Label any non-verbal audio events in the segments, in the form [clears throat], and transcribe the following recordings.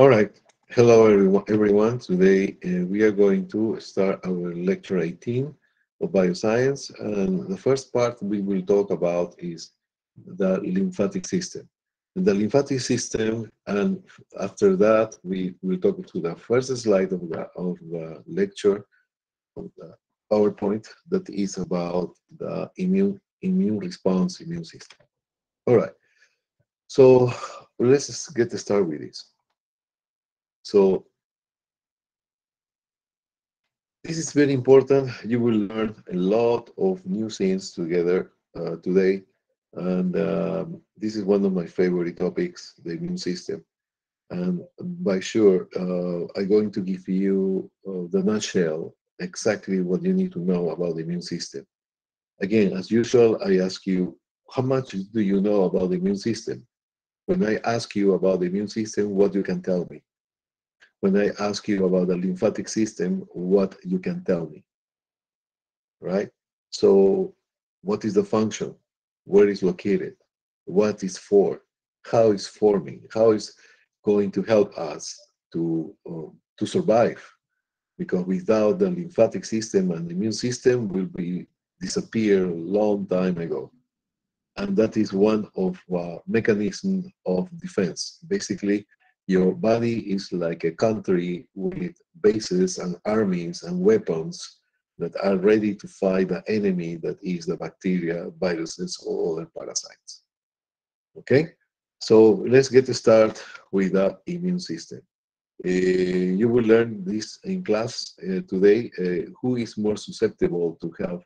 All right. Hello, everyone. Today uh, we are going to start our lecture 18 of bioscience. And the first part we will talk about is the lymphatic system. The lymphatic system, and after that, we will talk to the first slide of the, of the lecture, of the PowerPoint, that is about the immune, immune response, immune system. All right. So let's get started with this. So this is very important. You will learn a lot of new things together uh, today. And um, this is one of my favorite topics, the immune system. And by sure, uh, I'm going to give you uh, the nutshell, exactly what you need to know about the immune system. Again, as usual, I ask you, how much do you know about the immune system? When I ask you about the immune system, what you can tell me? When I ask you about the lymphatic system, what you can tell me, right? So what is the function? Where is located? What is for? How is forming? How is going to help us to, um, to survive? Because without the lymphatic system and immune system will be disappear a long time ago. And that is one of uh, mechanisms of defense. Basically, your body is like a country with bases and armies and weapons that are ready to fight the enemy that is the bacteria, viruses, or other parasites. Okay? So let's get started with the immune system. Uh, you will learn this in class uh, today. Uh, who is more susceptible to have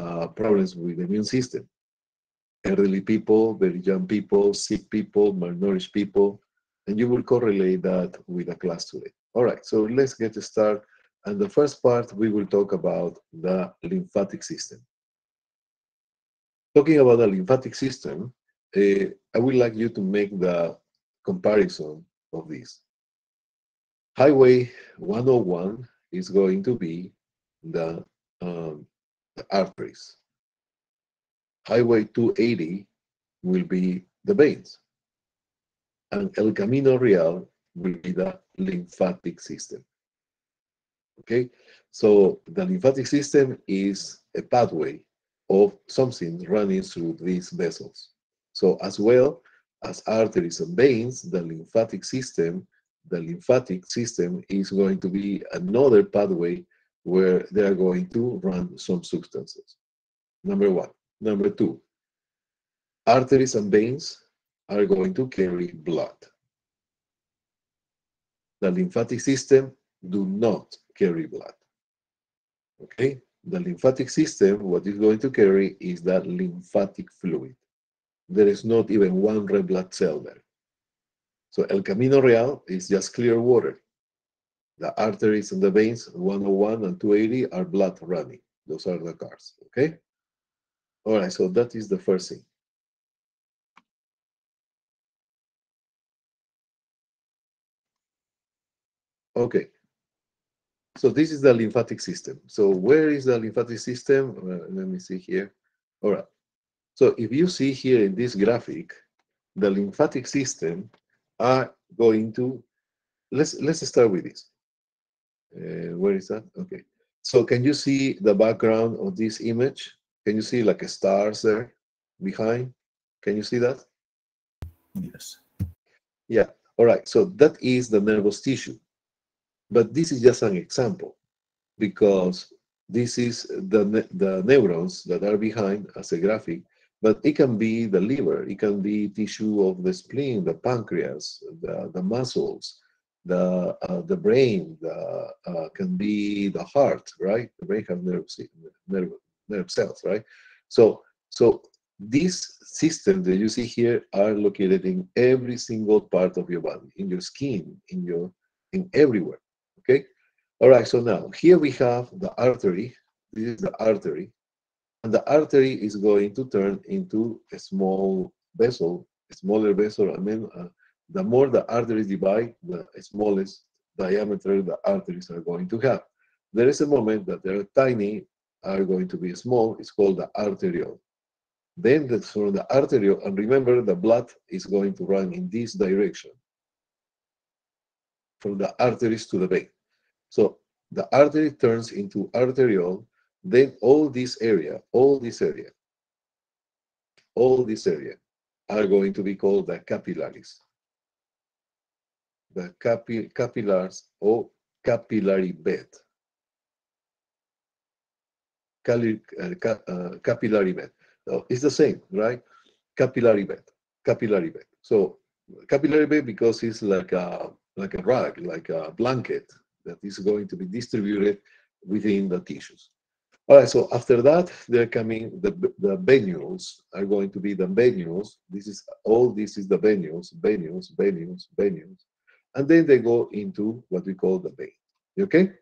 uh, problems with the immune system? Elderly people, very young people, sick people, malnourished people, and you will correlate that with a class today. All right, so let's get started. And the first part, we will talk about the lymphatic system. Talking about the lymphatic system, uh, I would like you to make the comparison of this. Highway 101 is going to be the, um, the arteries. Highway 280 will be the veins and El Camino Real will be the lymphatic system. Okay, so the lymphatic system is a pathway of something running through these vessels. So as well as arteries and veins, the lymphatic system, the lymphatic system is going to be another pathway where they are going to run some substances. Number one. Number two, arteries and veins are going to carry blood. The lymphatic system do not carry blood. Okay? The lymphatic system, what is going to carry is that lymphatic fluid. There is not even one red blood cell there. So El Camino Real is just clear water. The arteries and the veins, 101 and 280, are blood running. Those are the cars. Okay? All right, so that is the first thing. Okay. So this is the lymphatic system. So where is the lymphatic system? Uh, let me see here. All right. So if you see here in this graphic, the lymphatic system are going to, let's, let's start with this. Uh, where is that? Okay. So can you see the background of this image? Can you see like a stars there behind? Can you see that? Yes. Yeah. All right. So that is the nervous tissue. But this is just an example because this is the, the neurons that are behind as a graphic, but it can be the liver, it can be tissue of the spleen, the pancreas, the, the muscles, the, uh, the brain, the, uh, can be the heart, right? The brain has nerve, nerve, nerve cells, right? So, so these systems that you see here are located in every single part of your body, in your skin, in your, in everywhere. Okay? All right, so now here we have the artery. This is the artery. And the artery is going to turn into a small vessel, a smaller vessel. I mean, uh, the more the arteries divide, the smallest diameter the arteries are going to have. There is a moment that they're tiny, are going to be small. It's called the arteriole. Then the, from the arteriole, and remember the blood is going to run in this direction. from the arteries to the vein. So the artery turns into arteriole, then all this area, all this area, all this area are going to be called the capillaries. The capi capillars or capillary bed. Cali uh, ca uh, capillary bed. So it's the same, right? Capillary bed, capillary bed. So capillary bed because it's like a like a rug, like a blanket that is going to be distributed within the tissues. All right, so after that, they're coming, the, the venules are going to be the venules. This is, all this is the venules, venules, venules, venules. And then they go into what we call the vein, okay?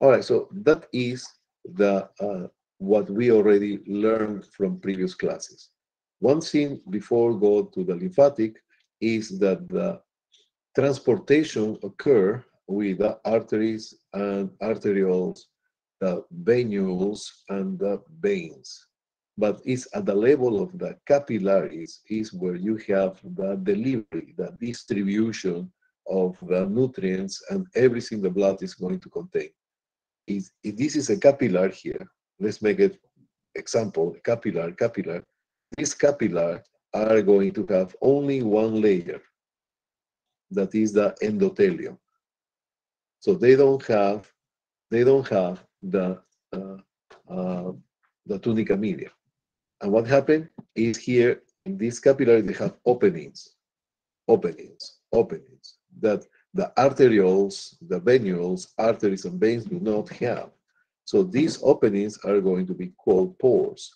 All right, so that is the uh, what we already learned from previous classes. One thing before go to the lymphatic is that the transportation occur with the arteries and arterioles the venules and the veins. But it's at the level of the capillaries is where you have the delivery, the distribution of the nutrients and everything the blood is going to contain. If, if this is a capillary here, let's make it example, capillary, capillary. These capillary are going to have only one layer, that is the endothelium. So they don't have, they don't have the uh, uh, the tunica media. And what happened is here in this capillary they have openings, openings, openings that the arterioles, the venules, arteries and veins do not have. So these openings are going to be called pores.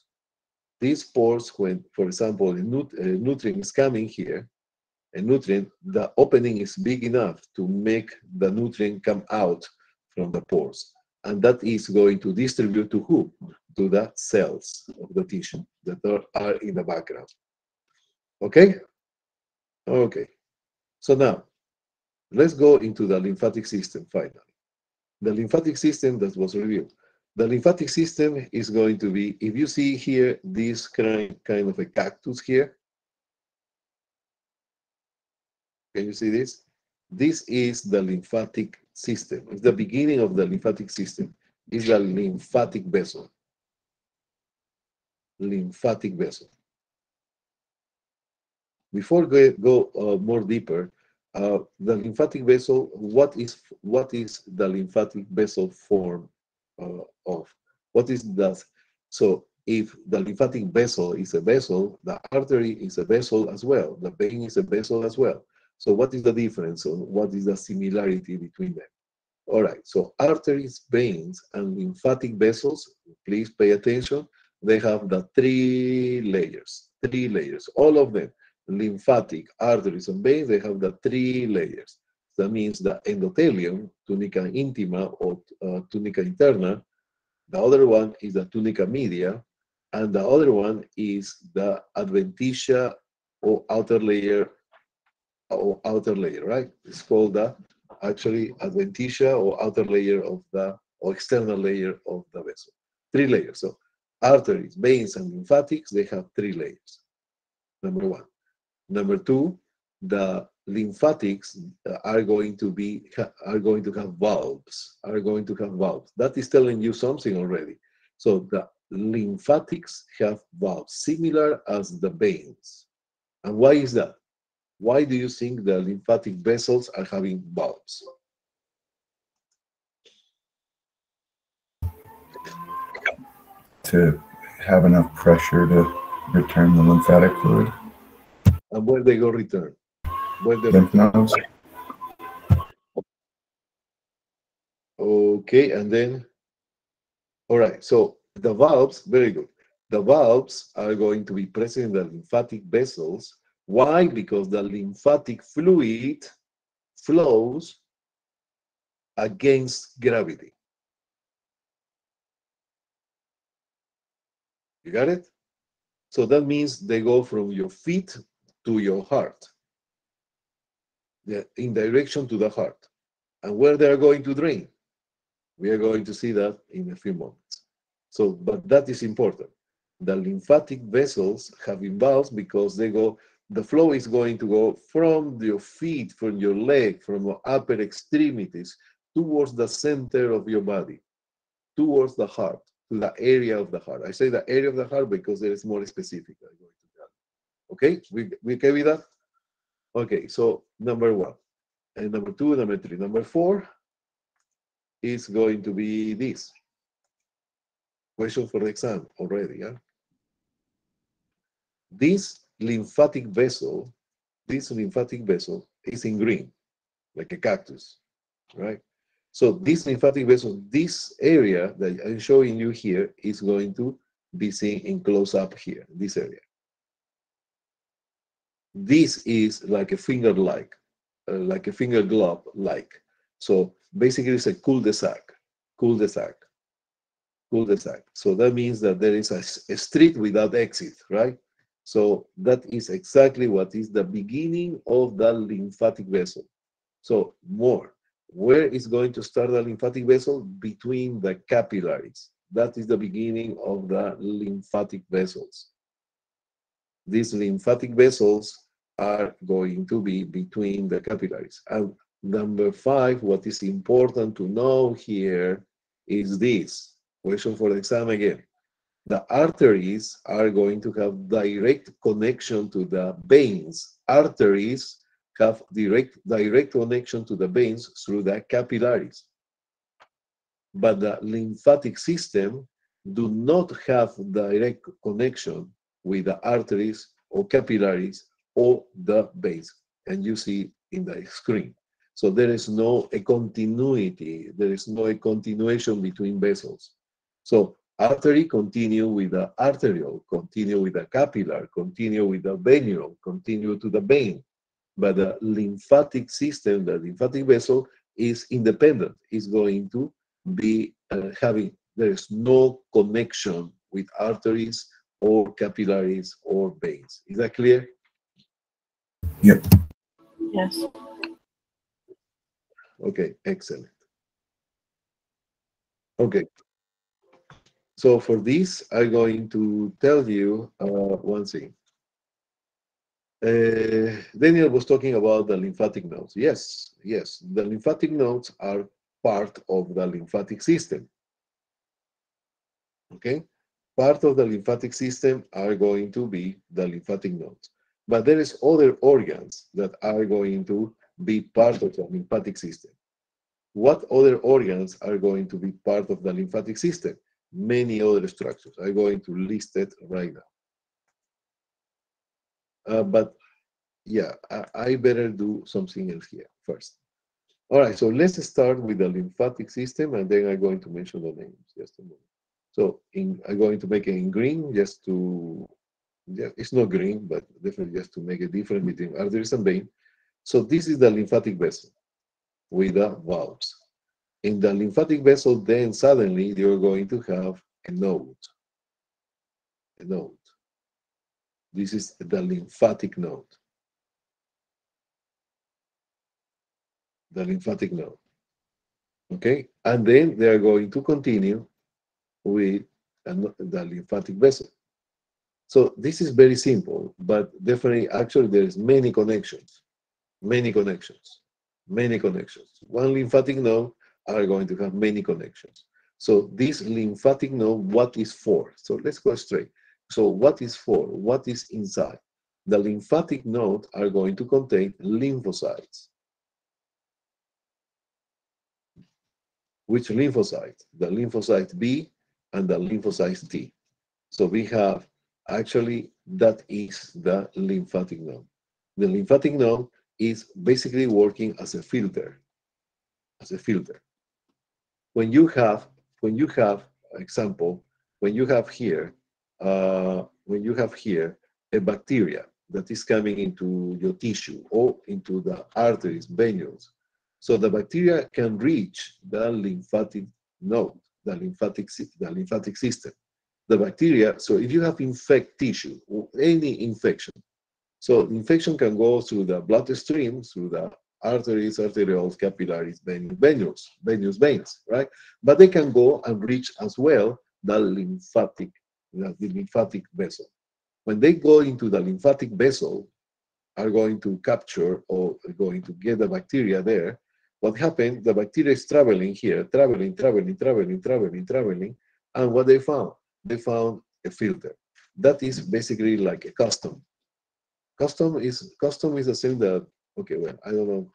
These pores, when, for example, a, nut a nutrient is coming here, a nutrient, the opening is big enough to make the nutrient come out from the pores and that is going to distribute to who? To the cells of the tissue that are, are in the background. Okay? Okay. So now, let's go into the lymphatic system finally. The lymphatic system that was reviewed. The lymphatic system is going to be, if you see here, this kind, kind of a cactus here. Can you see this? This is the lymphatic system. It's the beginning of the lymphatic system. It's the lymphatic vessel. Lymphatic vessel. Before we go uh, more deeper, uh, the lymphatic vessel, what is what is the lymphatic vessel form uh, of? What is that? So if the lymphatic vessel is a vessel, the artery is a vessel as well. The vein is a vessel as well. So what is the difference or what is the similarity between them? All right, so arteries, veins, and lymphatic vessels, please pay attention. They have the three layers, three layers, all of them. Lymphatic, arteries, and veins, they have the three layers. That means the endothelium, tunica intima or uh, tunica interna. The other one is the tunica media. And the other one is the adventitia or outer layer outer layer, right? It's called the actually adventitia or outer layer of the or external layer of the vessel. Three layers. So arteries, veins, and lymphatics, they have three layers. Number one. Number two, the lymphatics uh, are going to be are going to have valves. Are going to have valves. That is telling you something already. So the lymphatics have valves, similar as the veins. And why is that? Why do you think the lymphatic vessels are having valves? To have enough pressure to return the lymphatic fluid. And where they go return? Where they Lymph nodes. Okay, and then, all right, so the valves, very good. The valves are going to be present in the lymphatic vessels why? Because the lymphatic fluid flows against gravity. You got it? So that means they go from your feet to your heart, in direction to the heart. And where they are going to drain, we are going to see that in a few moments. So, but that is important. The lymphatic vessels have valves because they go the flow is going to go from your feet, from your leg, from your upper extremities towards the center of your body, towards the heart, to the area of the heart. I say the area of the heart because there is more specific. Okay, we, we okay with that? Okay, so number one, and number two, number three. Number four is going to be this. Question for the exam already, yeah? This lymphatic vessel, this lymphatic vessel is in green, like a cactus, right? So this lymphatic vessel, this area that I'm showing you here is going to be seen in close up here, this area. This is like a finger like, uh, like a finger glove like. So basically it's a cul-de-sac, cul-de-sac, cul-de-sac. So that means that there is a, a street without exit, right? So that is exactly what is the beginning of the lymphatic vessel. So more, where is going to start the lymphatic vessel? Between the capillaries. That is the beginning of the lymphatic vessels. These lymphatic vessels are going to be between the capillaries. And number five, what is important to know here is this. Question for the exam again the arteries are going to have direct connection to the veins. Arteries have direct, direct connection to the veins through the capillaries. But the lymphatic system do not have direct connection with the arteries or capillaries or the veins. And you see in the screen. So there is no a continuity, there is no a continuation between vessels. So Artery continue with the arteriole, continue with the capillary, continue with the venule, continue to the vein. But the lymphatic system, the lymphatic vessel, is independent. Is going to be uh, having there is no connection with arteries or capillaries or veins. Is that clear? Yep. Yes. Okay, excellent. Okay, so for this, I'm going to tell you uh, one thing. Uh, Daniel was talking about the lymphatic nodes. Yes, yes, the lymphatic nodes are part of the lymphatic system. Okay, part of the lymphatic system are going to be the lymphatic nodes, but there is other organs that are going to be part of the lymphatic system. What other organs are going to be part of the lymphatic system? Many other structures. I'm going to list it right now. Uh, but yeah, I, I, better do something else here first. All right, so let's start with the lymphatic system and then I'm going to mention the names just a moment. So in, I'm going to make it in green just to, yeah, it's not green, but definitely just to make a difference between arteries and vein. So this is the lymphatic vessel with the valves in the lymphatic vessel, then suddenly you're going to have a node. A node. This is the lymphatic node. The lymphatic node. Okay? And then they are going to continue with the lymphatic vessel. So this is very simple, but definitely, actually, there's many connections, many connections, many connections. One lymphatic node are going to have many connections. So this lymphatic node, what is for? So let's go straight. So what is for? What is inside? The lymphatic node are going to contain lymphocytes. Which lymphocyte? The lymphocyte B and the lymphocyte T. So we have actually that is the lymphatic node. The lymphatic node is basically working as a filter, as a filter when you have when you have example when you have here uh, when you have here a bacteria that is coming into your tissue or into the arteries venules so the bacteria can reach the lymphatic node the lymphatic the lymphatic system. The bacteria so if you have infect tissue or any infection so infection can go through the bloodstream through the arteries, arterioles, capillaries, venules, venous veins, right? But they can go and reach as well the lymphatic, the lymphatic vessel. When they go into the lymphatic vessel, are going to capture or going to get the bacteria there, what happened, the bacteria is traveling here, traveling, traveling, traveling, traveling, traveling, and what they found? They found a filter. That is basically like a custom. Custom is custom is the same that okay, well, I don't know.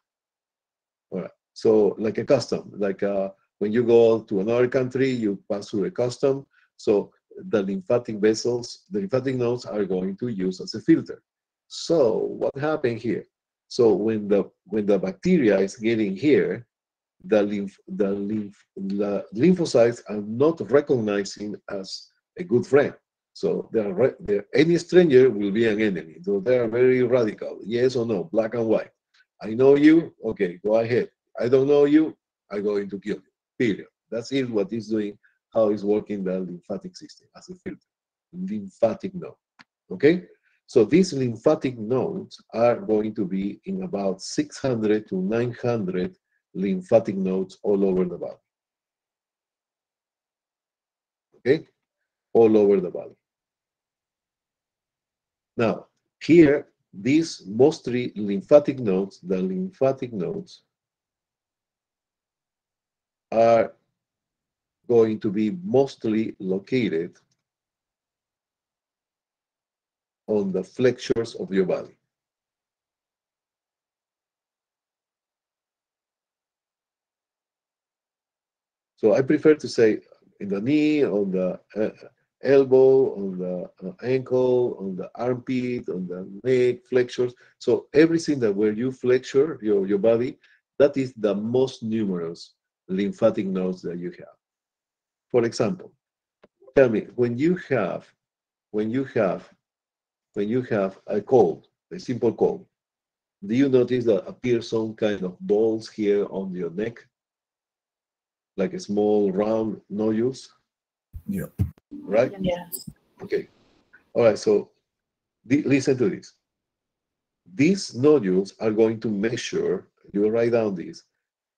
All right. So like a custom, like uh, when you go to another country, you pass through a custom. So the lymphatic vessels, the lymphatic nodes are going to use as a filter. So what happened here? So when the when the bacteria is getting here, the lymph the lymph the lymphocytes are not recognizing as a good friend. So are, any stranger will be an enemy. So they are very radical. Yes or no, black and white. I know you. Okay, go ahead. I don't know you. I'm going to kill you. Period. That's it. What is doing how is working the lymphatic system as a filter, lymphatic node. Okay, so these lymphatic nodes are going to be in about 600 to 900 lymphatic nodes all over the body. Okay, all over the body. Now, here, these mostly lymphatic nodes, the lymphatic nodes, are going to be mostly located on the flexures of your body. So I prefer to say in the knee, on the uh, elbow, on the uh, ankle, on the armpit, on the neck, flexures. So everything that where you flexure your, your body, that is the most numerous lymphatic nodes that you have. For example, tell me when you have when you have when you have a cold, a simple cold, do you notice that appear some kind of balls here on your neck? Like a small round nodules? Yeah. Right? Yes. Okay. All right, so listen to this. These nodules are going to measure, you write down this,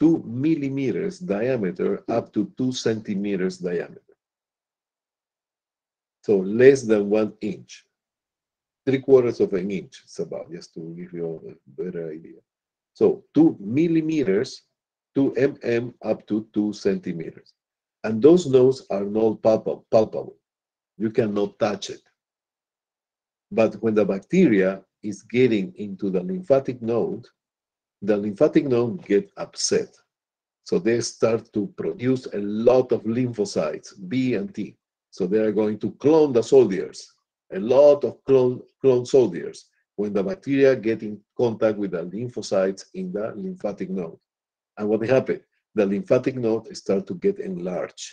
two millimeters diameter up to two centimeters diameter. So less than one inch. Three quarters of an inch, it's about, just to give you a better idea. So two millimeters, two mm up to two centimeters. And those nodes are not palpable. You cannot touch it. But when the bacteria is getting into the lymphatic node, the lymphatic node get upset. So they start to produce a lot of lymphocytes, B and T. So they are going to clone the soldiers, a lot of clone, clone soldiers when the bacteria get in contact with the lymphocytes in the lymphatic node. And what happened? The lymphatic node start to get enlarged.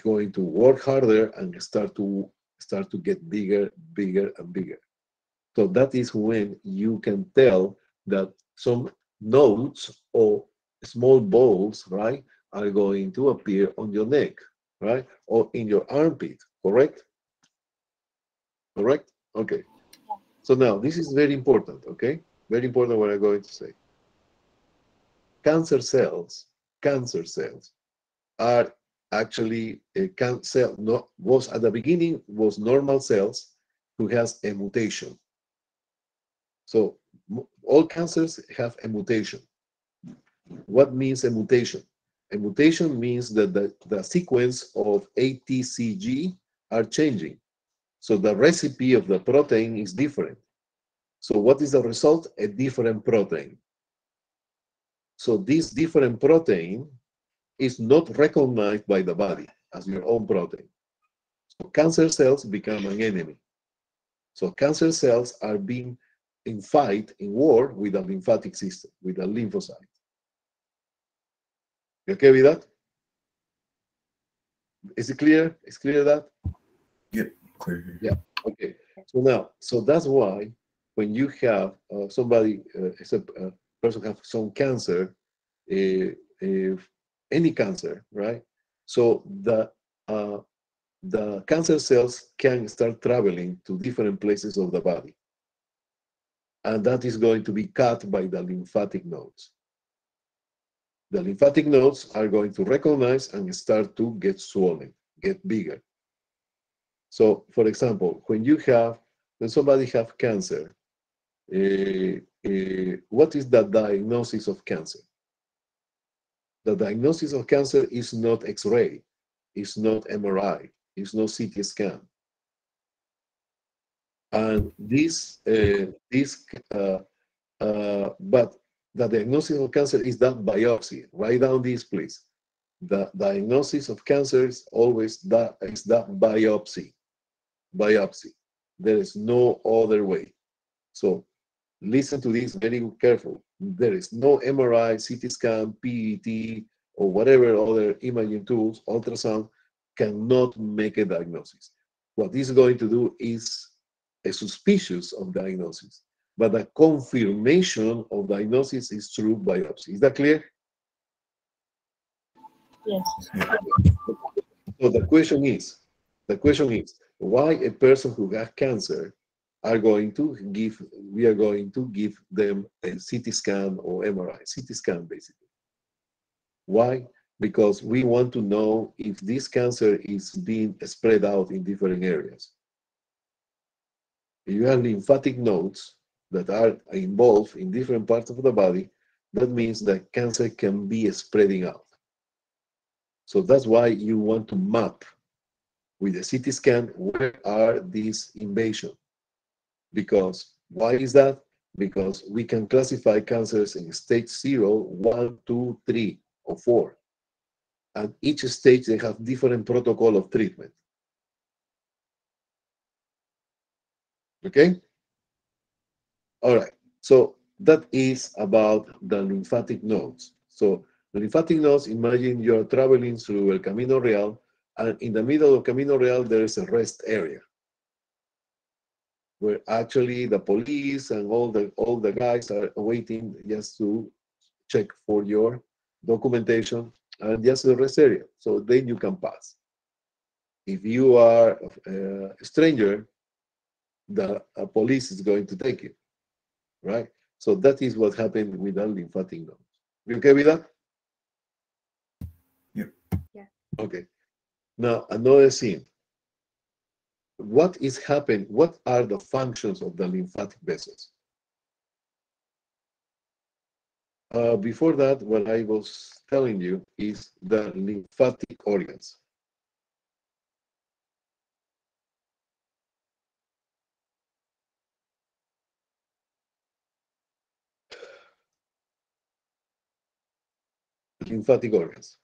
Going to work harder and start to start to get bigger, bigger, and bigger. So that is when you can tell that some nodes or small balls, right, are going to appear on your neck, right, or in your armpit, correct? Correct? Okay. So now this is very important, okay? Very important what I'm going to say. Cancer cells, cancer cells are actually a cancer no, was at the beginning was normal cells who has a mutation. So all cancers have a mutation. What means a mutation? A mutation means that the, the sequence of ATCG are changing. So the recipe of the protein is different. So what is the result? A different protein. So this different protein is not recognized by the body as your own protein. So cancer cells become an enemy. So cancer cells are being in fight, in war with the lymphatic system, with the lymphocyte. You okay with that? Is it clear? Is clear that? Yep, clear. Yeah. Okay. So now, so that's why when you have uh, somebody, uh, a uh, person have some cancer, uh, any cancer, right? So the uh, the cancer cells can start traveling to different places of the body and that is going to be cut by the lymphatic nodes. The lymphatic nodes are going to recognize and start to get swollen, get bigger. So, for example, when you have, when somebody have cancer, uh, uh, what is the diagnosis of cancer? The diagnosis of cancer is not X-ray, it's not MRI, it's not CT scan. And this, uh, this, uh, uh, but the diagnosis of cancer is that biopsy. Write down this, please. The diagnosis of cancer is always that is that biopsy. Biopsy. There is no other way. So listen to this very careful. There is no MRI, CT scan, PET, or whatever other imaging tools, ultrasound, cannot make a diagnosis. What this is going to do is a suspicious of diagnosis, but a confirmation of diagnosis is through biopsy. Is that clear? Yes. So the question is, the question is, why a person who has cancer are going to give, we are going to give them a CT scan or MRI, CT scan basically. Why? Because we want to know if this cancer is being spread out in different areas. If you have lymphatic nodes that are involved in different parts of the body, that means that cancer can be spreading out. So that's why you want to map with a CT scan where are these invasions. Because why is that? Because we can classify cancers in stage zero, one, two, three, or four. And each stage they have different protocol of treatment. Okay? All right. So that is about the lymphatic nodes. So lymphatic nodes, imagine you're traveling through El Camino Real, and in the middle of Camino Real, there is a rest area where actually the police and all the all the guys are waiting just to check for your documentation and just the rest area. So then you can pass. If you are a stranger, the police is going to take you, right? So that is what happened with the lymphatic nodes. You okay with that? Yep. Yeah. Okay. Now another thing. What is happening? What are the functions of the lymphatic vessels? Uh, before that, what I was telling you is the lymphatic organs. Lymphatic organs.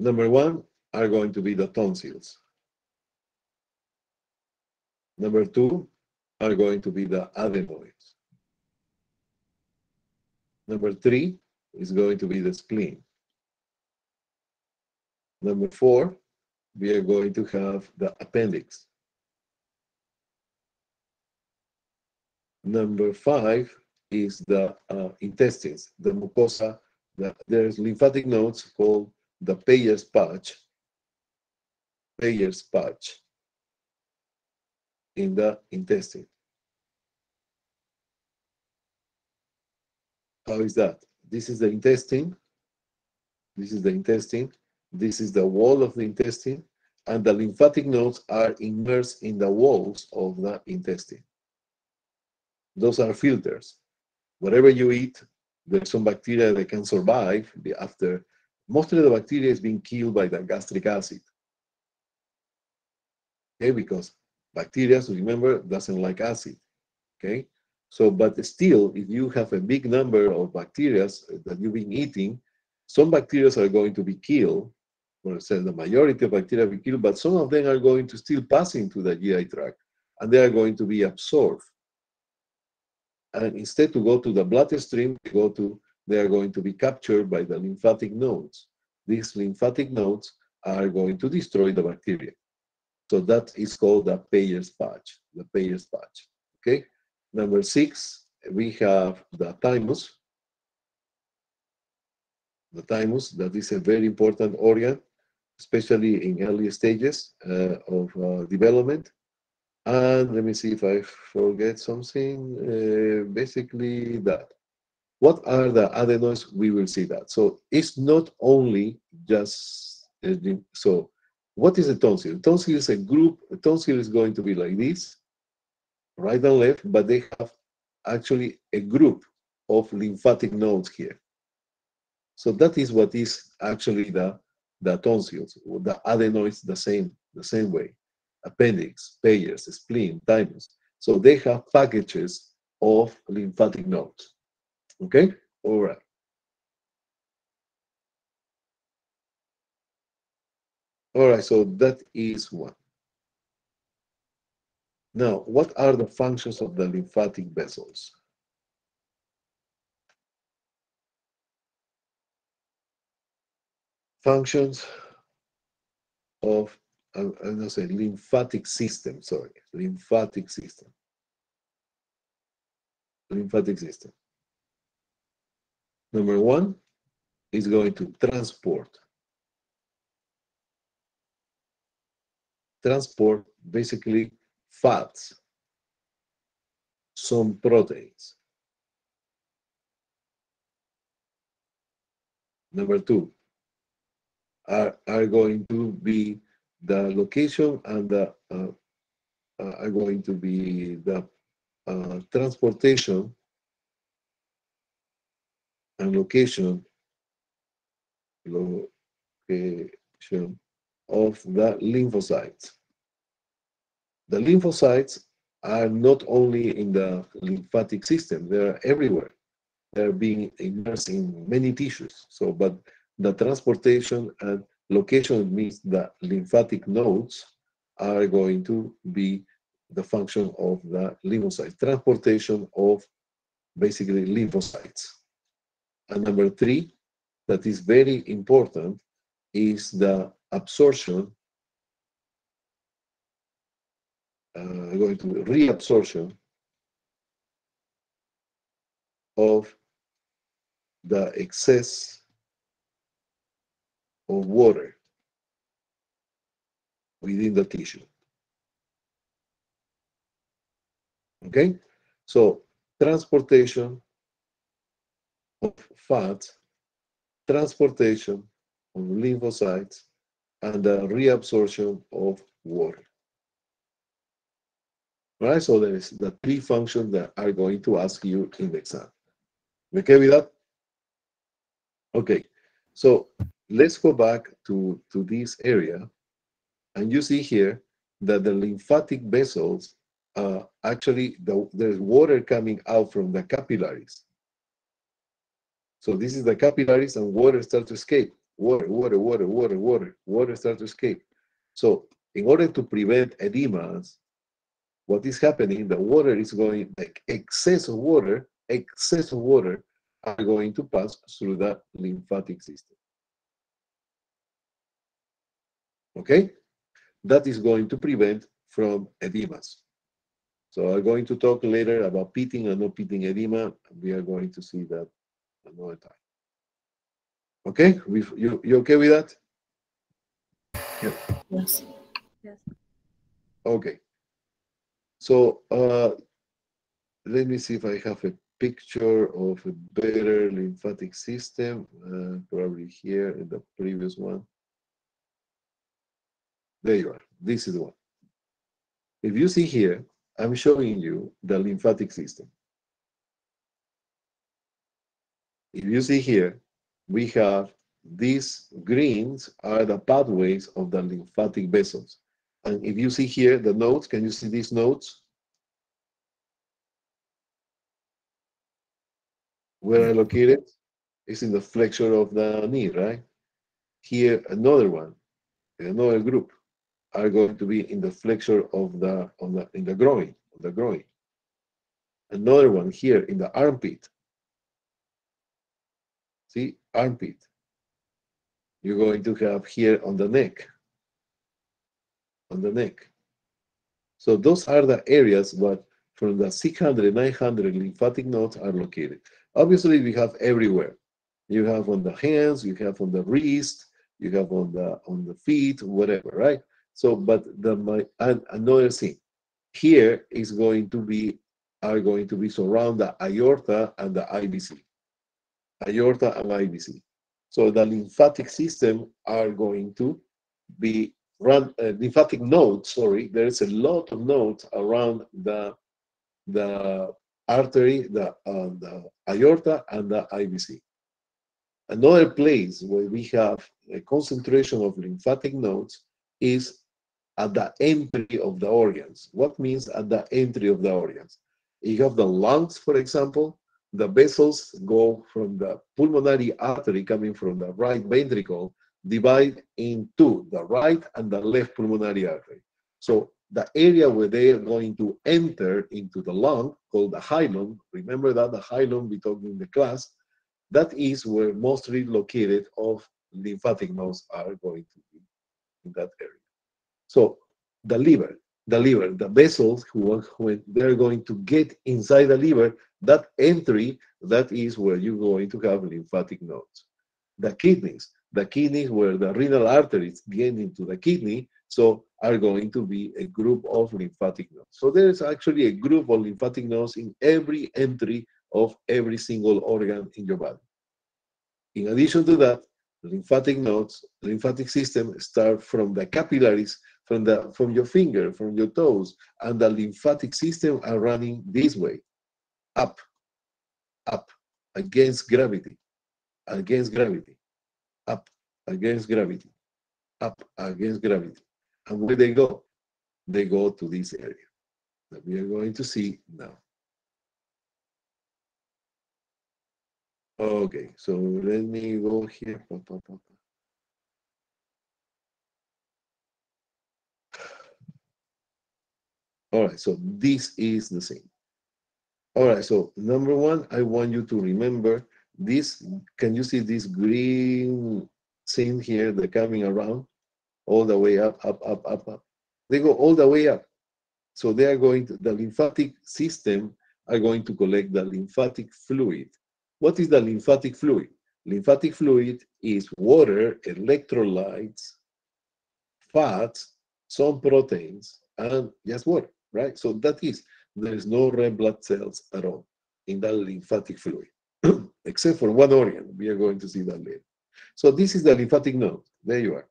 Number one are going to be the tonsils. Number two are going to be the adenoids. Number three is going to be the spleen. Number four, we are going to have the appendix. Number five is the uh, intestines, the mucosa. The, there's lymphatic nodes called the Peyer's patch. Peyer's patch in the intestine. How is that? This is the intestine. This is the intestine. This is the wall of the intestine. And the lymphatic nodes are immersed in the walls of the intestine. Those are filters. Whatever you eat, there's some bacteria that can survive after. Most of the bacteria is being killed by the gastric acid. Okay, because bacteria, remember, doesn't like acid. Okay, so but still, if you have a big number of bacteria that you've been eating, some bacteria are going to be killed. Or say the majority of bacteria will be killed, but some of them are going to still pass into the GI tract, and they are going to be absorbed. And instead to go to the bloodstream, go to they are going to be captured by the lymphatic nodes. These lymphatic nodes are going to destroy the bacteria. So that is called the Peyer's patch, the Peyer's patch. Okay. Number six, we have the thymus. The thymus, that is a very important organ, especially in early stages uh, of uh, development. And let me see if I forget something. Uh, basically, that. What are the adenoids? We will see that. So it's not only just uh, so what is a tonsil? Tonsil is a group, a tonsil is going to be like this, right and left, but they have actually a group of lymphatic nodes here. So that is what is actually the, the tonsils. The adenoids the same, the same way. Appendix, Peyer's, spleen, thymus. So they have packages of lymphatic nodes. Okay? All right. All right, so that is one. Now, what are the functions of the lymphatic vessels? Functions of, I'm going to say lymphatic system, sorry, lymphatic system. Lymphatic system. Number one is going to transport. Transport basically fats, some proteins. Number two are, are going to be the location and the uh, uh, are going to be the uh, transportation and location location of the lymphocytes. The lymphocytes are not only in the lymphatic system, they're everywhere. They're being immersed in many tissues. So, but the transportation and location means the lymphatic nodes are going to be the function of the lymphocytes, transportation of basically lymphocytes. And number three, that is very important, is the absorption uh, going to reabsorption of the excess of water within the tissue. Okay, so transportation of fat, transportation of lymphocytes, and the reabsorption of water. Right, so there's the three functions that are going to ask you in the exam. Okay with that? Okay, so let's go back to, to this area. And you see here that the lymphatic vessels, uh, actually the, there's water coming out from the capillaries. So this is the capillaries and water start to escape. Water, water, water, water, water, water start to escape. So in order to prevent edemas, what is happening, the water is going, like excess of water, excess of water are going to pass through the lymphatic system. Okay? That is going to prevent from edemas. So I'm going to talk later about pitting and not pitting edema. We are going to see that another time. Okay? We, you, you okay with that? Yes. Okay. So uh, let me see if I have a picture of a better lymphatic system, uh, probably here in the previous one. There you are. This is the one. If you see here, I'm showing you the lymphatic system. If you see here, we have these greens are the pathways of the lymphatic vessels. And if you see here the nodes, can you see these nodes? Where are located? It's in the flexure of the knee, right? Here, another one, another group are going to be in the flexure of the, on the in the groin, the groin. Another one here in the armpit. See, armpit. You're going to have here on the neck on the neck. So those are the areas what from the 600, 900 lymphatic nodes are located. Obviously, we have everywhere. You have on the hands, you have on the wrist, you have on the on the feet, whatever, right? So, but the my and another thing here is going to be are going to be surround the aorta and the IVC, aorta and IVC. So the lymphatic system are going to be run uh, lymphatic nodes. Sorry, there is a lot of nodes around the the artery, the uh, the aorta, and the IVC. Another place where we have a concentration of lymphatic nodes is at the entry of the organs. What means at the entry of the organs? You have the lungs, for example, the vessels go from the pulmonary artery coming from the right ventricle, divide into the right and the left pulmonary artery. So the area where they are going to enter into the lung, called the hilum, remember that the hilum we talked in the class, that is where mostly located of lymphatic nodes are going to be in that area. So the liver, the liver, the vessels who when they're going to get inside the liver, that entry, that is where you're going to have lymphatic nodes. The kidneys, the kidneys where the renal arteries get into the kidney, so are going to be a group of lymphatic nodes. So there is actually a group of lymphatic nodes in every entry of every single organ in your body. In addition to that, lymphatic nodes, lymphatic system start from the capillaries, from the from your finger, from your toes, and the lymphatic system are running this way, up, up, against gravity, against gravity, up, against gravity, up, against gravity. And where they go? They go to this area that we are going to see now. Okay, so let me go here. All right, so this is the same. All right, so number one, I want you to remember this. Can you see this green thing here, They're coming around? All the way up, up, up, up, up. They go all the way up. So they are going to, the lymphatic system are going to collect the lymphatic fluid what is the lymphatic fluid? Lymphatic fluid is water, electrolytes, fats, some proteins, and just water, right? So that is, there is no red blood cells at all in that lymphatic fluid, [clears throat] except for one organ. We are going to see that later. So this is the lymphatic node. There you are.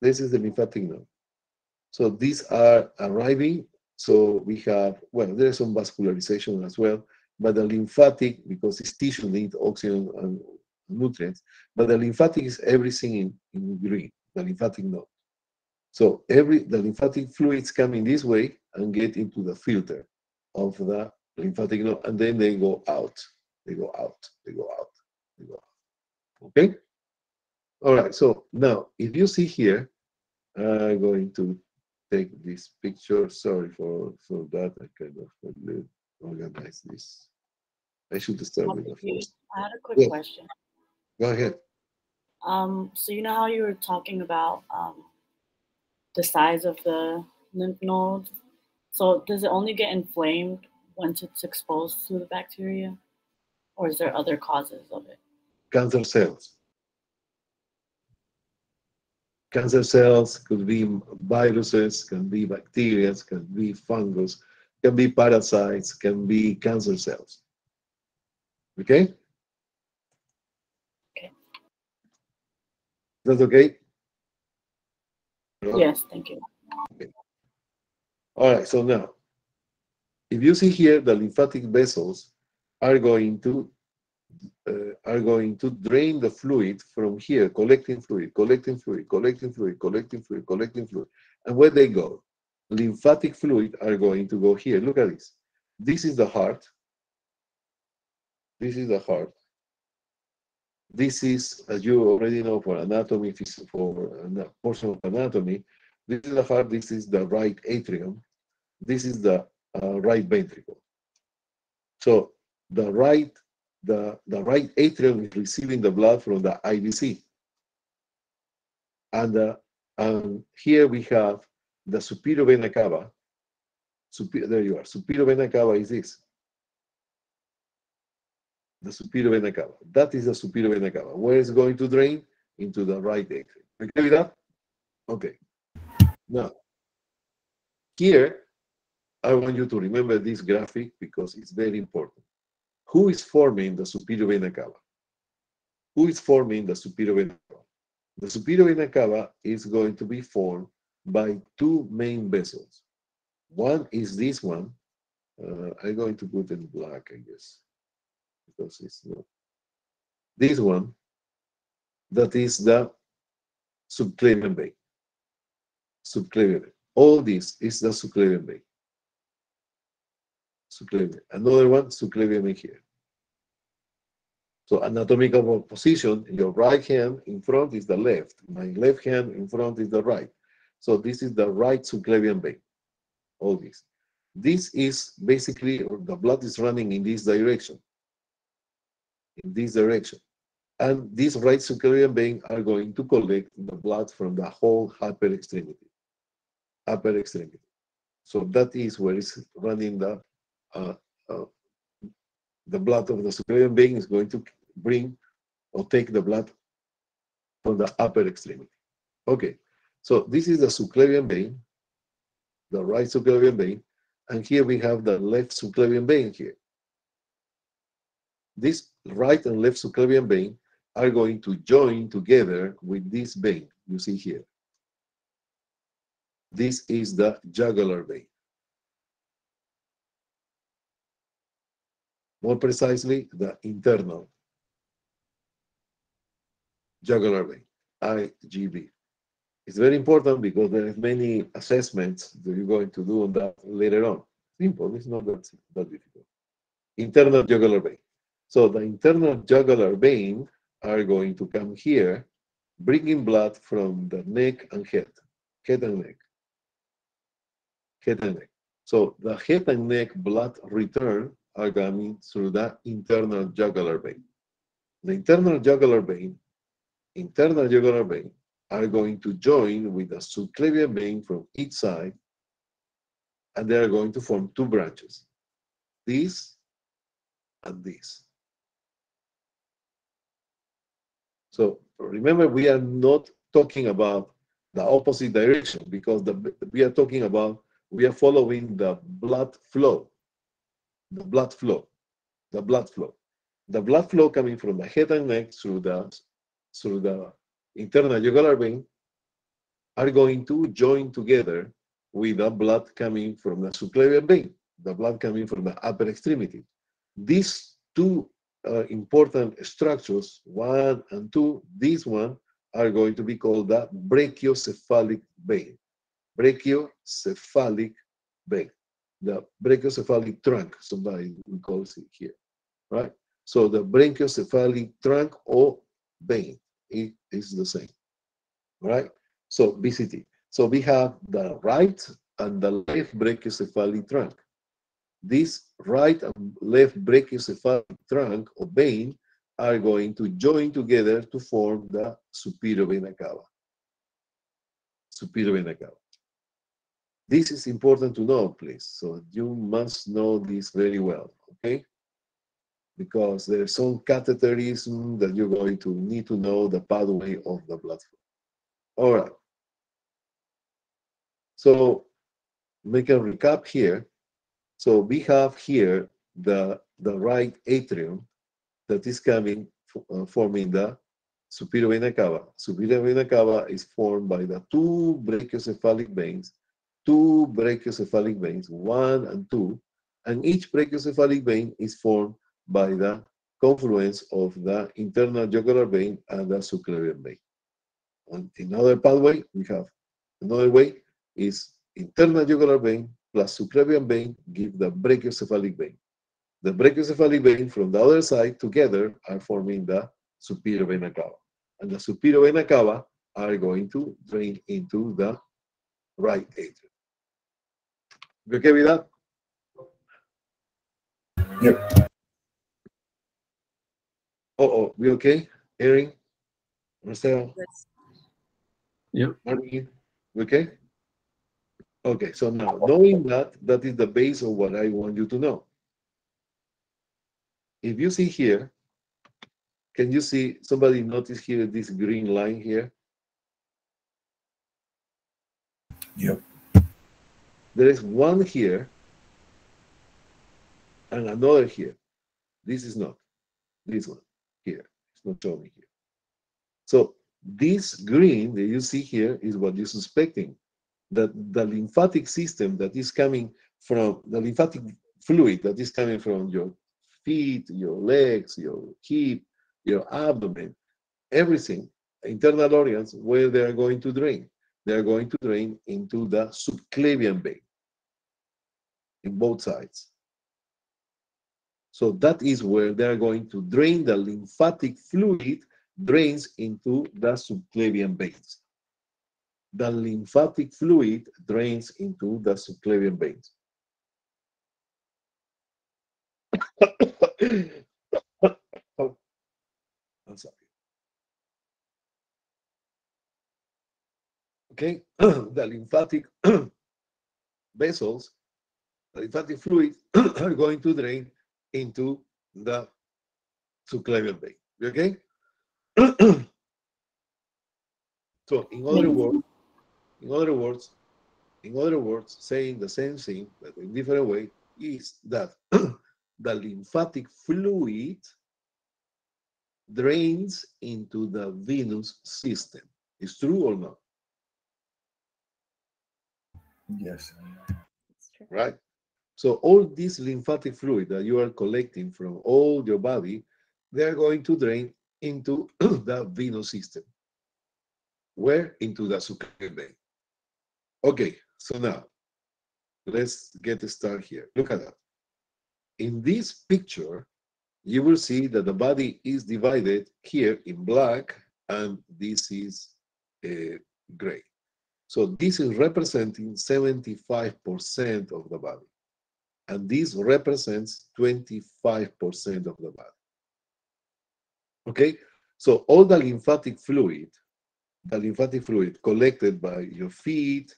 This is the lymphatic node. So these are arriving. So we have, well, there's some vascularization as well. But the lymphatic, because it's tissue needs oxygen and nutrients, but the lymphatic is everything in, in green, the lymphatic node. So every the lymphatic fluids come in this way and get into the filter of the lymphatic node, and then they go out. They go out. They go out. They go out. Okay. All right. So now, if you see here, I'm going to take this picture. Sorry for for that. I kind of organize this. I should start with the first. I had a quick question. Go ahead. Um, so you know how you were talking about um, the size of the lymph nodes. So does it only get inflamed once it's exposed to the bacteria, or is there other causes of it? Cancer cells. Cancer cells could be viruses, can be bacteria, can be fungus, can be parasites, can be cancer cells. Okay? Okay. That's okay? Yes, thank you. Okay. All right, so now, if you see here, the lymphatic vessels are going to uh, are going to drain the fluid from here, collecting fluid, collecting fluid, collecting fluid, collecting fluid, collecting fluid. And where they go? Lymphatic fluid are going to go here. Look at this. This is the heart. This is the heart. This is, as you already know, for anatomy, for a portion of anatomy, this is the heart, this is the right atrium, this is the uh, right ventricle. So the right, the, the right atrium is receiving the blood from the IVC. And, uh, and here we have the superior vena cava. Super, there you are. Superior vena cava is this the superior vena cava. That is the superior vena cava. Where is going to drain? Into the right atrium. Okay with that? Okay. Now, here, I want you to remember this graphic because it's very important. Who is forming the superior vena cava? Who is forming the superior vena cava? The superior vena cava is going to be formed by two main vessels. One is this one. Uh, I'm going to put in black, I guess, This one, that is the subclavian vein. Subclavian. All this is the subclavian vein. Subclavian. Another one, subclavian vein here. So anatomical position, your right hand in front is the left. My left hand in front is the right. So this is the right subclavian vein. All this. This is basically, the blood is running in this direction. In this direction. And these right subclavian vein are going to collect the blood from the whole upper extremity. Upper extremity. So that is where it's running the uh, uh, the blood of the subclavian vein is going to bring or take the blood from the upper extremity. Okay, so this is the subclavian vein, the right subclavian vein, and here we have the left subclavian vein here. This right and left subclavian vein are going to join together with this vein you see here. This is the jugular vein. More precisely, the internal jugular vein, IJV. It's very important because there are many assessments that you're going to do on that later on. Simple, it's not that, that difficult. Internal jugular vein. So the internal jugular vein are going to come here, bringing blood from the neck and head, head and neck, head and neck. So the head and neck blood return are coming through the internal jugular vein. The internal jugular vein, internal jugular vein, are going to join with the subclavian vein from each side, and they are going to form two branches, this and this. So remember, we are not talking about the opposite direction because the, we are talking about, we are following the blood flow the blood flow, the blood flow. The blood flow coming from the head and neck through the through the internal jugular vein are going to join together with the blood coming from the subclavian vein, the blood coming from the upper extremity. These two uh, important structures, one and two, this one are going to be called the brachiocephalic vein. Brachiocephalic vein the brachiocephalic trunk, somebody we call it here, right? So the brachiocephalic trunk or vein it is the same, right? So BCT. So we have the right and the left brachiocephalic trunk. This right and left brachiocephalic trunk or vein are going to join together to form the superior vena cava. Superior vena cava. This is important to know, please. So you must know this very well, okay? Because there's some catheterism that you're going to need to know the pathway of the blood flow. All right. So make a recap here. So we have here the, the right atrium that is coming, uh, forming the superior vena cava. Superior vena cava is formed by the two brachiocephalic veins two brachiocephalic veins, one and two, and each brachiocephalic vein is formed by the confluence of the internal jugular vein and the subclavian vein. And another pathway, we have another way is internal jugular vein plus subclavian vein give the brachiocephalic vein. The brachiocephalic vein from the other side together are forming the superior vena cava. And the superior vena cava are going to drain into the right atrium. ¿You okay with that? Yep. Oh, oh, we okay? Erin? Marcel? Yes. Yep. Marvin? We okay? Okay, so now knowing that, that is the base of what I want you to know. If you see here, can you see, somebody notice here this green line here? Yep. There is one here and another here. This is not. This one here. It's not showing here. So this green that you see here is what you're suspecting. That the lymphatic system that is coming from the lymphatic fluid that is coming from your feet, your legs, your hip, your abdomen, everything, internal organs, where they are going to drain. They are going to drain into the subclavian vein in both sides. So that is where they are going to drain the lymphatic fluid drains into the subclavian veins. The lymphatic fluid drains into the subclavian veins. [coughs] I'm sorry. Okay, [coughs] the lymphatic [coughs] vessels, the lymphatic fluid are going to drain into the subclavian vein. Okay? so in other words, in other words, in other words, saying the same thing but in different way is that [clears throat] the lymphatic fluid drains into the venous system. Is true or not? Yes. Right? So all this lymphatic fluid that you are collecting from all your body, they are going to drain into [clears throat] the venous system. Where? Into the subclavian vein. Okay, so now let's get started here. Look at that. In this picture, you will see that the body is divided here in black and this is uh, gray. So this is representing 75% of the body. And this represents 25% of the body. Okay? So all the lymphatic fluid, the lymphatic fluid collected by your feet,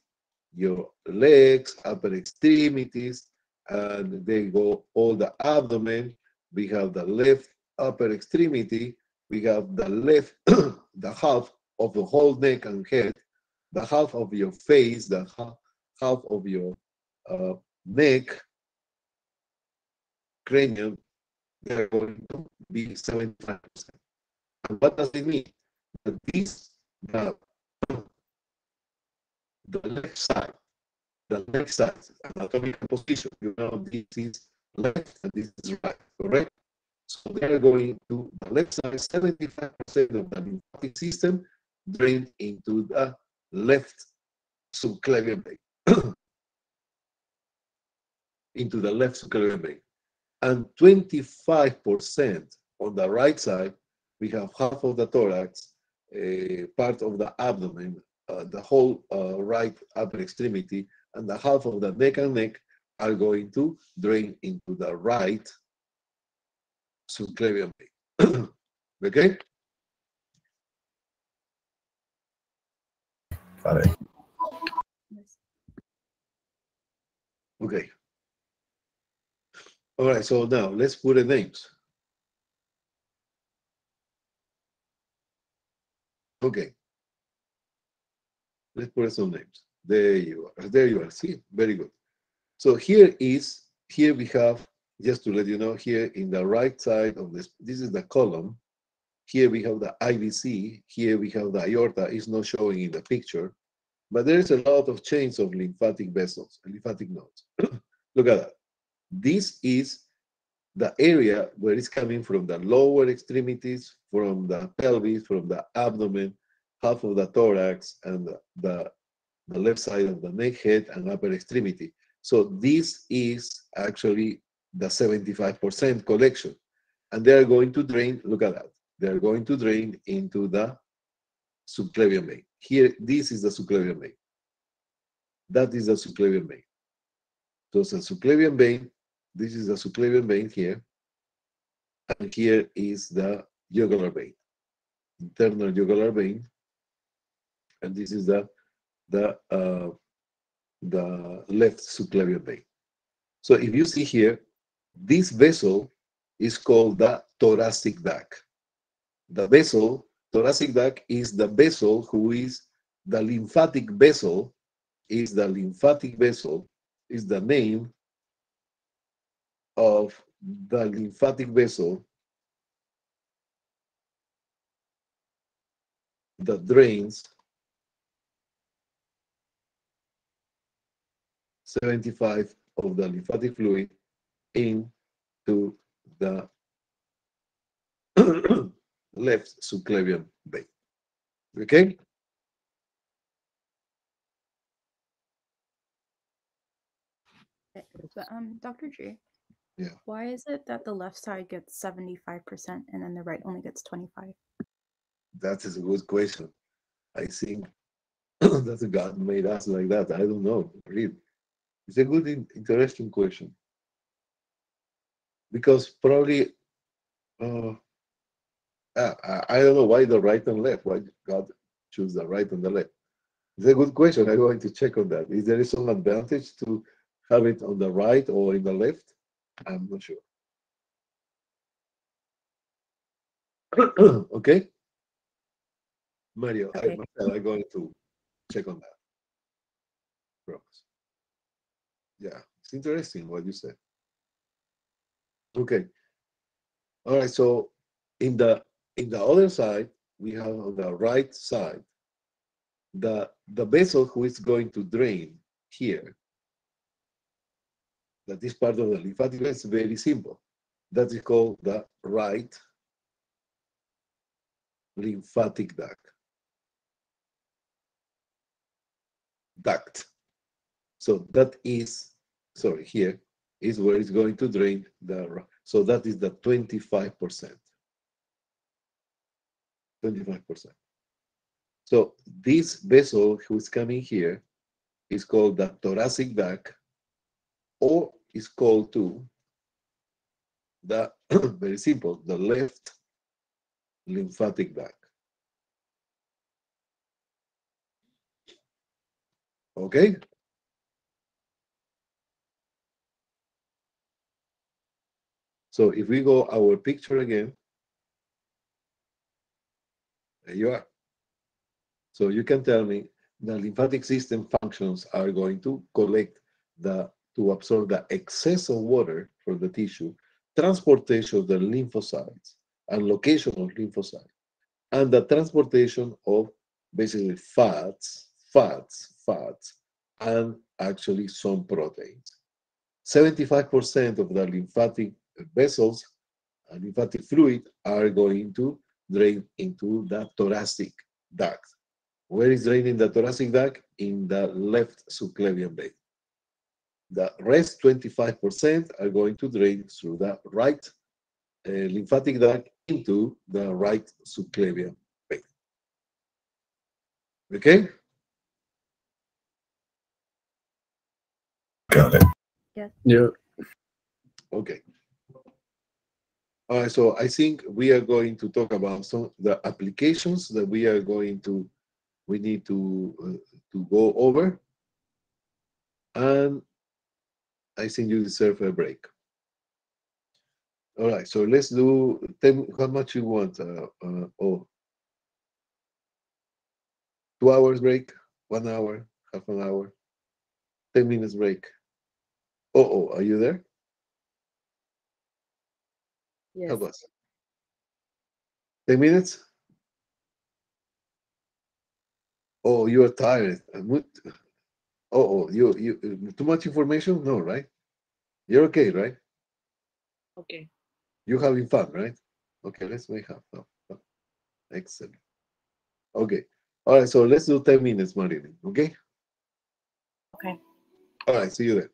your legs, upper extremities, and they go all the abdomen. We have the left upper extremity. We have the left, [clears throat] the half of the whole neck and head, the half of your face, the half, half of your uh, neck, cranium, they're going to be 75%. And what does it mean? That these, the, the left side, the left side, anatomical position, you know, this is left and this is right, correct? So they are going to the left side, 75% of the lymphatic system drained into the left subclavian vein. [coughs] into the left subclavian vein. And 25% on the right side, we have half of the thorax, uh, part of the abdomen, uh, the whole uh, right upper extremity, and the half of the neck and neck are going to drain into the right subclavian vein. [clears throat] okay? Got it. Okay. All right, so now let's put the names. Okay. Let's put some names. There you are. There you are. See, very good. So here is, here we have, just to let you know, here in the right side of this, this is the column. Here we have the IVC. Here we have the aorta. It's not showing in the picture, but there is a lot of chains of lymphatic vessels, lymphatic nodes. [clears throat] Look at that. This is the area where it's coming from the lower extremities, from the pelvis, from the abdomen, half of the thorax, and the, the, left side of the neck, head, and upper extremity. So this is actually the 75% collection. And they are going to drain, look at that. They are going to drain into the subclavian vein. Here, this is the subclavian vein. That is the subclavian vein. So it's a subclavian vein. This is the subclavian vein here. And here is the jugular vein, internal jugular vein. And this is the, the, uh, the left subclavian vein. So if you see here, this vessel is called the thoracic duct. The vessel, thoracic duct, is the vessel who is the lymphatic vessel, is the lymphatic vessel, is the name of the lymphatic vessel that drains 75 of the lymphatic fluid into the [clears throat] left subclavian vein. Okay? But um, Dr. G. Yeah. Why is it that the left side gets seventy-five percent and then the right only gets twenty-five? That is a good question. I think [clears throat] that God made us like that. I don't know, really. It's a good, interesting question. Because probably, uh, I, I- I don't know why the right and left, why God choose the right and the left. It's a good question. I'm going to check on that. Is there some advantage to have it on the right or in the left? I'm not sure. [clears throat] okay? Mario, I, Okay. Marcel, I'm going to check on that. Promise. Yeah, it's interesting what you said. Okay. All right, so in the in the other side, we have on the right side the the vessel who is going to drain here. That is part of the lymphatic vein is very simple. That is called the right lymphatic duct. duct. So that is, sorry, here is where it's going to drain the, so that is the 25%. 25%. So this vessel who's coming here is called the thoracic duct or is called to the, [clears throat] very simple, the left lymphatic duct. Okay? So if we go our picture again, there you are. So you can tell me the lymphatic system functions are going to collect the to absorb the excess of water from the tissue, transportation of the lymphocytes and location of lymphocytes, and the transportation of basically fats, fats, fats, and actually some proteins. 75% of the lymphatic vessels and lymphatic fluid are going to drain into the thoracic duct. Where is draining the thoracic duct? In the left subclavian vein. The rest 25% are going to drain through the right uh, lymphatic duct into the right subclavian vein. Okay? Got it. Yeah. Okay. All right, so I think we are going to talk about some the applications that we are going to we need to uh, to go over, and I think you deserve a break. All right, so let's do. Tell how much you want. Uh, uh, oh, two hours break, one hour, half an hour, ten minutes break. Oh, oh, are you there? Yes. Help us. 10 minutes? Oh, you are tired. Oh, oh, you, you, too much information? No, right? You're okay, right? Okay. You having fun, right? Okay, let's make up. fun. fun. Excellent. Okay. All right, so let's do 10 minutes, Marilyn, okay? Okay. All right, see you then.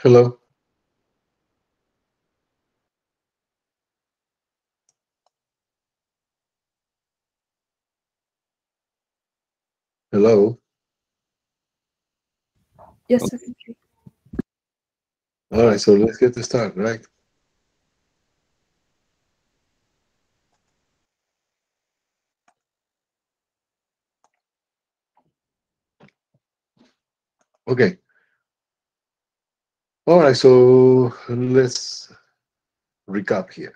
Hello. Hello. Yes, oh. I can hear you. All right, so let's get to start, right? Okay. All right, so let's recap here.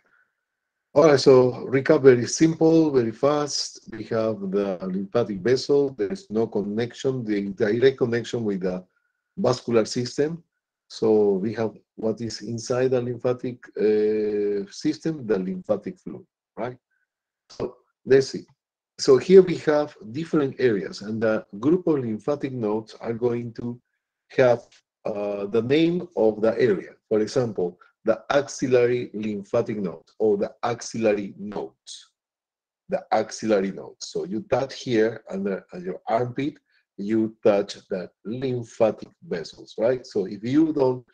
All right, so recap very simple, very fast. We have the lymphatic vessel. There is no connection, the direct connection with the vascular system. So we have what is inside the lymphatic uh, system, the lymphatic fluid, right? So let's see. So here we have different areas, and the group of lymphatic nodes are going to have uh, the name of the area. For example, the axillary lymphatic node or the axillary nodes. The axillary nodes. So you touch here under your armpit, you touch the lymphatic vessels, right? So if you don't,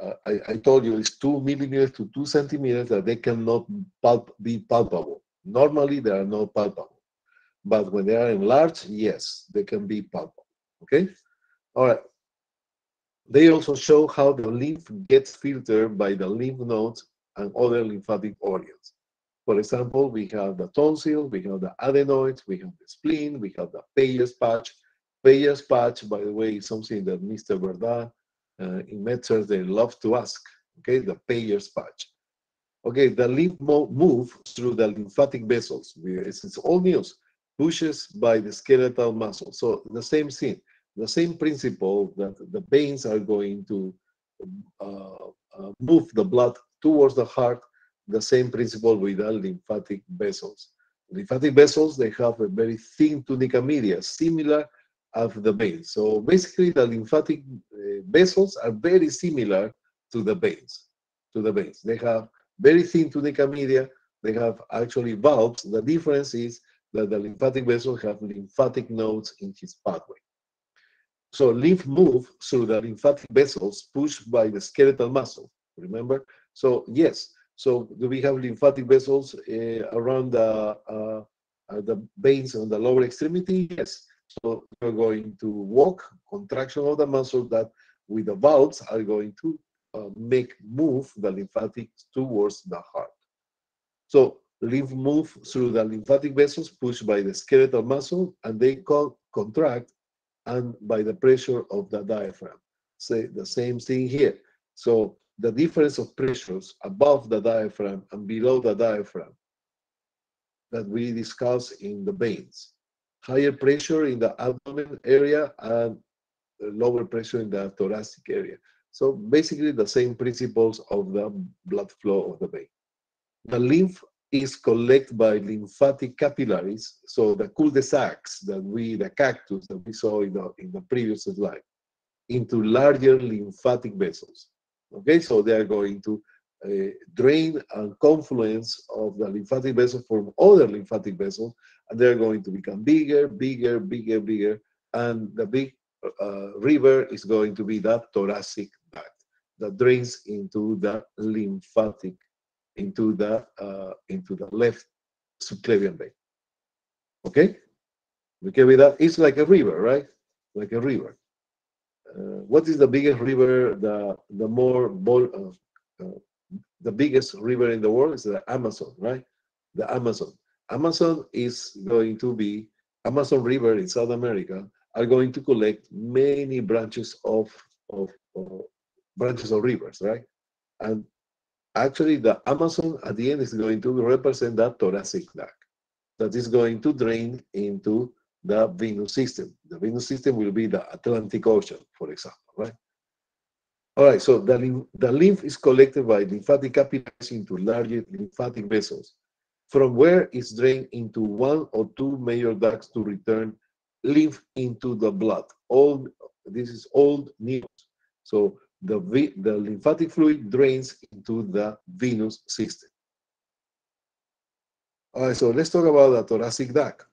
uh, I, I, told you it's two millimeters to two centimeters that they cannot pulp, be palpable. Normally they are not palpable, but when they are enlarged, yes, they can be palpable. Okay, all right. They also show how the lymph gets filtered by the lymph nodes and other lymphatic organs. For example, we have the tonsil, we have the adenoids, we have the spleen, we have the Peyer's patch. Peyer's patch, by the way, is something that Mr. Verdad uh, in MedSearch, they love to ask, okay, the Peyer's patch. Okay, the lymph move through the lymphatic vessels. It's, it's all news. Pushes by the skeletal muscle. So the same thing the same principle that the veins are going to uh, uh, move the blood towards the heart, the same principle with the lymphatic vessels. Lymphatic vessels, they have a very thin tunica media, similar of the veins. So basically the lymphatic uh, vessels are very similar to the veins, to the veins. They have very thin tunica media, they have actually valves. The difference is that the lymphatic vessels have lymphatic nodes in his pathway. So lymph move through the lymphatic vessels pushed by the skeletal muscle. Remember? So yes. So do we have lymphatic vessels uh, around the uh, uh, the veins on the lower extremity? Yes. So we're going to walk contraction of the muscle that with the valves are going to uh, make move the lymphatic towards the heart. So lymph move through the lymphatic vessels pushed by the skeletal muscle and they call contract and by the pressure of the diaphragm. Say the same thing here. So the difference of pressures above the diaphragm and below the diaphragm that we discuss in the veins. Higher pressure in the abdomen area and lower pressure in the thoracic area. So basically the same principles of the blood flow of the vein. The lymph is collected by lymphatic capillaries. So the cul-de-sacs that we, the cactus that we saw in the, in the previous slide, into larger lymphatic vessels. Okay, so they are going to uh, drain and confluence of the lymphatic vessels from other lymphatic vessels, and they're going to become bigger, bigger, bigger, bigger, and the big uh, river is going to be that thoracic duct that drains into the lymphatic into the uh, into the left subclavian vein. Okay, okay with that? It's like a river, right? Like a river. Uh, what is the biggest river? The the more uh, uh, the biggest river in the world is the Amazon, right? The Amazon. Amazon is going to be Amazon River in South America are going to collect many branches of of, of branches of rivers, right? And actually the Amazon at the end is going to represent that thoracic duct that is going to drain into the venous system. The venous system will be the Atlantic Ocean, for example, right? All right, so the, the lymph is collected by lymphatic capillaries into larger lymphatic vessels, from where it's drained into one or two major ducts to return lymph into the blood. All this is old news. So the, the lymphatic fluid drains into the venous system. All right, so let's talk about the thoracic duct.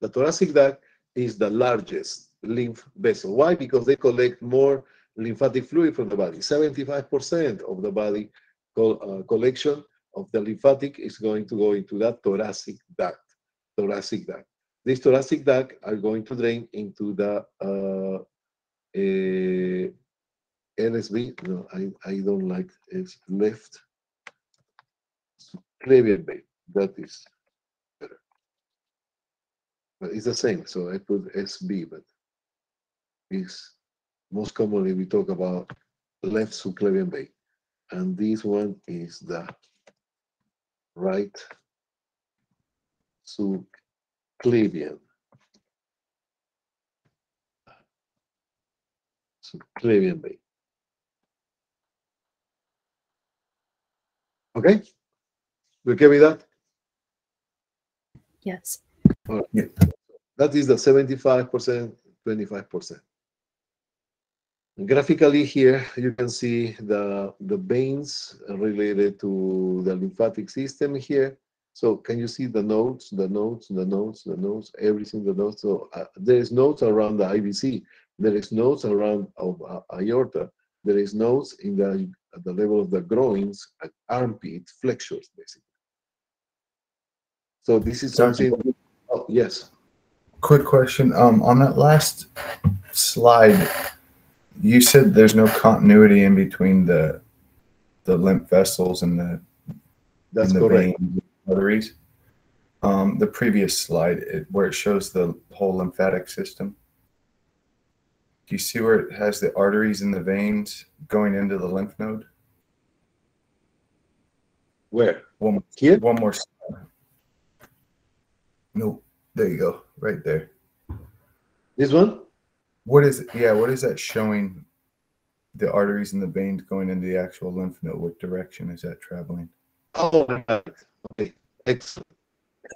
The thoracic duct is the largest lymph vessel. Why? Because they collect more lymphatic fluid from the body. 75% of the body uh, collection of the lymphatic is going to go into that thoracic duct. Thoracic duct. These thoracic duct are going to drain into the uh, uh, LSB. No, I, I don't like it's left. Clevian vein. That is better. But it's the same. So I put SB, but it's most commonly we talk about left subclavian vein. And this one is the right subclavian. Subclavian vein. Okay? You okay with that? Yes. That is the 75%, 25%. Graphically here, you can see the, the veins related to the lymphatic system here. So can you see the nodes, the nodes, the nodes, the nodes, every single node? So uh, there is nodes around the IVC. There is nodes around of uh, aorta. There is nodes in the at the level of the groins, at armpit, flexures, basically. So this is something. Oh, yes. Quick question. Um, on that last slide, you said there's no continuity in between the the lymph vessels and the That's and the correct. veins, arteries. Um, the previous slide, it, where it shows the whole lymphatic system. Do you see where it has the arteries and the veins going into the lymph node? Where? One, more, Here? one more. Nope. There you go. Right there. This one? What is it? Yeah. What is that showing? The arteries and the veins going into the actual lymph node. What direction is that traveling? Oh. Okay, excellent.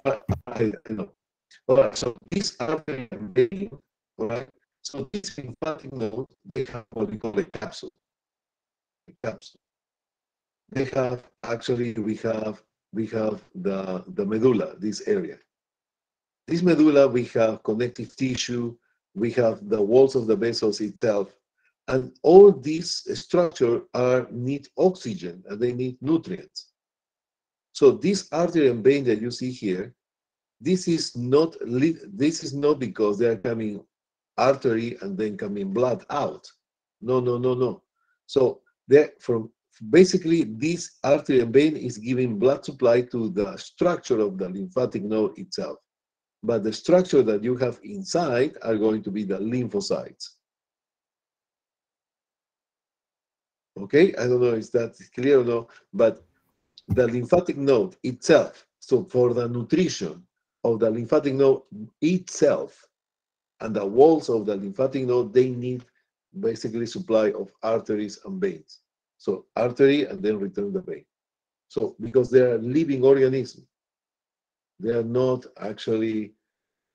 Uh, know. All right, so these vein, all right? So these lymphatic nodes, they have what we call a capsule. A capsule. They have actually we have we have the the medulla, this area. This medulla, we have connective tissue, we have the walls of the vessels itself, and all these structure are need oxygen and they need nutrients. So this artery and vein that you see here, this is not this is not because they are coming artery and then coming blood out. No, no, no, no. So they from basically this artery and vein is giving blood supply to the structure of the lymphatic node itself. But the structure that you have inside are going to be the lymphocytes. Okay, I don't know if that's clear or no, but the lymphatic node itself, so for the nutrition of the lymphatic node itself and the walls of the lymphatic node, they need basically supply of arteries and veins. So artery and then return the vein. So because they are living organisms, they are not actually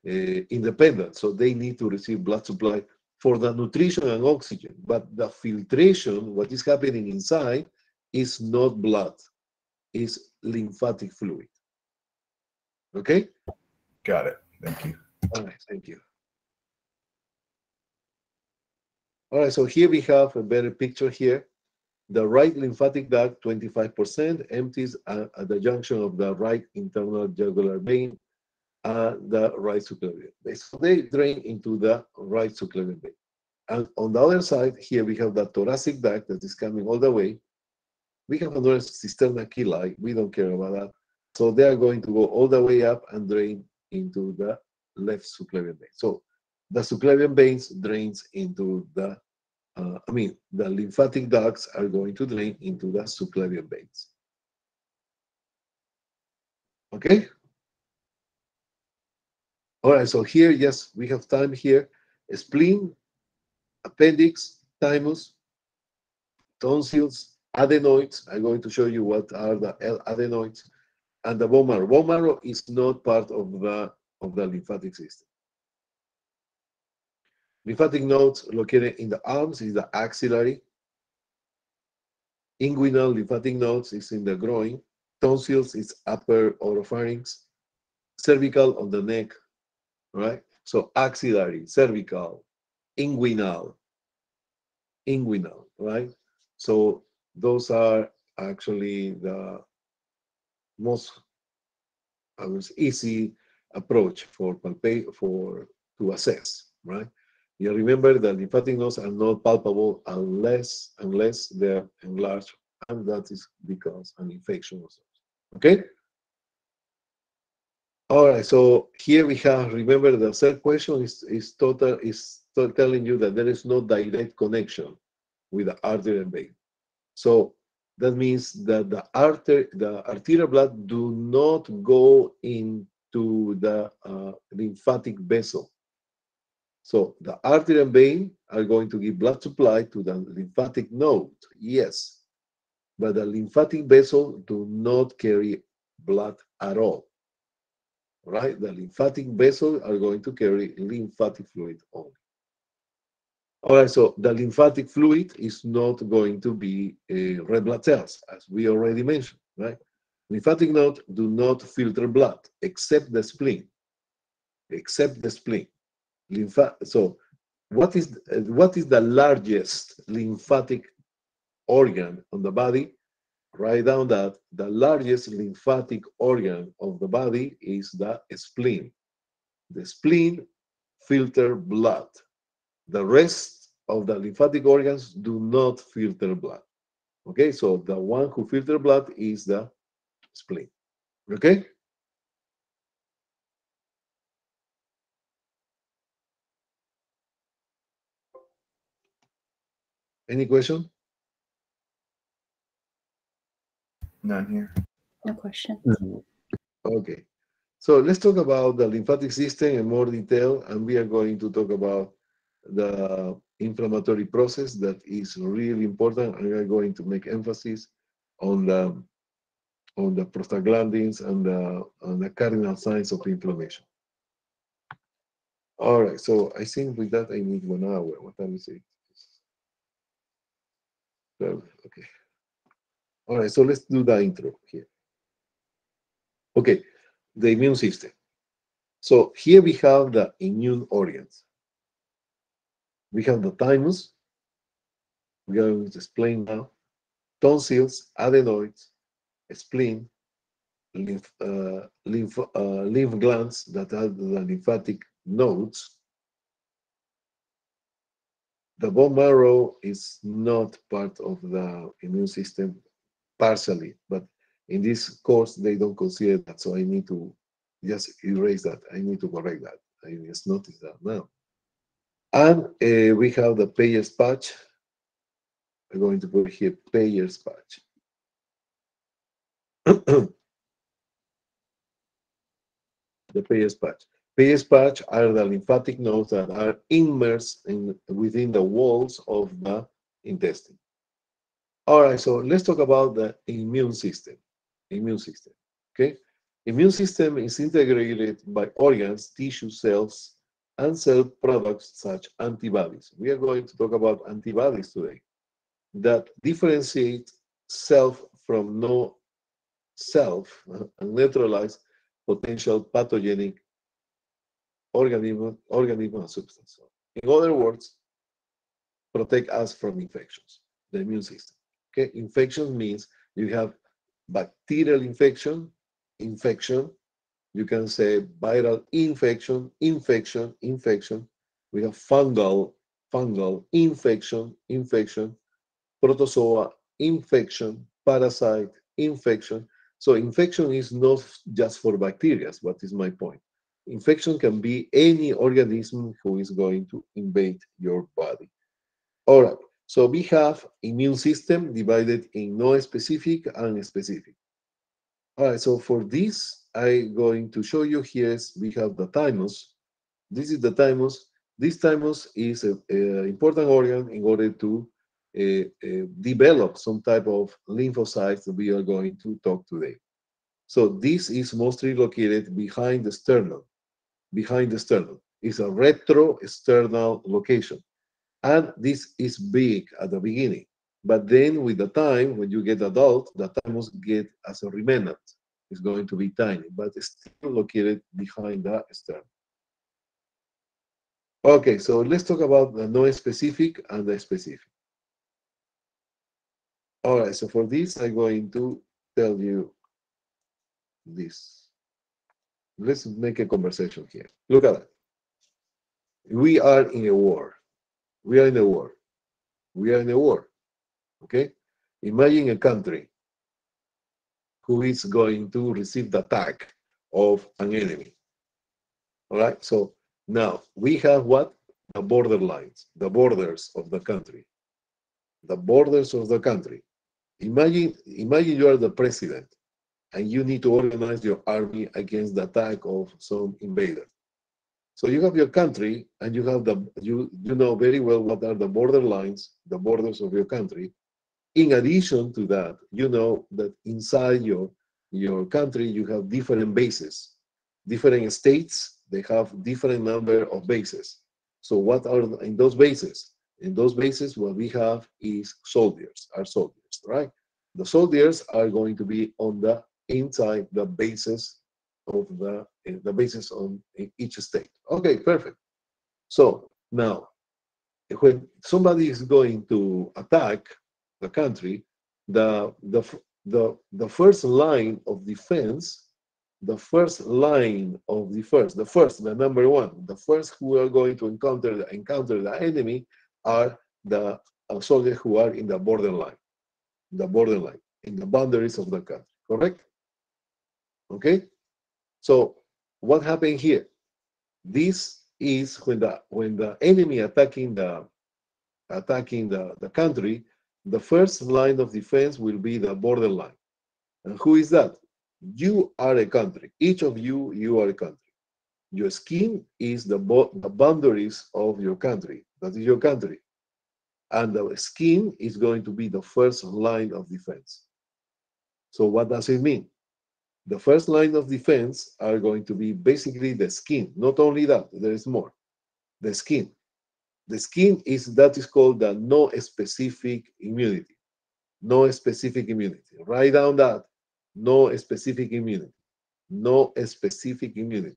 uh, independent. So they need to receive blood supply for the nutrition and oxygen. But the filtration, what is happening inside, is not blood is lymphatic fluid. Okay? Got it. Thank you. All right, thank you. All right, so here we have a better picture here. The right lymphatic duct, 25%, empties at, the junction of the right internal jugular vein and the right subclavian vein. So they drain into the right subclavian vein. And on the other side, here we have the thoracic duct that is coming all the way we have another cisterna chyli. We don't care about that. So they are going to go all the way up and drain into the left subclavian vein. So the subclavian veins drains into the, uh, I mean, the lymphatic ducts are going to drain into the subclavian veins. Okay? All right, so here, yes, we have time here. Spleen, appendix, thymus, tonsils, adenoids. I'm going to show you what are the L adenoids and the bone marrow. Bone marrow is not part of the of the lymphatic system. Lymphatic nodes located in the arms is the axillary. Inguinal lymphatic nodes is in the groin. Tonsils is upper oropharynx. Cervical on the neck, right? So axillary, cervical, inguinal, inguinal, right? So those are actually the most I was easy approach for palpate for to assess, right? You remember that lymphatic nodes are not palpable unless unless they're enlarged, and that is because an infection was okay. All right, so here we have remember the third question is is total is telling you that there is no direct connection with the artery and vein. So that means that the artery, the arterial blood do not go into the uh, lymphatic vessel. So the artery and vein are going to give blood supply to the lymphatic node, yes, but the lymphatic vessel do not carry blood at all. Right? The lymphatic vessel are going to carry lymphatic fluid only. All right, so the lymphatic fluid is not going to be uh, red blood cells, as we already mentioned, right? Lymphatic nodes do not filter blood, except the spleen, except the spleen. So what is, what is the largest lymphatic organ on the body? Write down that the largest lymphatic organ of the body is the spleen. The spleen filter blood the rest of the lymphatic organs do not filter blood. Okay, so the one who filter blood is the spleen. Okay? Any question? None here. No question. Mm-hmm. Okay. So let's talk about the lymphatic system in more detail, and we are going to talk about the inflammatory process that is really important. And we are going to make emphasis on the on the prostaglandins and the, on the cardinal signs of inflammation. All right, so I think with that I need one hour. What time is it? Okay. All right, so let's do the intro here. Okay, the immune system. So here we have the immune organs we have the thymus. We are going to explain now. Tonsils, adenoids, spleen, lymph, uh, lymph, uh, lymph glands that are the lymphatic nodes. The bone marrow is not part of the immune system partially, but in this course they don't consider that, so I need to just erase that. I need to correct that. I just noticed that now. And uh, we have the Peyer's patch. I'm going to put here Peyer's patch. [clears throat] the Peyer's patch. Peyer's patch are the lymphatic nodes that are immersed in, within the walls of the intestine. All right, so let's talk about the immune system. Immune system, okay? Immune system is integrated by organs, tissue cells, and cell products such antibodies. We are going to talk about antibodies today that differentiate self from no self uh, and neutralize potential pathogenic organism, organism and substance. In other words, protect us from infections, the immune system. Okay, infection means you have bacterial infection, infection, you can say viral infection, infection, infection. We have fungal, fungal, infection, infection, protozoa, infection, parasite, infection. So infection is not just for bacteria, what is my point. Infection can be any organism who is going to invade your body. All right, so we have immune system divided in non-specific and specific. All right, so for this, I'm going to show you here is we have the thymus. This is the thymus. This thymus is an important organ in order to uh, uh, develop some type of lymphocytes that we are going to talk today. So this is mostly located behind the sternum. Behind the sternum. It's a retro-sternal location. And this is big at the beginning. But then with the time, when you get adult, the thymus get as a remnant is going to be tiny, but it's still located behind the sternum. Okay, so let's talk about the non-specific and the specific. All right, so for this, I'm going to tell you this. Let's make a conversation here. Look at that. We are in a war. We are in a war. We are in a war. Okay? Imagine a country who is going to receive the attack of an enemy. All right, so now we have what? The borderlines, the borders of the country. The borders of the country. Imagine, imagine you are the president and you need to organize your army against the attack of some invader. So you have your country and you have the you you know very well what are the border lines, the borders of your country. In addition to that, you know that inside your your country you have different bases, different states. They have different number of bases. So what are in those bases? In those bases, what we have is soldiers, are soldiers, right? The soldiers are going to be on the inside the basis of the the basis on each state. Okay, perfect. So now, when somebody is going to attack the country, the the the the first line of defense, the first line of the first, the first, the number one, the first who are going to encounter the, encounter the enemy are the uh, soldiers who are in the borderline, the borderline, in the boundaries of the country. Correct? Okay. So what happened here? This is when the when the enemy attacking the attacking the, the country, the first line of defense will be the borderline. And who is that? You are a country. Each of you, you are a country. Your skin is the, the boundaries of your country. That is your country. And the skin is going to be the first line of defense. So what does it mean? The first line of defense are going to be basically the skin. Not only that, there is more. The skin. The skin is that is called the no specific immunity. No specific immunity. Write down that. No specific immunity. No specific immunity.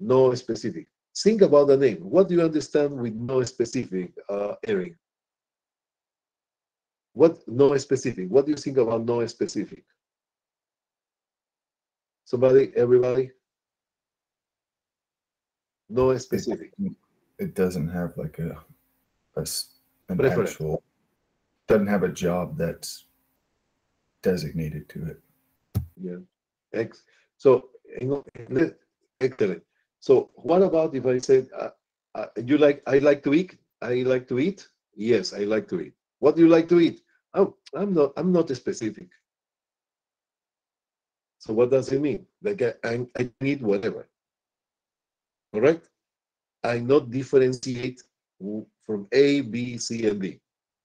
No specific. Think about the name. What do you understand with no specific, uh, Eric? What no specific? What do you think about no specific? Somebody, everybody? No specific. It doesn't have like a, a an Preference. actual doesn't have a job that's designated to it. Yeah. Ex- so, excellent. So, what about if I said, uh, uh, you like, I like to eat? I like to eat? Yes, I like to eat. What do you like to eat? Oh, I'm not, I'm not specific. So what does it mean? Like I, I, need whatever. Correct? I not differentiate from A, B, C, and D.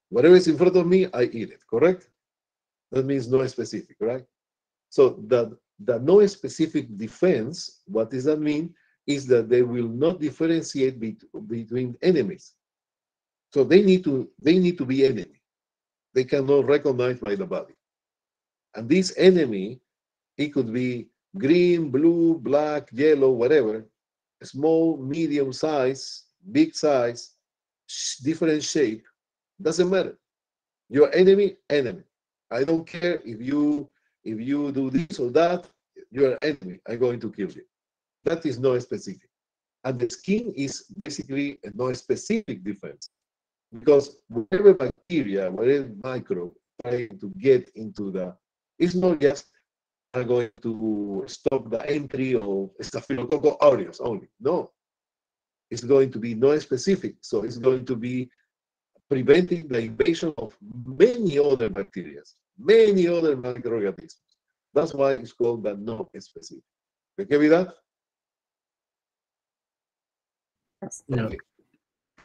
Whatever is in front of me, I eat it. Correct? That means no specific, right? So the the no specific defense, what does that mean? Is that they will not differentiate be, between enemies. So they need to they need to be enemy. They cannot recognize by the body. And this enemy it could be green, blue, black, yellow, whatever, small, medium size, big size, different shape, doesn't matter. Your enemy, enemy. I don't care if you if you do this or that, you're enemy. I'm going to kill you. That is no specific. And the skin is basically a no specific defense. Because whatever bacteria, whatever microbe trying to get into the, it's not just are going to stop the entry of Staphylococcus aureus only. No. It's going to be non-specific, So it's going to be preventing the invasion of many other bacteria, many other microorganisms. That's why it's called the no specific. ¿De qué vida? Yes. Okay.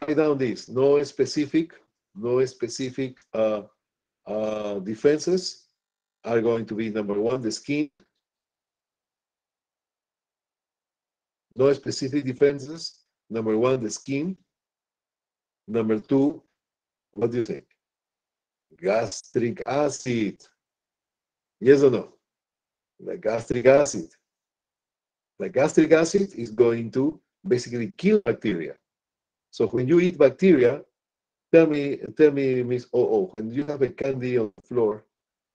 Write down this. No specific, no specific uh, uh, defenses are going to be number one, the skin. No specific defenses. Number one, the skin. Number two, what do you think? Gastric acid. Yes or no? The gastric acid. The gastric acid is going to basically kill bacteria. So when you eat bacteria, tell me, tell me, Miss Oh, when you have a candy on the floor,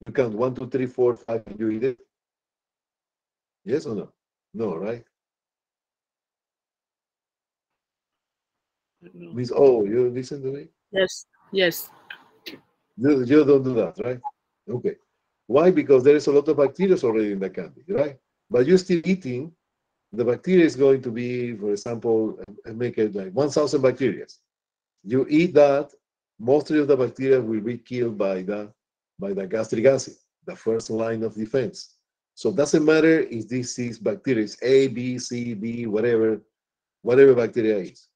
you count one, two, three, four, five, and you eat it. Yes or no? No, right? No. Miss Oh, you listen to me. Yes, yes. You, you don't do that, right? Okay. Why? Because there is a lot of bacteria already in the candy, right? But you're still eating. The bacteria is going to be, for example, uh, make it like 1,000 bacteria. You eat that, most of the bacteria will be killed by the by the gastric acid, the first line of defense. So it doesn't matter if this is bacteria, it's A, B, C, D, whatever, whatever bacteria is.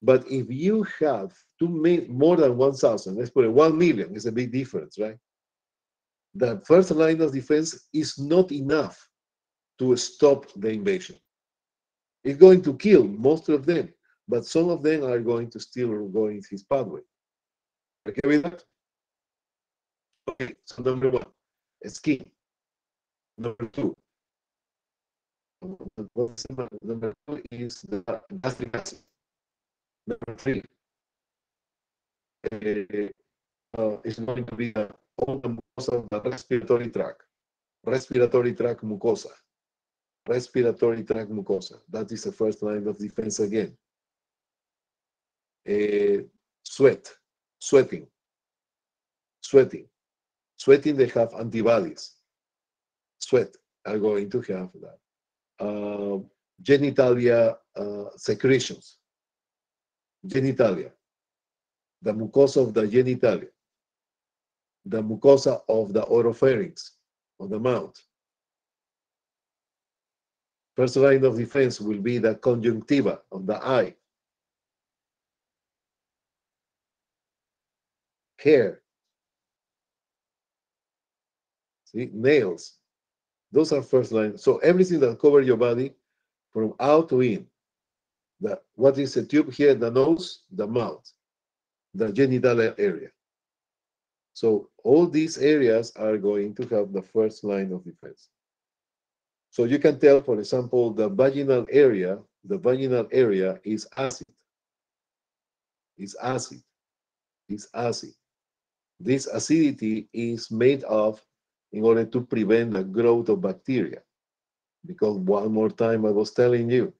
But if you have two more than 1,000, let's put it 1 million, it's a big difference, right? The first line of defense is not enough to stop the invasion. It's going to kill most of them, but some of them are going to still go in his pathway. Okay with that? Okay, so number one, skin. Number two, number, two is the gastric acid. Number three, uh, uh, is going to be the, all mucosa of the respiratory tract. Respiratory tract mucosa. Respiratory tract mucosa. That is the first line of defense again. Uh, sweat, sweating, sweating, sweating. They have antibodies. Sweat are going to have that. Uh, genitalia uh, secretions. Genitalia the mucosa of the genitalia, the mucosa of the oropharynx, of the mouth. First line of defense will be the conjunctiva of the eye. Hair. See, nails. Those are first line. So everything that covers your body from out to in. The, what is the tube here? The nose, the mouth the genital area. So all these areas are going to have the first line of defense. So you can tell, for example, the vaginal area, the vaginal area is acid. Is acid. Is acid. This acidity is made of in order to prevent the growth of bacteria. Because one more time, I was telling you,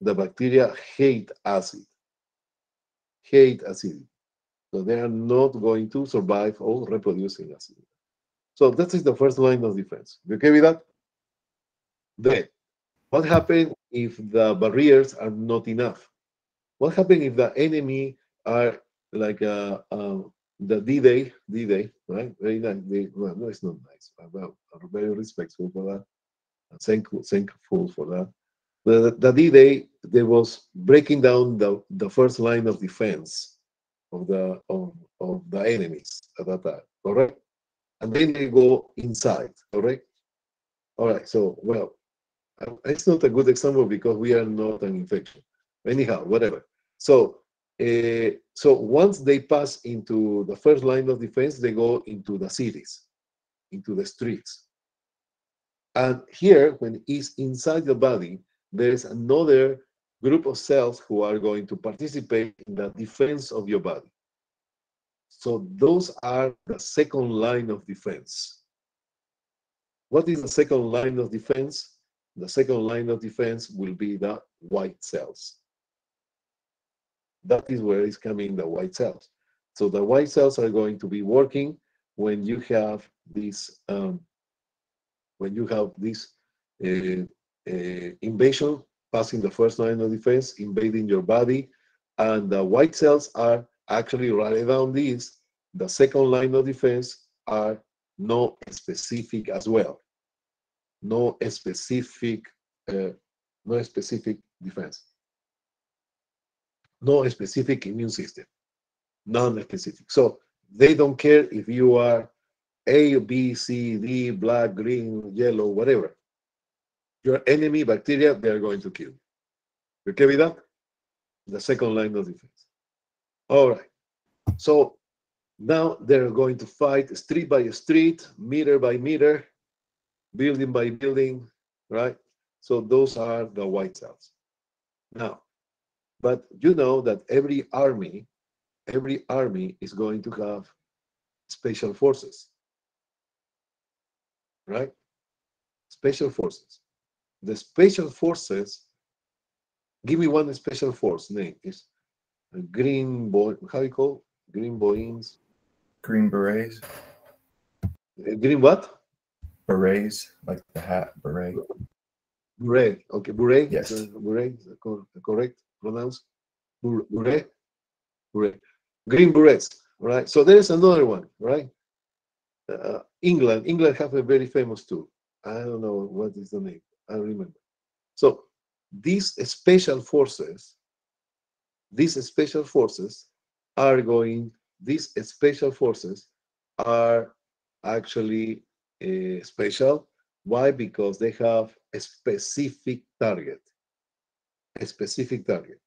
the bacteria hate acid. Hate acidity. So they are not going to survive or reproduce in acid. So that is the first line of defense. You okay with that? Then, what happens if the barriers are not enough? What happens if the enemy are like a, uh, the D-Day, D-Day, right? Very nice. Well, no, it's not nice. I'm, I'm very respectful for that. I'm thankful, thankful for that. The, the D-Day, they was breaking down the, the first line of defense of the of, of the enemies at that time, correct? And then they go inside, correct? All right, so well, it's not a good example because we are not an infection. Anyhow, whatever. So uh, so once they pass into the first line of defense, they go into the cities, into the streets. And here, when it's inside the body, there's another group of cells who are going to participate in the defense of your body. So those are the second line of defense. What is the second line of defense? The second line of defense will be the white cells. That is where is coming the white cells. So the white cells are going to be working when you have this um, when you have this uh, uh, invasion passing the first line of defense, invading your body, and the white cells are actually write down this. The second line of defense are no specific as well. No specific, uh, no specific defense. No specific immune system. Non-specific. So they don't care if you are A, B, C, D, black, green, yellow, whatever. Your enemy bacteria, they are going to kill you. You okay with that? The second line of defense. All right. So now they're going to fight street by street, meter by meter, building by building, right? So those are the white cells. Now, but you know that every army every army is going to have special forces, right? Special forces. The special forces, give me one special force name. Is green boy, how you call green boys? Green berets. Uh, Green what? Berets, like the hat beret. Beret. Okay, beret. Yes. uh, Beret. is that cor- correct pronounce. Bur- Beret. Green berets. Right. So there is another one. Right. Uh, England. England have a very famous too. I don't know what is the name. I remember. So these special forces, these special forces are going. These special forces are actually uh, special. Why? Because they have a specific target. A specific target.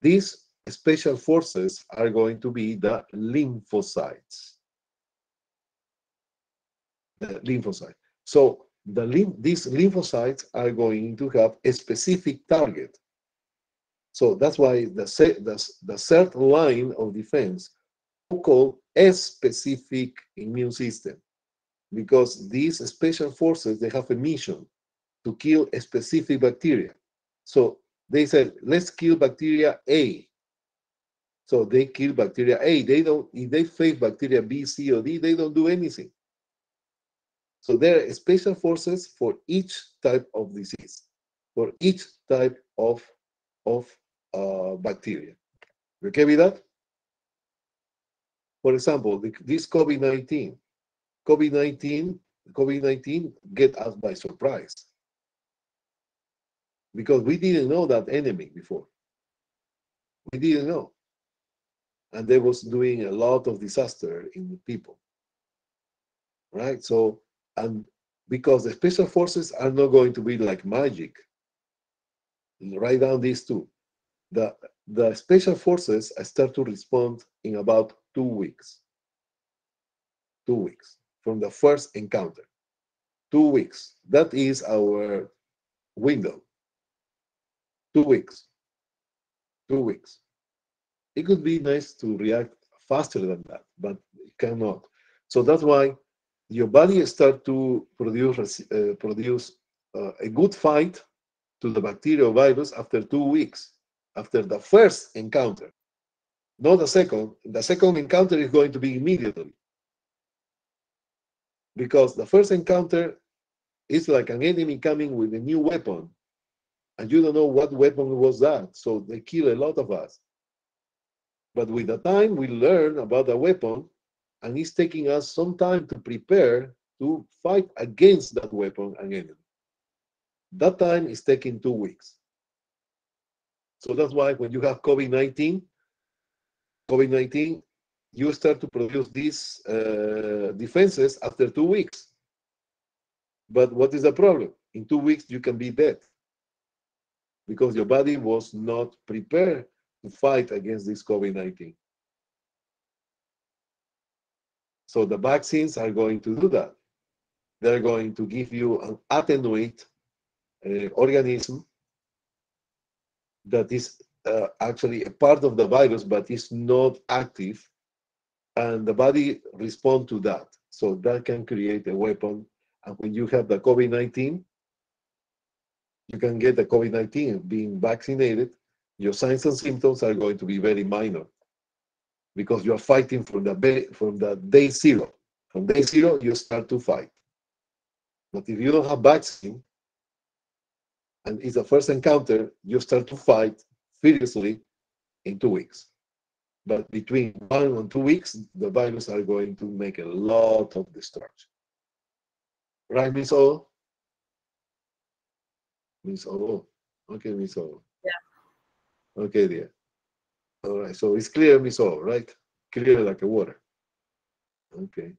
These special forces are going to be the lymphocytes. The lymphocyte. So the lymph, these lymphocytes are going to have a specific target. So that's why the the, the third line of defense called a specific immune system because these special forces they have a mission to kill a specific bacteria so they said let's kill bacteria a. So they kill bacteria a. They don't if they face bacteria b c or d they don't do anything. So there are special forces for each type of disease for each type of of uh, bacteria. You okay with that? For example the, this covid-19 COVID-19, COVID-19 get us by surprise. Because we didn't know that enemy before. We didn't know. And they was doing a lot of disaster in the people. Right? So, and because the special forces are not going to be like magic. Write down these two. The the special forces start to respond in about two weeks. Two weeks from the first encounter. Two weeks. That is our window. Two weeks. Two weeks. It could be nice to react faster than that, but it cannot. So that's why your body start to produce uh, produce uh, a good fight to the bacterial virus after two weeks, after the first encounter. Not the second. The second encounter is going to be immediately because the first encounter is like an enemy coming with a new weapon and you don't know what weapon was that. So they kill a lot of us. But with the time we learn about the weapon and it's taking us some time to prepare to fight against that weapon and that time is taking two weeks. So that's why when you have covid-19 covid-19 you start to produce these uh, defenses after two weeks. But what is the problem? In two weeks, you can be dead because your body was not prepared to fight against this COVID 19. So the vaccines are going to do that. They're going to give you an attenuate uh, organism that is uh, actually a part of the virus but is not active and the body respond to that. So that can create a weapon. And when you have the COVID-19, you can get the COVID-19 being vaccinated. Your signs and symptoms are going to be very minor because you are fighting from the from the day zero. From day zero, you start to fight. But if you don't have vaccine, and it's the first encounter, you start to fight furiously in two weeks. But between one and two weeks, the virus are going to make a lot of destruction. Right, Miss O? Miss O. Okay, Miss O. Yeah. Okay, dear. All right, so it's clear, Miss O, right? Clear like a water. Okay.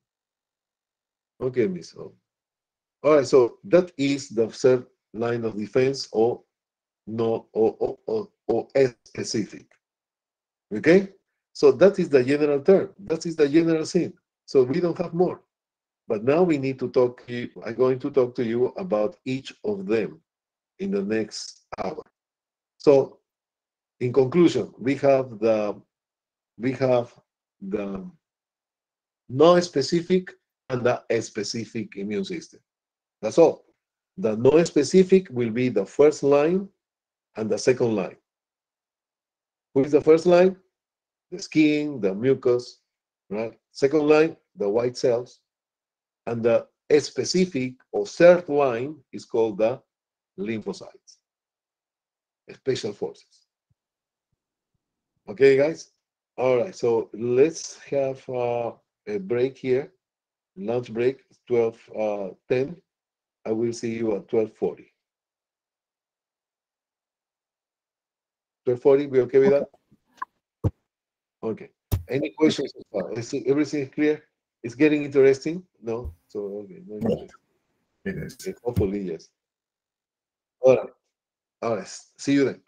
Okay, Miss O. All right, so that is the third line of defense or no or or, or, or specific. Okay? So that is the general term. That is the general thing. So we don't have more. But now we need to talk. I'm going to talk to you about each of them in the next hour. So, in conclusion, we have the we have the non-specific and the specific immune system. That's all. The non-specific will be the first line and the second line. Who is the first line? The skin, the mucus, right? Second line, the white cells. And the specific or third line is called the lymphocytes, special forces. Okay, guys? All right, so let's have uh, a break here, lunch break, 12, uh, 10. I will see you at 1240. 1240, we okay with that? Okay. Any questions so far? Is everything clear? It's getting interesting? No? So, okay. no. It is. Hopefully, yes. All right. All right. See you then.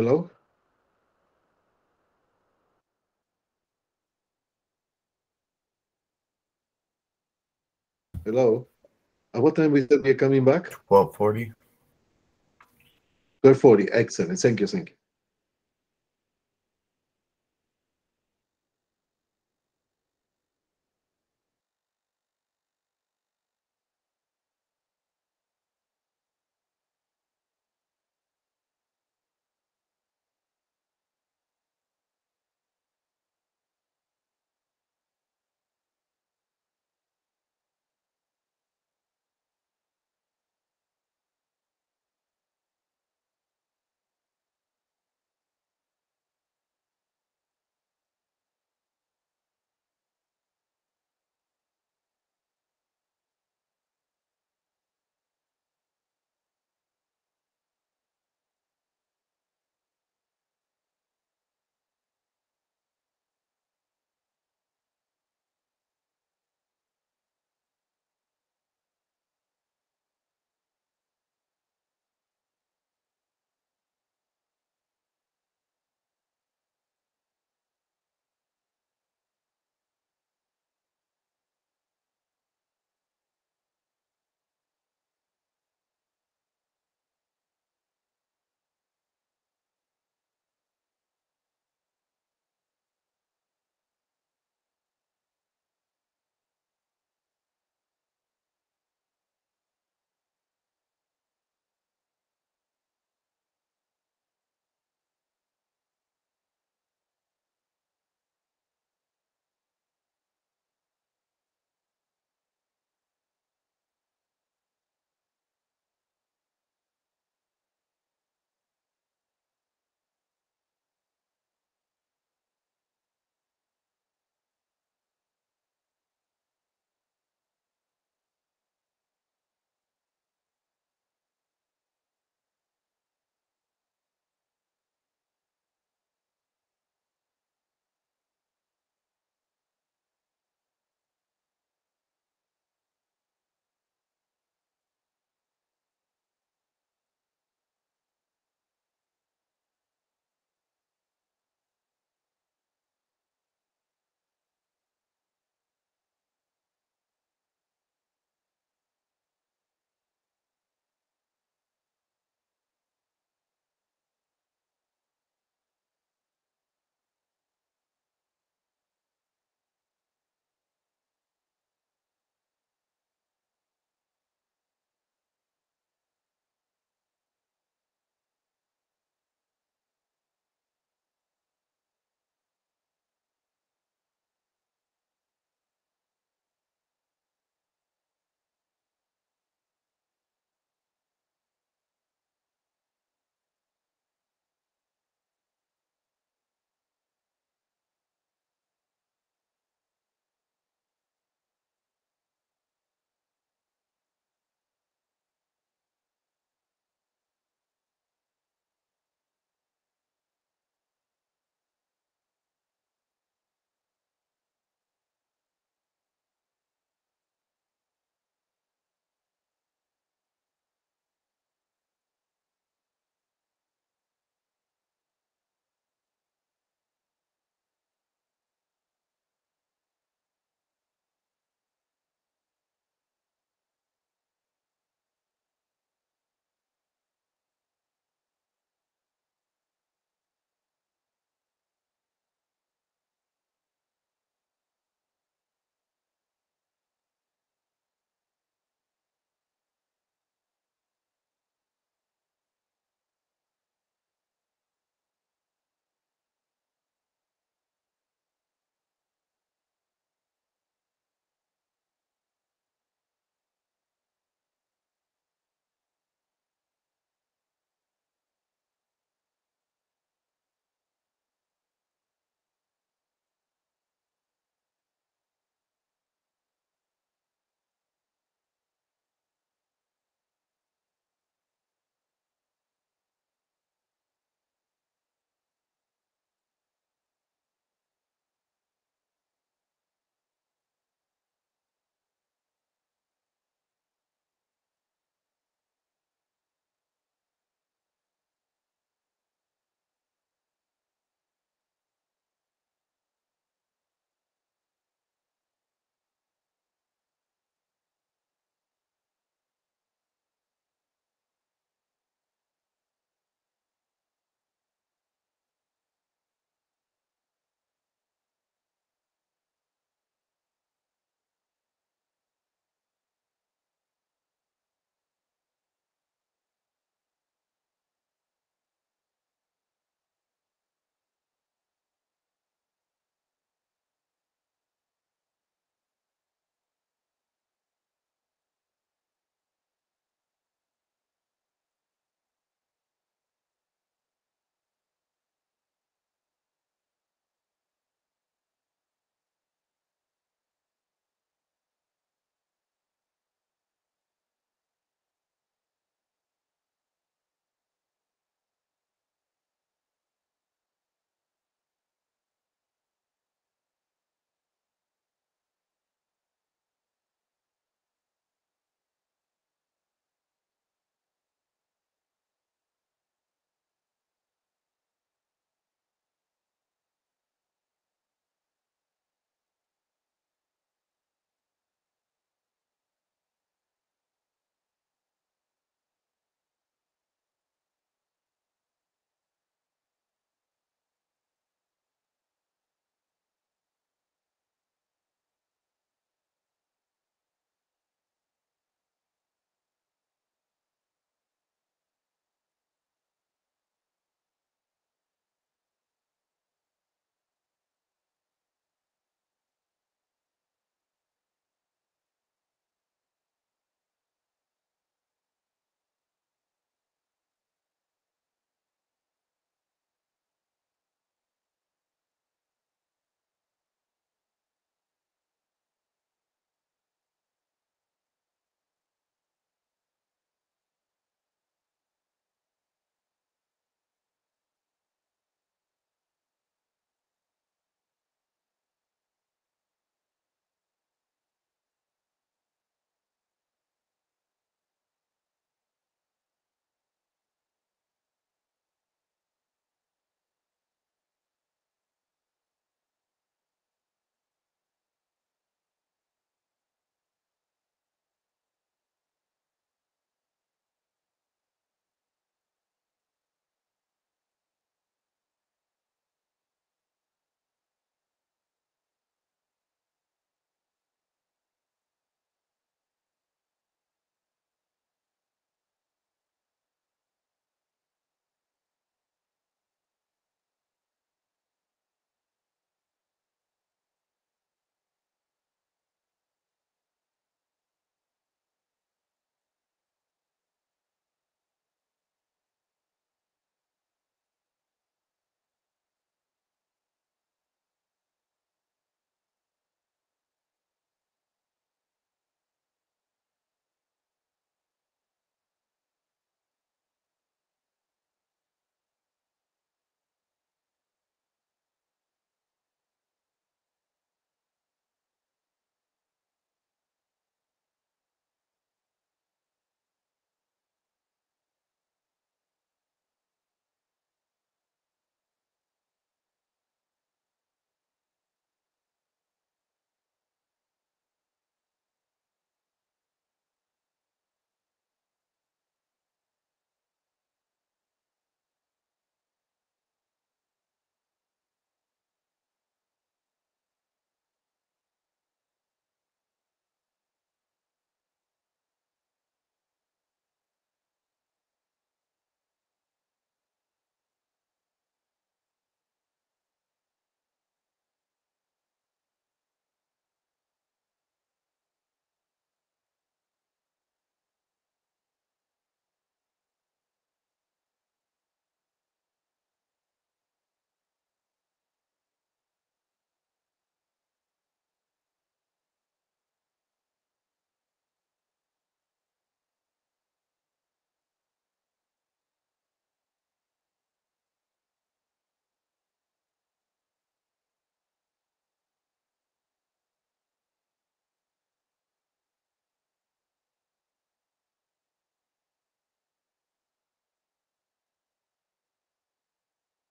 Hello? Hello? At what time we said we're coming back? 1240. 12:40. Excellent. Thank you. Thank you.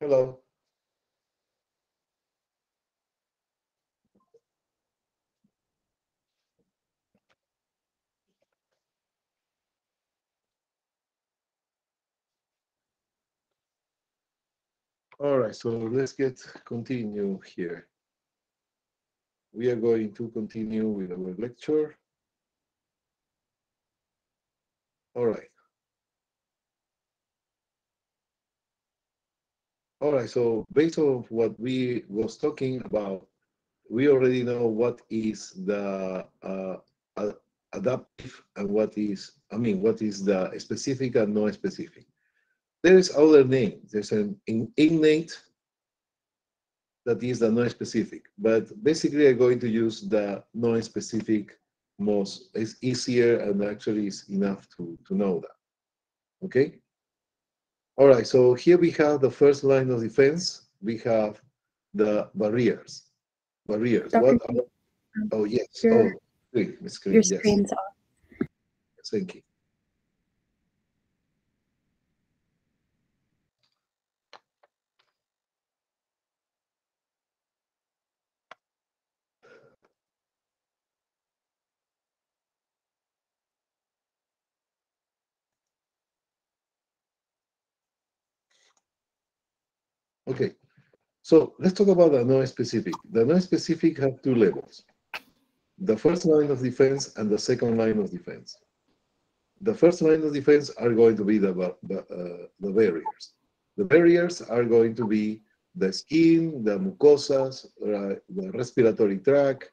Hello. All right, so let's get continue here. We are going to continue with our lecture. All right. All right, so based on what we was talking about, we already know what is the uh, adaptive and what is, I mean, what is the specific and non-specific. There is other name. There's an innate that is the non-specific, but basically I'm going to use the non-specific most, it's easier and actually is enough to, to know that, okay? All right, so here we have the first line of defense. We have the barriers. Barriers. Dr. What? Are, oh yes. Your- oh, Ms. Green, Your yes. screen's off. Thank you. Okay, so let's talk about the non-specific. The non-specific have two levels. The first line of defense and the second line of defense. The first line of defense are going to be the, uh, the barriers. The barriers are going to be the skin, the mucosas, the respiratory tract,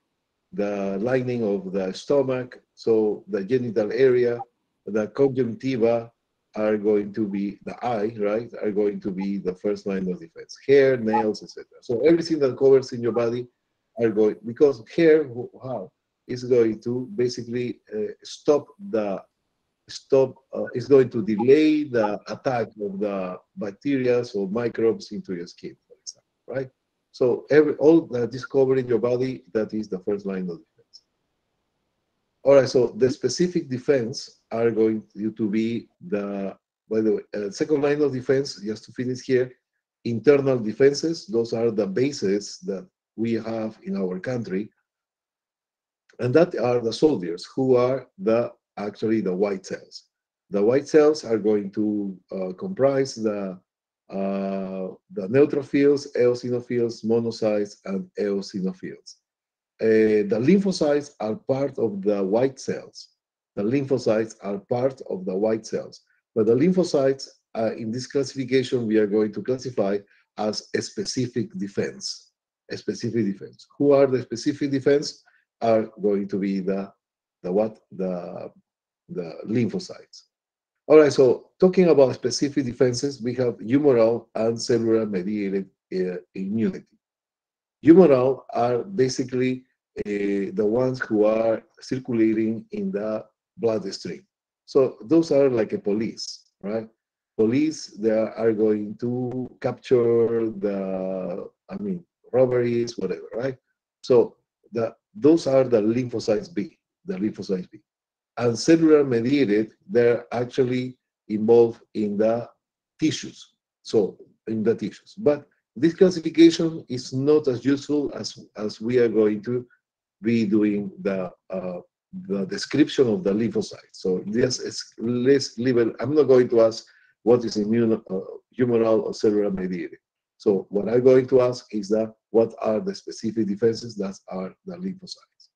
the lining of the stomach, so the genital area, the conjunctiva are going to be the eye, right? Are going to be the first line of defense. Hair, nails, etc. So everything that covers in your body are going because hair how is going to basically uh, stop the stop uh, is going to delay the attack of the bacteria or microbes into your skin, for example, right? So every all that is covered in your body, that is the first line of defense. All right, so the specific defense are going to, be the, by the way, uh, second line of defense, just to finish here, internal defenses, those are the bases that we have in our country. And that are the soldiers who are the actually the white cells. The white cells are going to uh, comprise the uh, the neutrophils, eosinophils, monocytes, and eosinophils. Uh, the lymphocytes are part of the white cells. The lymphocytes are part of the white cells. But the lymphocytes, uh, in this classification, we are going to classify as a specific defense. A specific defense. Who are the specific defense? Are going to be the the what the the lymphocytes. All right, so talking about specific defenses, we have humoral and cellular mediated uh, immunity. Humoral are basically Eh, the ones who are circulating in the bloodstream. So those are like a police, right? Police, they are going to capture the, I mean, robberies, whatever, right? So the, those are the lymphocytes B, the lymphocytes B and cellular mediated, they're actually involved in the tissues. So in the tissues. But this classification is not as useful as, as we are going to be doing the uh, the description of the lymphocytes. So this is leave it. I'm not going to ask what is immune, uh, humoral or cellular mediated. So what I'm going to ask is that what are the specific defenses that are the lymphocytes.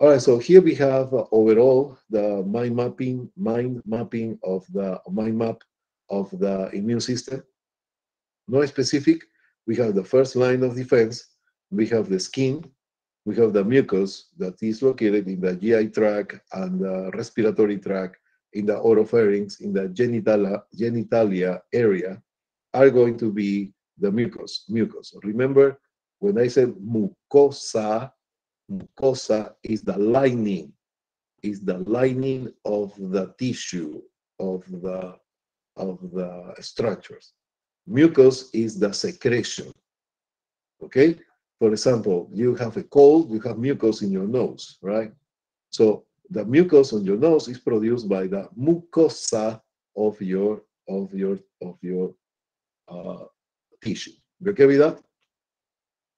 All right, so here we have uh, overall the mind mapping, mind mapping of the mind map of the immune system. No specific. We have the first line of defense. We have the skin. We have the mucus that is located in the GI tract and the respiratory tract, in the oropharynx, in the genitalia, genitalia area, are going to be the mucus. Mucus. Remember when I said mucosa, mucosa is the lining, is the lining of the tissue of the of the structures. Mucus is the secretion. Okay? For example, you have a cold, you have mucus in your nose, right? So the mucus on your nose is produced by the mucosa of your of your of your uh, tissue. ¿De qué vida?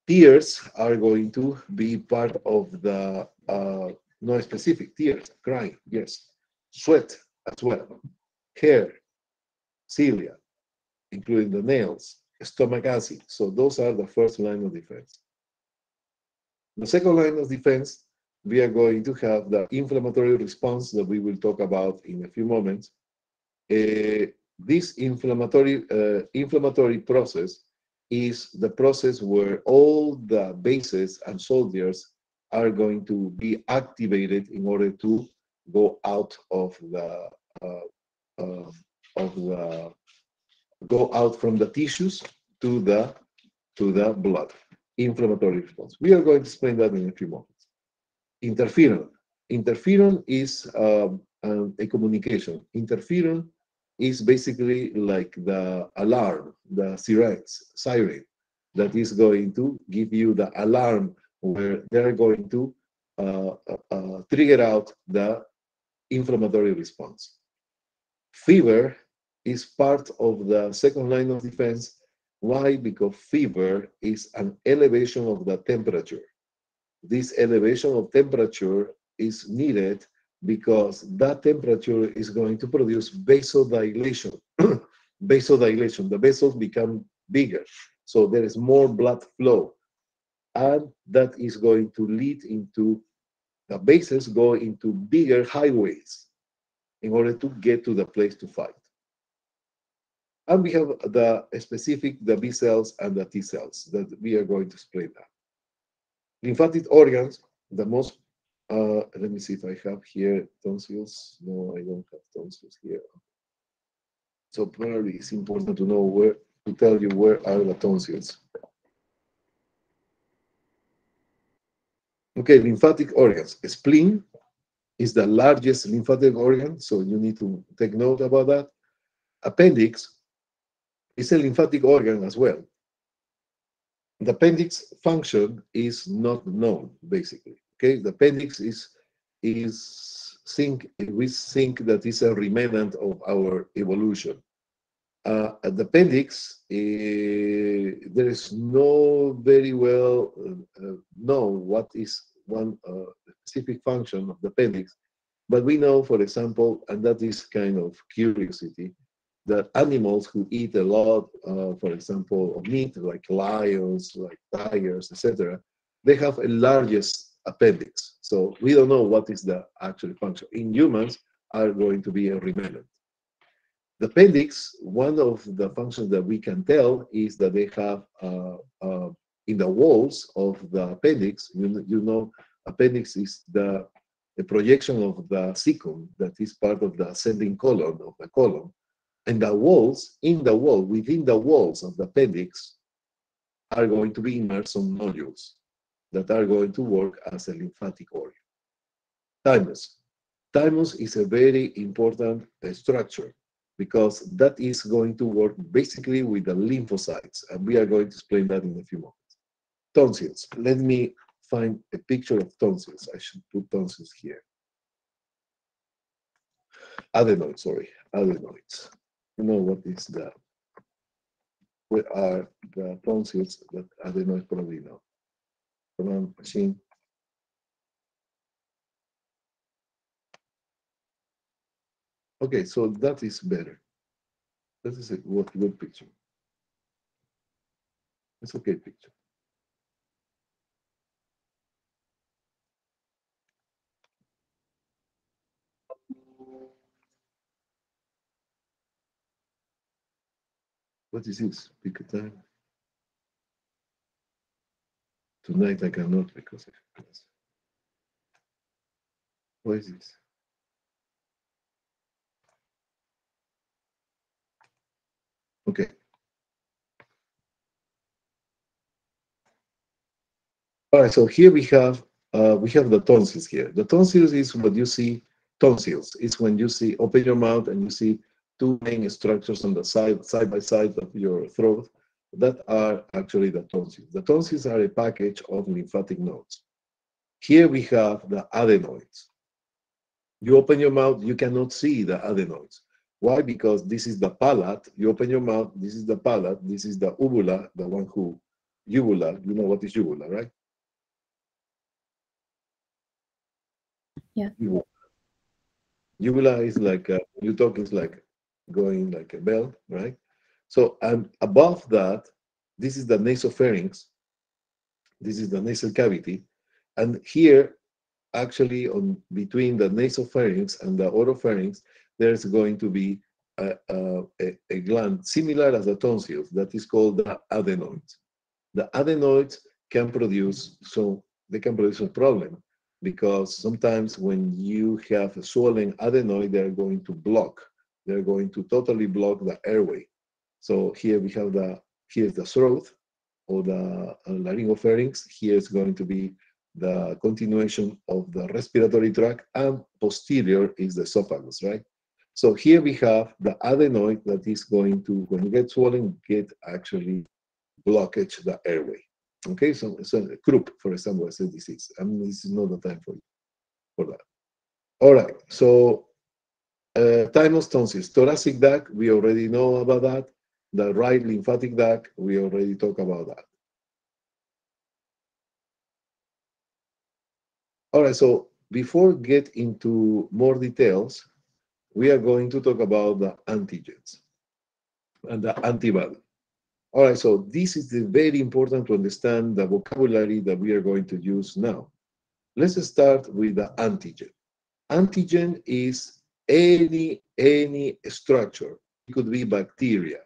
Tears are going to be part of the uh, no specific tears, crying, yes. Sweat as well. Hair, cilia, including the nails, stomach acid. So those are the first line of defense. The second line of defense, we are going to have the inflammatory response that we will talk about in a few moments. Uh, this inflammatory uh, inflammatory process is the process where all the bases and soldiers are going to be activated in order to go out of the uh, uh, of the go out from the tissues to the to the blood inflammatory response we are going to explain that in a few moments interferon interferon is um, um, a communication interferon is basically like the alarm the sirens siren that is going to give you the alarm where they're going to uh, uh, uh, trigger out the inflammatory response. Fever is part of the second line of defense. Why? Because fever is an elevation of the temperature. This elevation of temperature is needed because that temperature is going to produce vasodilation. [clears throat] vasodilation, the vessels become bigger, so there is more blood flow and that is going to lead into the bases go into bigger highways in order to get to the place to fight. And we have the specific, the B cells and the T cells that we are going to explain that. Lymphatic organs, the most, uh, let me see if I have here tonsils. No, I don't have tonsils here. So probably it's important to know where, to tell you where are the tonsils. Okay, lymphatic organs. Spleen is the largest lymphatic organ, so you need to take note about that. Appendix is a lymphatic organ as well. The appendix function is not known, basically. Okay, the appendix is is think we think that is a remnant of our evolution. Uh, the appendix, uh, there is no very well uh, known what is one uh, specific function of the appendix, but we know, for example, and that is kind of curiosity, that animals who eat a lot, uh, for example, of meat, like lions, like tigers, etc., they have a largest appendix. So we don't know what is the actual function. In humans, are going to be a remnant. The appendix, one of the functions that we can tell is that they have uh, uh, in the walls of the appendix, you, you know, appendix is the, the projection of the cecum that is part of the ascending colon of the colon. And the walls, in the wall, within the walls of the appendix, are going to be immersed some nodules that are going to work as a lymphatic organ. Thymus. Thymus is a very important uh, structure because that is going to work basically with the lymphocytes, and we are going to explain that in a few moments. Tonsils. Let me find a picture of tonsils. I should put tonsils here. Adenoids, sorry, adenoids. You know what is the, what are the tonsils that adenoids probably know. Command machine. Okay, so that is better. That is a good picture. It's okay picture. What is this? Pick a time. Tonight I cannot because of class. What is this? Okay. All right, so here we have uh, we have the tonsils here. The tonsils is what you see tonsils. It's when you see open your mouth and you see two main structures on the side, side by side of your throat that are actually the tonsils. The tonsils are a package of lymphatic nodes. Here we have the adenoids. You open your mouth, you cannot see the adenoids. Why? Because this is the palate. You open your mouth. This is the palate. This is the uvula, the one who uvula. You know what is uvula, right? Yeah. Uvula, uvula is like uh, you talk is like going like a bell, right? So and above that, this is the nasopharynx. This is the nasal cavity, and here, actually, on between the nasopharynx and the oropharynx, there's going to be a, a, a gland similar as the tonsils that is called the adenoids. The adenoids can produce so they can produce a problem because sometimes when you have a swollen adenoid, they're going to block. They're going to totally block the airway. So here we have the here's the throat or the uh, laryngopharynx. Here is going to be the continuation of the respiratory tract, and posterior is the esophagus, right? So here we have the adenoid that is going to, when it gets swollen, get actually blockage the airway. Okay, so, so croup, for example, is a disease. I mean, this is not the time for for that. All right, so uh, thymus thoracic duct, we already know about that. The right lymphatic duct, we already talked about that. All right, so before get into more details, we are going to talk about the antigens and the antibody. All right, so this is very important to understand the vocabulary that we are going to use now. Let's start with the antigen. Antigen is any any structure. It could be bacteria,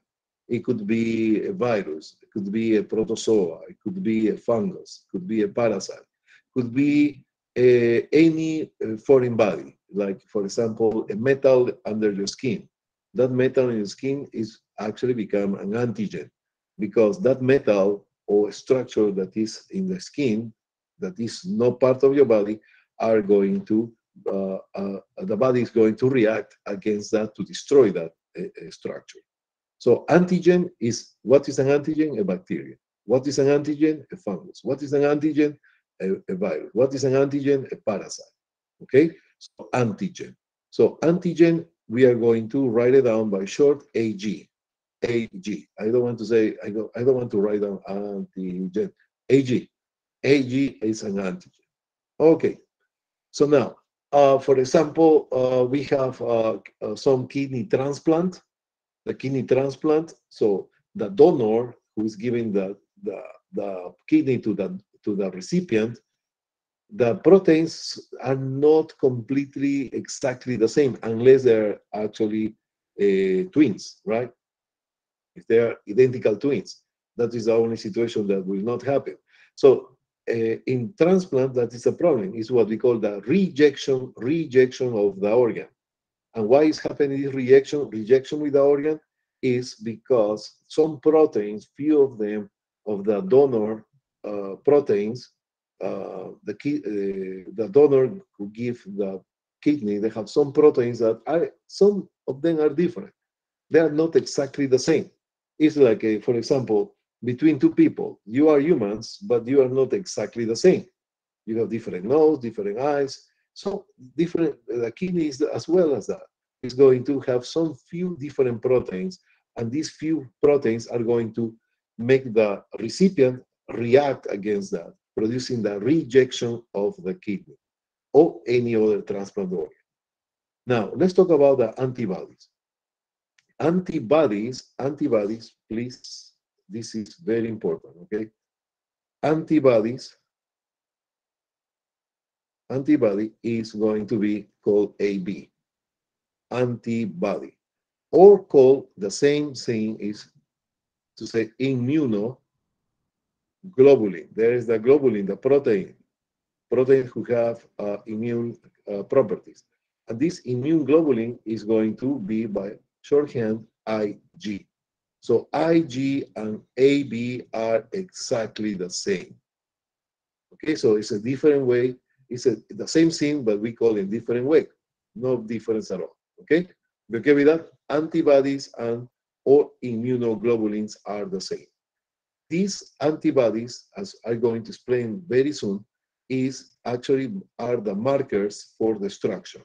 it could be a virus, it could be a protozoa, it could be a fungus, it could be a parasite, it could be uh, any uh, foreign body, like for example, a metal under your skin. That metal in your skin is actually become an antigen because that metal or structure that is in the skin that is not part of your body are going to Uh, uh, the body is going to react against that to destroy that uh, uh, structure. So antigen is what is an antigen? A bacteria. What is an antigen? A fungus. What is an antigen? A, a virus. What is an antigen? A parasite. Okay, so antigen. So antigen, we are going to write it down by short AG. AG. I don't want to say, I don't, I don't want to write down antigen. AG. AG is an antigen. Okay, so now, uh, for example, uh, we have uh, uh some kidney transplant, the kidney transplant. So the donor who is giving the, the, the kidney to the, to the recipient, the proteins are not completely exactly the same unless they're actually uh, twins, right? if they are identical twins. That is the only situation that will not happen. So in transplant, that is a problem. It's what we call the rejection, rejection of the organ. And why is happening this rejection, rejection with the organ? Is because some proteins, few of them, of the donor uh, proteins, uh, the, ki- uh, the donor who give the kidney, they have some proteins that are, some of them are different. They are not exactly the same. It's like, a, for example, between two people, you are humans, but you are not exactly the same. You have different nose, different eyes. So different, the kidney is as well as that. It's going to have some few different proteins, and these few proteins are going to make the recipient react against that, producing the rejection of the kidney or any other transplant organ. Now, let's talk about the antibodies antibodies, antibodies, please, this is very important, okay? Antibodies, antibody is going to be called AB, antibody, or called the same thing is to say immunoglobulin. There is the globulin, the protein, protein who have uh, immune uh, properties. And this immune globulin is going to be by shorthand IG. So IG and AB are exactly the same. Okay, so it's a different way. It's a, the same thing, but we call it different way. No difference at all. Okay, you okay with that? Antibodies and or immunoglobulins are the same. These antibodies, as I'm going to explain very soon, is actually are the markers for the structure.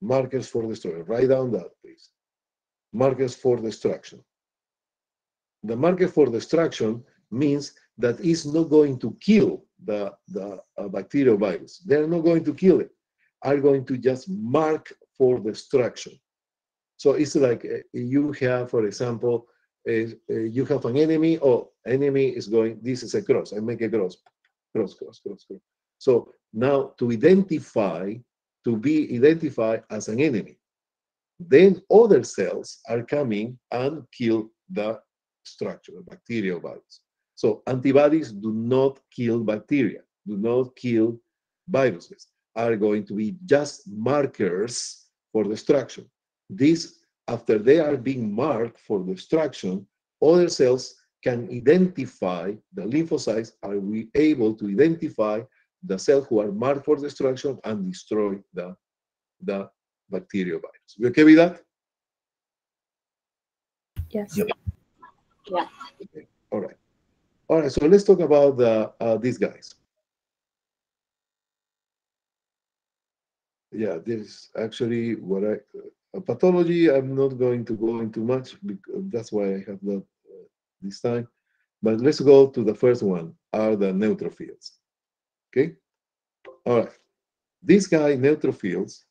Markers for destruction. Write down that, please. Markers for destruction. The marker for destruction means that it's not going to kill the, the uh, bacterial virus. They're not going to kill it. Are going to just mark for destruction. So it's like uh, you have, for example, uh, uh, you have an enemy. Oh, enemy is going. This is a cross. I make a cross, cross, cross, cross, cross. So now to identify, to be identified as an enemy, then other cells are coming and kill the structure, the bacterial virus. So antibodies do not kill bacteria, do not kill viruses, are going to be just markers for destruction. These, after they are being marked for destruction, other cells can identify the lymphocytes, are we able to identify the cells who are marked for destruction and destroy the, the bacterial virus. You okay with that? Yes. Yep. Yeah. Okay. All right. All right. So let's talk about the, uh, these guys. Yeah, this is actually what I uh, pathology. I'm not going to go into much because that's why I have that uh, this time. But let's go to the first one. Are the neutrophils? Okay. All right. This guy neutrophils.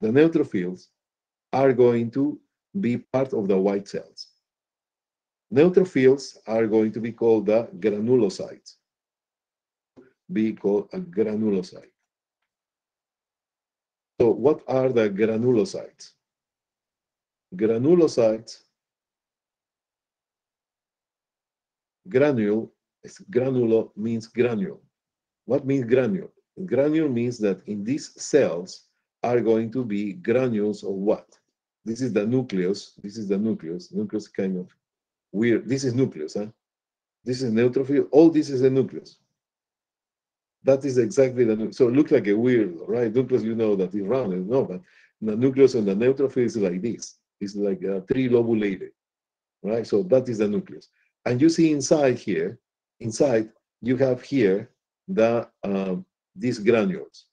The neutrophils are going to be part of the white cells. Neutrophils are going to be called the granulocytes. Be called a granulocyte. So what are the granulocytes? Granulocytes, granule, granulo means granule. What means granule? Granule means that in these cells are going to be granules of what? This is the nucleus. This is the nucleus. Nucleus kind of weird. This is nucleus, huh? This is neutrophil. All this is the nucleus. That is exactly the. So it looks like a weird, right? Nucleus, you know that is round. No, but the nucleus and the neutrophil is like this. It's like a three lobulated, right? So that is the nucleus. And you see inside here, inside, you have here the um, these granules.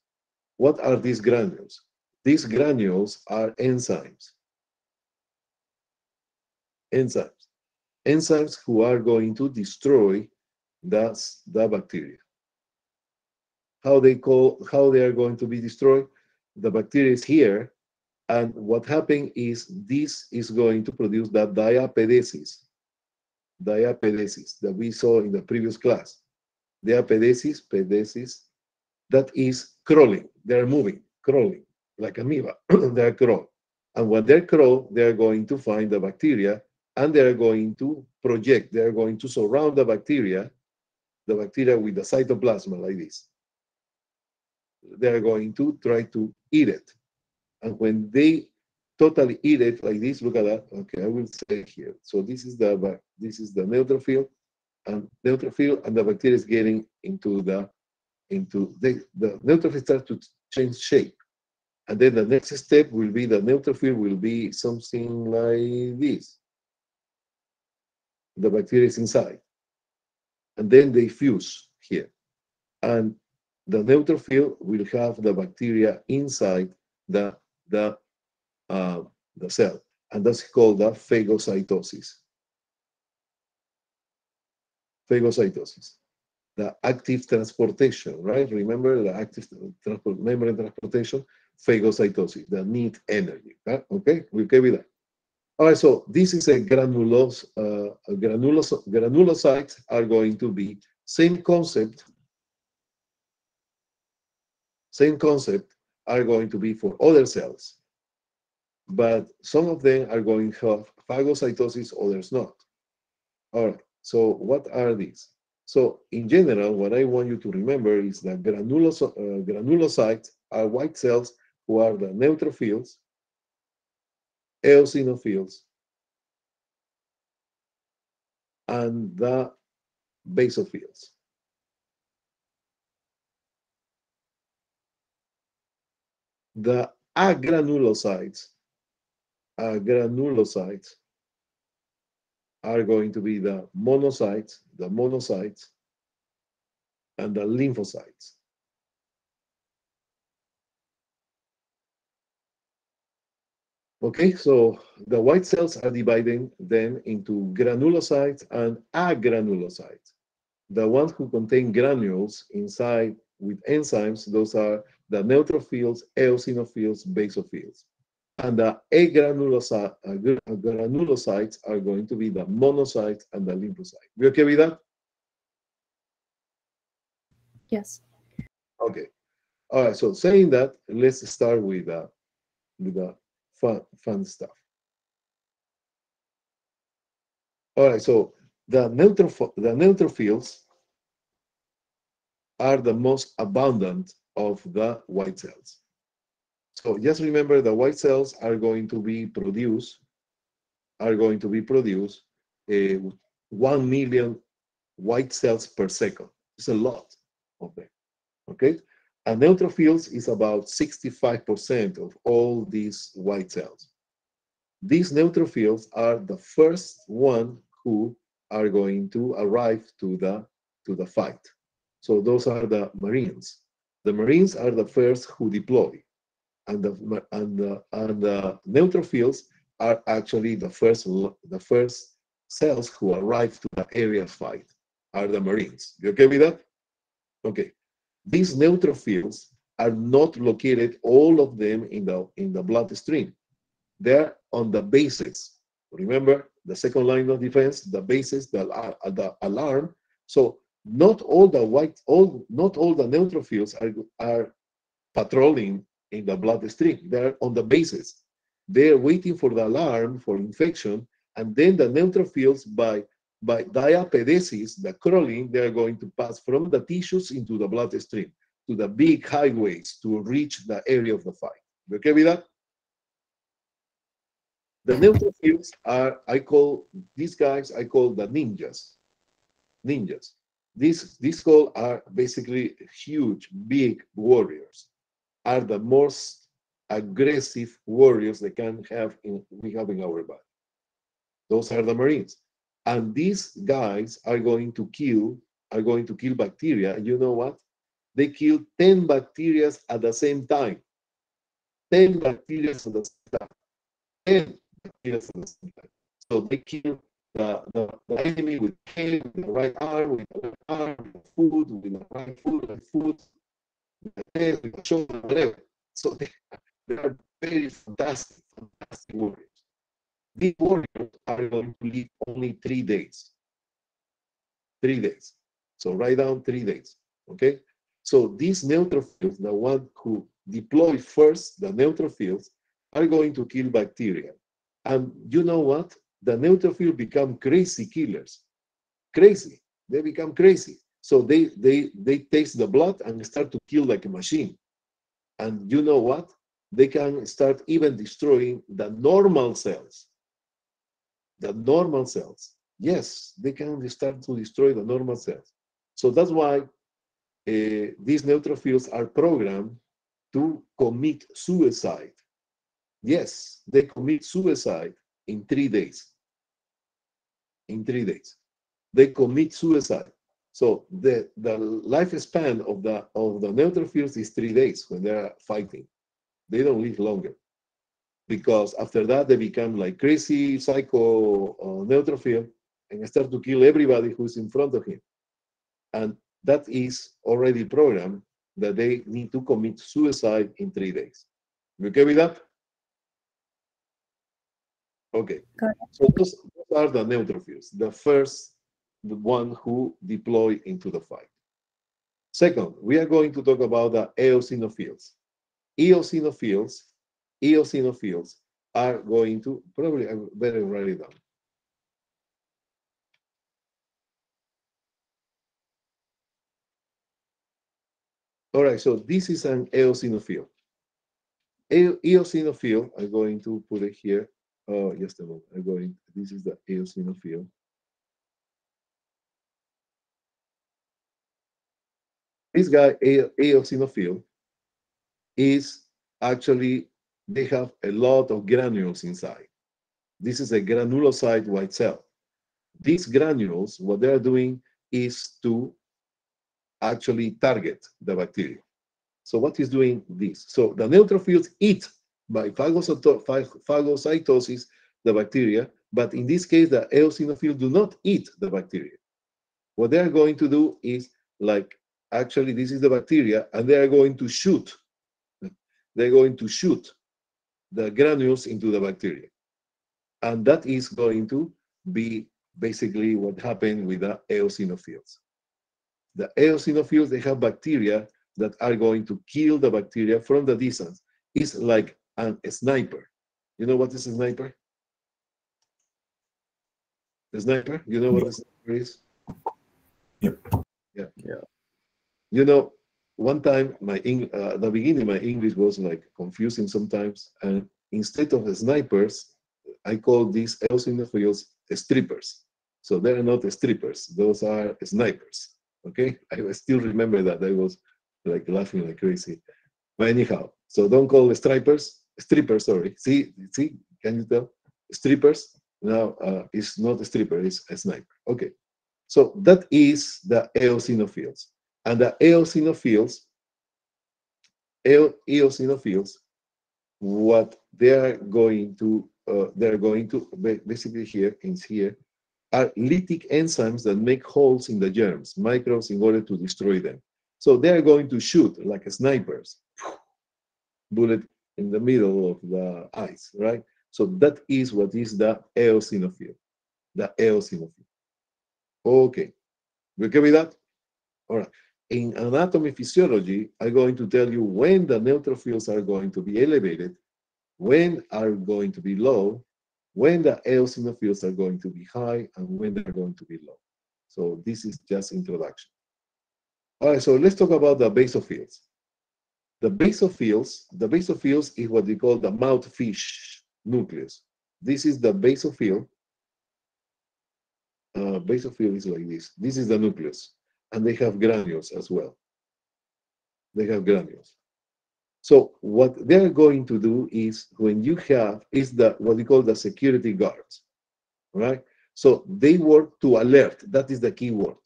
What are these granules? These granules are enzymes. Enzymes. Enzymes who are going to destroy the, the bacteria. How they call how they are going to be destroyed? The bacteria is here, and what happened is this is going to produce that diapedesis. Diapedesis that we saw in the previous class. Diapedesis, pedesis, that is crawling. They are moving, crawling like amoeba. [clears throat] they are crawl. And when they crawl, they are going to find the bacteria and they are going to project, they are going to surround the bacteria, the bacteria with the cytoplasma like this. They are going to try to eat it. And when they totally eat it like this, look at that. Okay, I will say here. So this is the this is the neutrophil, and neutrophil, and the bacteria is getting into the into the, the neutrophil starts to change shape. And then the next step will be the neutrophil will be something like this. The bacteria is inside. And then they fuse here. And the neutrophil will have the bacteria inside the, the, uh, the cell. And that's called the phagocytosis. Phagocytosis the active transportation, right? Remember the active transport, membrane transportation, phagocytosis, the need energy. Okay, we okay with that. All right, so this is a granulos, uh, granulos, granulocytes are going to be same concept, same concept are going to be for other cells, but some of them are going to have phagocytosis, others not. All right, so what are these? So in general, what I want you to remember is that granulos, uh, granulocytes are white cells who are the neutrophils, eosinophils, and the basophils. The agranulocytes, agranulocytes are going to be the monocytes, the monocytes, and the lymphocytes. Okay, so the white cells are dividing then into granulocytes and agranulocytes. The ones who contain granules inside with enzymes, those are the neutrophils, eosinophils, basophils. And the agranulocytes granulocytes are going to be the monocytes and the lymphocytes. Okay with that? Yes. Okay. All right. So saying that, let's start with uh, with the fun fun stuff. All right. So the neutroph the neutrophils are the most abundant of the white cells. So just remember the white cells are going to be produced are going to be produced uh, one million white cells per second. It's a lot of them. Okay, and neutrophils is about 65% of all these white cells. These neutrophils are the first one who are going to arrive to the to the fight. So those are the Marines. The Marines are the first who deploy, and the and the, and the neutrophils are actually the first the first cells who arrive to the area of fight are the Marines. You okay with that? Okay. These neutrophils are not located, all of them, in the, in the bloodstream. They're on the bases. Remember, the second line of defense, the bases, the, the alarm. So not all the white, all not all the neutrophils are, are patrolling in the bloodstream. They're on the bases. They're waiting for the alarm for infection, and then the neutrophils, by by diapedesis, the crawling, they're going to pass from the tissues into the bloodstream to the big highways to reach the area of the fight. You okay with that? The neutrophils are, I call these guys, I call the ninjas. Ninjas. These, these call are basically huge, big warriors, are the most aggressive warriors they can have in, we have in our body. Those are the Marines. And these guys are going to kill are going to kill bacteria. And you know what? They kill 10 bacteria at the same time. 10 bacteria at the same time. 10 bacteria at the same time. So they kill the, the, the enemy with killing with the right arm with the left arm with food with the right foot with the so they, they are very fantastic fantastic warriors these warriors are going to live only three days. Three days. So write down three days. Okay. So these neutrophils, the one who deploy first, the neutrophils, are going to kill bacteria. And you know what? The neutrophils become crazy killers. Crazy. They become crazy. So they they they taste the blood and start to kill like a machine. And you know what? They can start even destroying the normal cells the normal cells. Yes, they can start to destroy the normal cells. So that's why uh, these neutrophils are programmed to commit suicide. Yes, they commit suicide in three days. In three days, they commit suicide. So the, the lifespan of the of the neutrophils is three days when they're fighting. They don't live longer because after that they become like crazy psycho uh, neutrophil and start to kill everybody who's in front of him. And that is already programmed that they need to commit suicide in three days. You okay with that? Okay. So those, those are the neutrophils, the first the one who deploy into the fight. Second, we are going to talk about the eosinophils. Eosinophils eosinophils are going to, probably I better write it down. All right, so this is an eosinophil. Eosinophil, I'm going to put it here. Oh, just a moment. I'm going, this is the eosinophil. This guy, eosinophil, is actually they have a lot of granules inside. This is a granulocyte white cell. These granules, what they are doing is to actually target the bacteria. So what is doing this? So the neutrophils eat by phagocytosis the bacteria, but in this case, the eosinophils do not eat the bacteria. What they are going to do is like, actually, this is the bacteria, and they are going to shoot. They're going to shoot the granules into the bacteria. And that is going to be basically what happened with the eosinophils. The eosinophils, they have bacteria that are going to kill the bacteria from the distance. It's like an, a sniper. You know what is a sniper? The sniper? You know what a sniper is? Yep. Yeah. Yeah. You know, one time my Eng- uh, at the beginning my English was like confusing sometimes, and instead of snipers, I call these eosinophils strippers. So they are not strippers; those are snipers. Okay, [laughs] I still remember that. I was like laughing like crazy. But anyhow, so don't call strippers strippers. Sorry. See, see, can you tell? Strippers. Now uh, it's not a stripper; it's a sniper. Okay. So that is the eosinophils. And the eosinophils, eosinophils, what they are going to, uh, they're going to, basically here, in here, are lytic enzymes that make holes in the germs, microbes, in order to destroy them. So they're going to shoot like snipers, bullet in the middle of the eyes, right? So that is what is the eosinophil, the eosinophil. Okay, we okay with that? All right. In anatomy physiology, I'm going to tell you when the neutrophils are going to be elevated, when are going to be low, when the eosinophils are going to be high, and when they're going to be low. So this is just introduction. All right, so let's talk about the basophils. The basophils, the basophils is what we call the mouthfish nucleus. This is the basophil uh, basophil is like this. This is the nucleus, and they have granules as well. They have granules. So what they're going to do is when you have is the what we call the security guards, right? So they work to alert. That is the key word.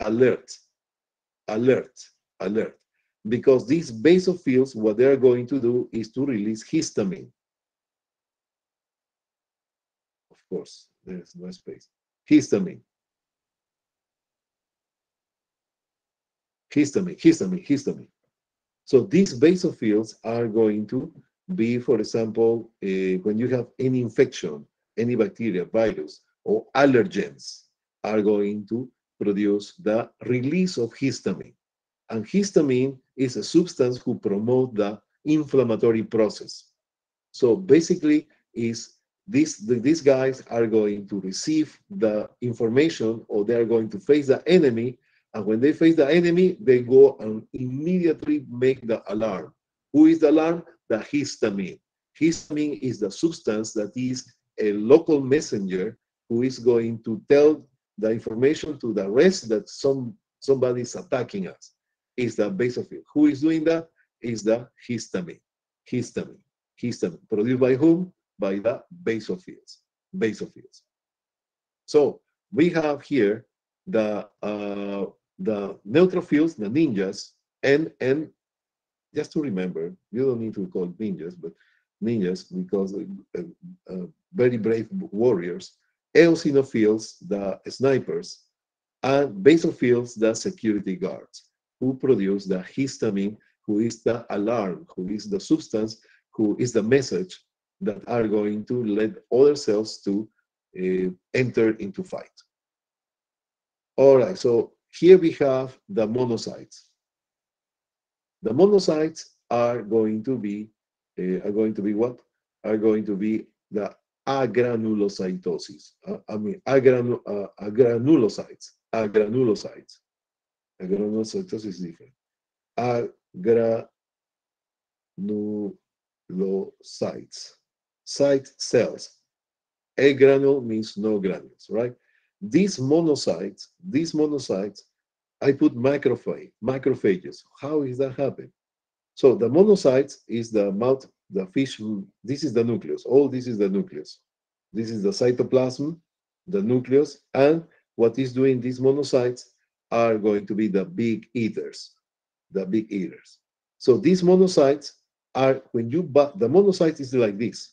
Alert, alert, alert. Because these basophils, what they're going to do is to release histamine. Of course, there's no space histamine. Histamine, histamine, histamine. So these basophils are going to be, for example, uh, when you have any infection, any bacteria, virus, or allergens are going to produce the release of histamine. And histamine is a substance who promote the inflammatory process. So basically is these, the- these guys are going to receive the information or they are going to face the enemy. And when they face the enemy, they go and immediately make the alarm. Who is the alarm? The histamine. Histamine is the substance that is a local messenger who is going to tell the information to the rest that some somebody is attacking us. Is the basophil. Who is doing that? Is the histamine. Histamine. Histamine. Produced by whom? by the basophils. Basophils. So we have here the uh, the neutrophils, the ninjas, and and just to remember, you don't need to call ninjas, but ninjas because uh, uh, very brave warriors. Eosinophils, the snipers, and basophils, the security guards, who produce the histamine, who is the alarm, who is the substance, who is the message that are going to let other cells to uh, enter into fight. All right, so here we have the monocytes. The monocytes are going to be, uh, are going to be what? Are going to be the agranulocytosis. Uh, I mean, agranu uh, agranulocytes. Agranulocytes. Agranulocytosis is different. Agranulocytes site cells. A granule means no granules, right? These monocytes, these monocytes, I put macrophage, macrophages. How is that happen? So the monocytes is the mouth, the fish, this is the nucleus. All this is the nucleus. This is the cytoplasm, the nucleus, and what is doing these monocytes are going to be the big eaters, the big eaters. So these monocytes are when you but the monocyte is like this,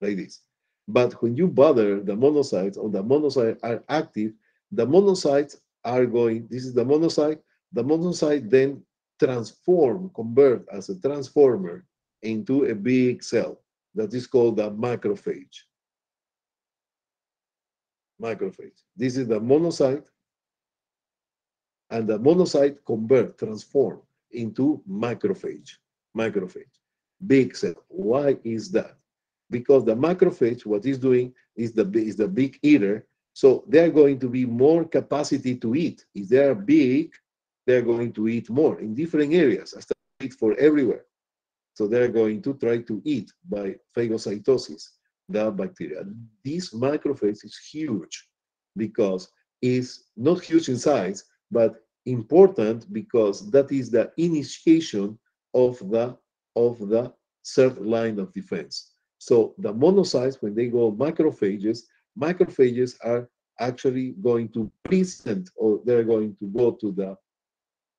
like this. But when you bother the monocytes or the monocytes are active, the monocytes are going, this is the monocyte, the monocyte then transform, convert as a transformer into a big cell that is called the macrophage. Macrophage. This is the monocyte, and the monocyte convert, transform into macrophage. Macrophage. Big cell. Why is that? Because the macrophage, what is doing is the is the big eater. So they're going to be more capacity to eat. If they are big, they're going to eat more in different areas. As eat for everywhere. So they're going to try to eat by phagocytosis the bacteria. This macrophage is huge because it's not huge in size, but important because that is the initiation of the of the third line of defense. So the monocytes, when they go macrophages, macrophages are actually going to present or they're going to go to the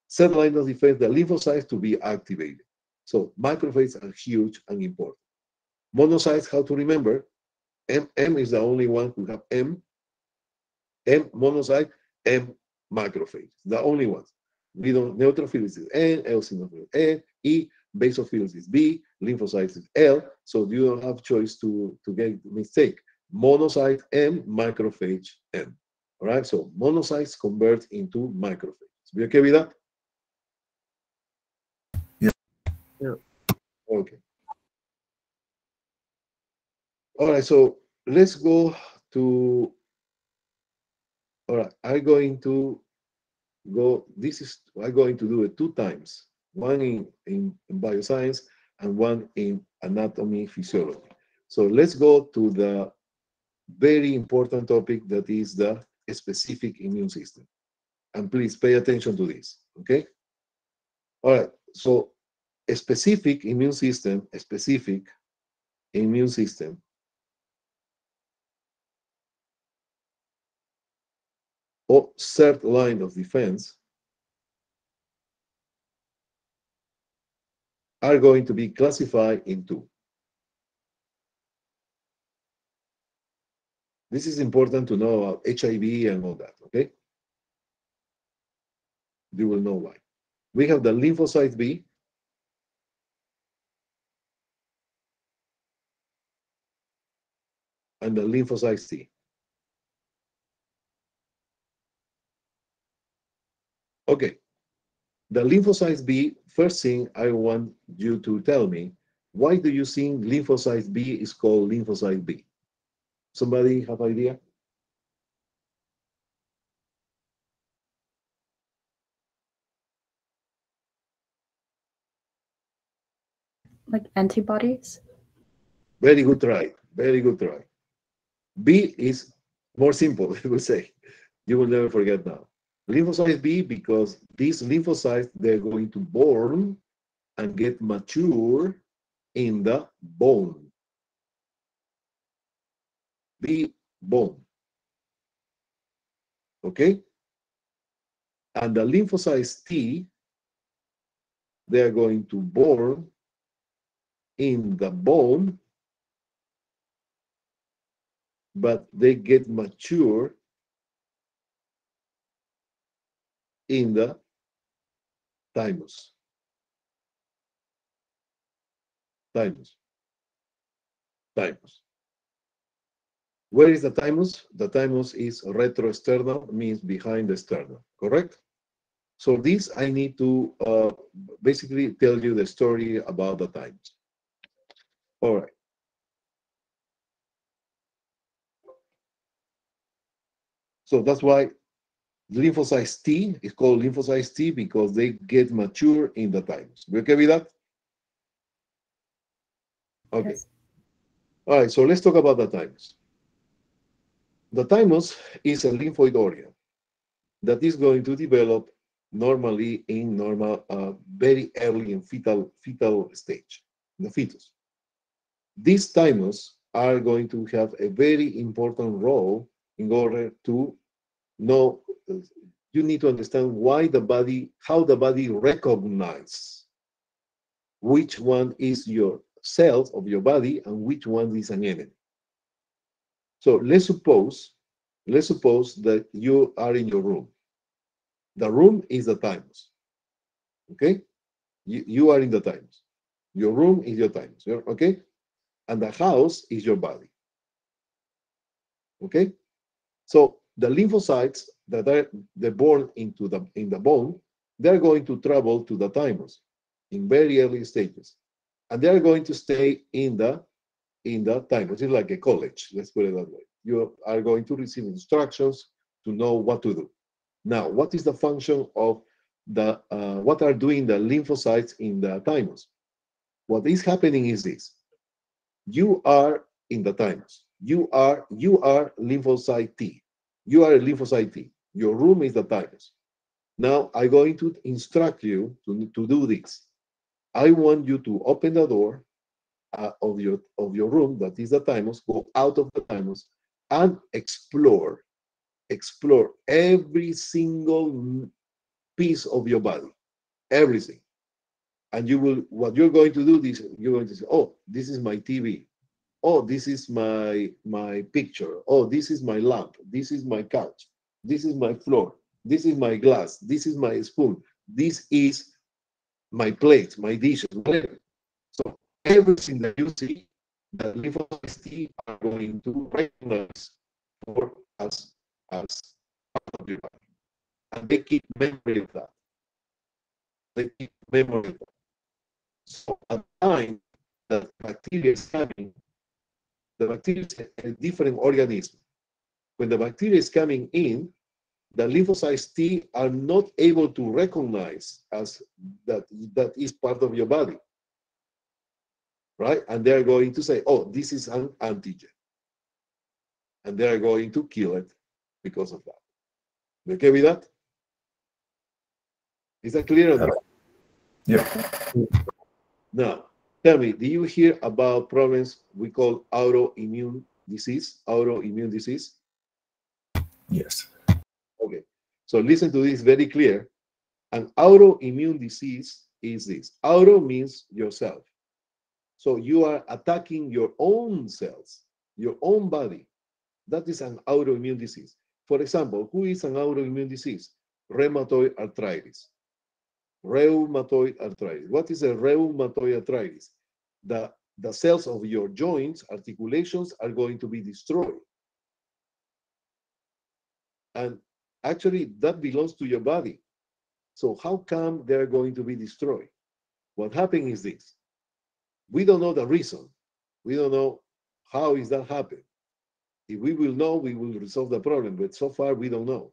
cell line of defense, the lymphocytes to be activated. So macrophages are huge and important. Monocytes, how to remember? M, M is the only one who have M. M monocyte, M macrophage. The only ones. We don't neutrophils is N, eosinophils N, E, basophils is B, lymphocytes is L. So you don't have choice to, to get mistake. Monocyte M, macrophage M. All right, so monocytes convert into macrophages. ¿Vio qué vida? Yeah. Okay. All right, so let's go to, all right, I'm going to go, this is, I'm going to do it two times, one in, in, in bioscience and one in anatomy physiology. So let's go to the very important topic that is the specific immune system. And please pay attention to this, okay? All right, so a specific immune system, a specific immune system or third line of defense are going to be classified into. This is important to know about HIV and all that, okay? You will know why. We have the lymphocyte B, and the lymphocyte T. Okay, the lymphocytes B, first thing I want you to tell me, why do you think lymphocyte B is called lymphocyte B? Somebody have idea? Like antibodies? Very good try. Very good try. B is more simple, [laughs] I will say. You will never forget now. Lymphocytes B because these lymphocytes, they're going to born and get mature in the bone. B bone. Okay? And the lymphocytes T, they are going to born in the bone, but they get mature in the thymus. Thymus. Thymus. Where is the thymus? The thymus is retroesternal, means behind the sternum, correct? So this, I need to uh, basically tell you the story about the thymus. All right. So that's why lymphocytes T is called lymphocytes T because they get mature in the thymus. ¿Veo que that? Okay. Yes. All right, so let's talk about the thymus. The thymus is a lymphoid organ that is going to develop normally in normal, uh, very early in fetal fetal stage, the fetus. These thymus are going to have a very important role in order to know. You need to understand why the body, how the body recognizes which one is your cells of your body and which one is an enemy. So let's suppose, let's suppose that you are in your room. The room is the thymus. Okay? You, you are in the thymus. Your room is your thymus. Okay? And the house is your body. Okay? So the lymphocytes that are they're born into the in the bone, they're going to travel to the thymus in very early stages. And they're going to stay in the in the thymus. It's like a college, let's put it that way. You are going to receive instructions to know what to do. Now, what is the function of the uh, what are doing the lymphocytes in the thymus? What is happening is this: you are in the thymus. You are you are lymphocyte T. You are a lymphocyte T. Your room is the thymus. Now I'm going to instruct you to, to do this. I want you to open the door uh, of your of your room, that is the thymus, go out of the thymus and explore, explore every single piece of your body, everything. And you will, what you're going to do this, you're going to say, oh, this is my TV. Oh, this is my my picture. Oh, this is my lamp. This is my couch. This is my floor. This is my glass. This is my spoon. This is my plates, my dishes, whatever. So everything that you see, the lymphocytes are going to recognize for us as part of your body. And they keep memory of that. They keep memory of that. So at the time that bacteria is coming, the bacteria is a different organism. When the bacteria is coming in, the lymphocytes T are not able to recognize as that that is part of your body. Right? And they're going to say, oh, this is an antigen. And they're going to kill it because of that. You okay with that? Is that clear? Yeah. Yep. Now, tell me, do you hear about problems we call autoimmune disease? Autoimmune disease? Yes. Okay. So listen to this very clear. An autoimmune disease is this. Auto means yourself. So you are attacking your own cells, your own body. That is an autoimmune disease. For example, who is an autoimmune disease? Rheumatoid arthritis. Rheumatoid arthritis. What is a rheumatoid arthritis? The, the cells of your joints, articulations are going to be destroyed. And actually, that belongs to your body. So how come they're going to be destroyed? What happened is this. We don't know the reason. We don't know how is that happen. If we will know, we will resolve the problem. But so far, we don't know.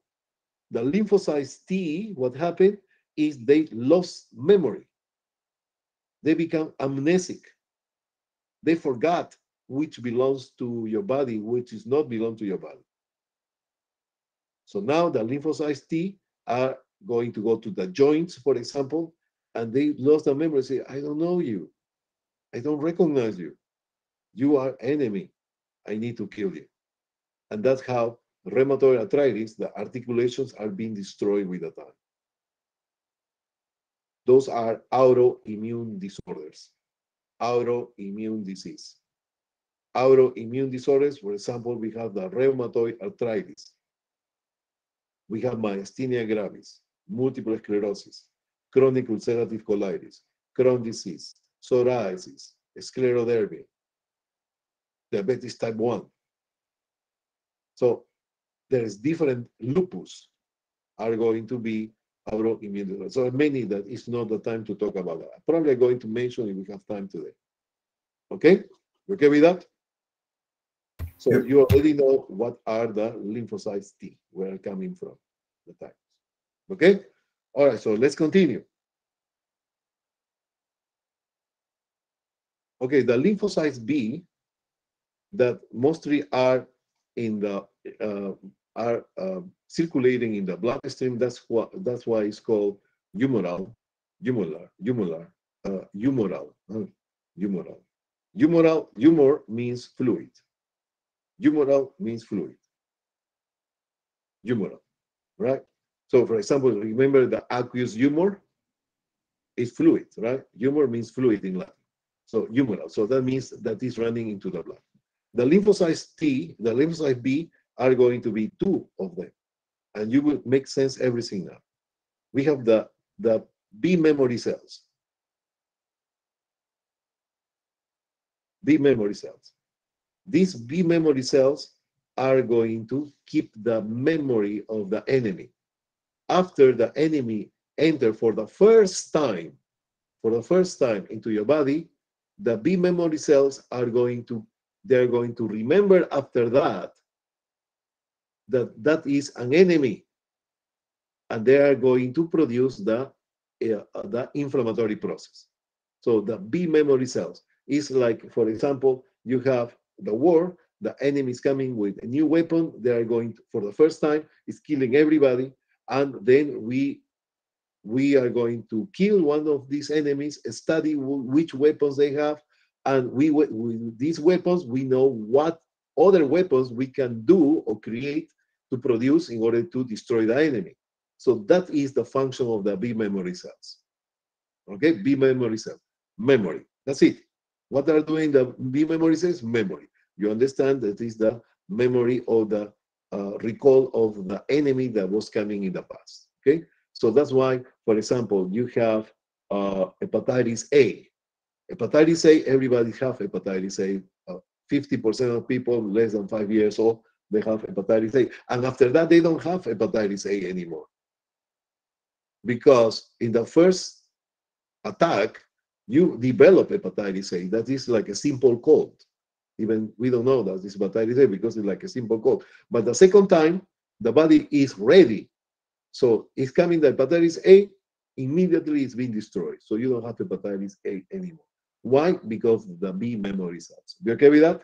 The lymphocytes T, what happened is they lost memory. They become amnesic. They forgot which belongs to your body, which is not belong to your body. So now the lymphocytes T are going to go to the joints, for example, and they lost the memory. Say, I don't know you. I don't recognize you. You are enemy. I need to kill you. And that's how rheumatoid arthritis, the articulations are being destroyed with the time. Those are autoimmune disorders, autoimmune disease. Autoimmune disorders, for example, we have the rheumatoid arthritis. We have myasthenia gravis, multiple sclerosis, chronic ulcerative colitis, Crohn's disease, psoriasis, sclerodermia, diabetes type 1. So there is different lupus are going to be disorders. So many that is not the time to talk about that. Probably going to mention if we have time today. Okay? You okay with that? So Yep. you already know what are the lymphocytes T, where are coming from, the types. Okay? All right, so let's continue. Okay, the lymphocytes B that mostly are in the uh, are uh, circulating in the bloodstream. That's what that's why it's called humoral, humoral, humoral, uh, humoral, huh, humoral. Humoral, humor means fluid. Humoral means fluid. Humoral, right? So, for example, remember the aqueous humor? is fluid, right? Humor means fluid in Latin. So humoral. So that means that is running into the blood. The lymphocytes T, the lymphocyte B are going to be two of them. And you will make sense everything now. We have the, the B memory cells. B memory cells. These B memory cells are going to keep the memory of the enemy. After the enemy enter for the first time, for the first time into your body, the B memory cells are going to, they're going to remember after that that that is an enemy. And they are going to produce the, uh, the inflammatory process. So the B memory cells is like, for example, you have the war, the enemy is coming with a new weapon, they are going to, for the first time, it's killing everybody, and then we we are going to kill one of these enemies, study which weapons they have, and we with these weapons we know what other weapons we can do or create to produce in order to destroy the enemy. So that is the function of the B memory cells. Okay, B memory cell, memory. That's it. What are doing the B memory cells? Memory. You understand that is the memory of the uh, recall of the enemy that was coming in the past. Okay, so that's why, for example, you have uh, hepatitis A. Hepatitis A, everybody have hepatitis A. 50% uh, of people less than five years old, they have hepatitis A. And after that, they don't have hepatitis A anymore. Because in the first attack, you develop hepatitis A. That is like a simple cold. Even we don't know that it's hepatitis A because it's like a simple cold. But the second time, the body is ready. So it's coming the hepatitis A, immediately it's being destroyed. So you don't have hepatitis A anymore. Why? Because the B memory cells. You okay with that?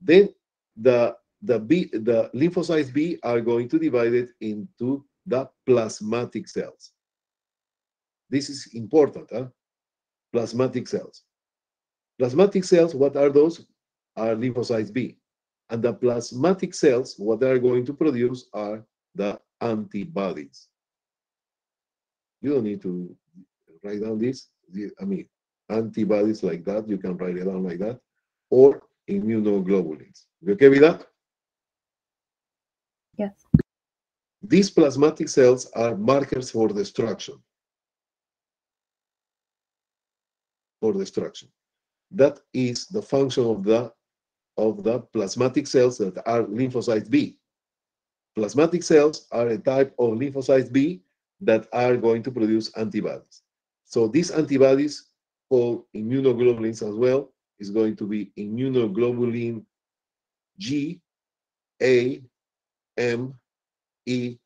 Then the the B the lymphocytes B are going to divide it into the plasmatic cells. This is important, huh? Plasmatic cells. Plasmatic cells, what are those? Are lymphocytes B. And the plasmatic cells, what they are going to produce are the antibodies. You don't need to write down this. I mean, antibodies like that, you can write it down like that, or immunoglobulins. You okay with that? Yes. These plasmatic cells are markers for destruction. For destruction. That is the function of the of the plasmatic cells that are lymphocytes B. Plasmatic cells are a type of lymphocytes B that are going to produce antibodies. So these antibodies, called immunoglobulins as well, is going to be immunoglobulin G, A, M, E,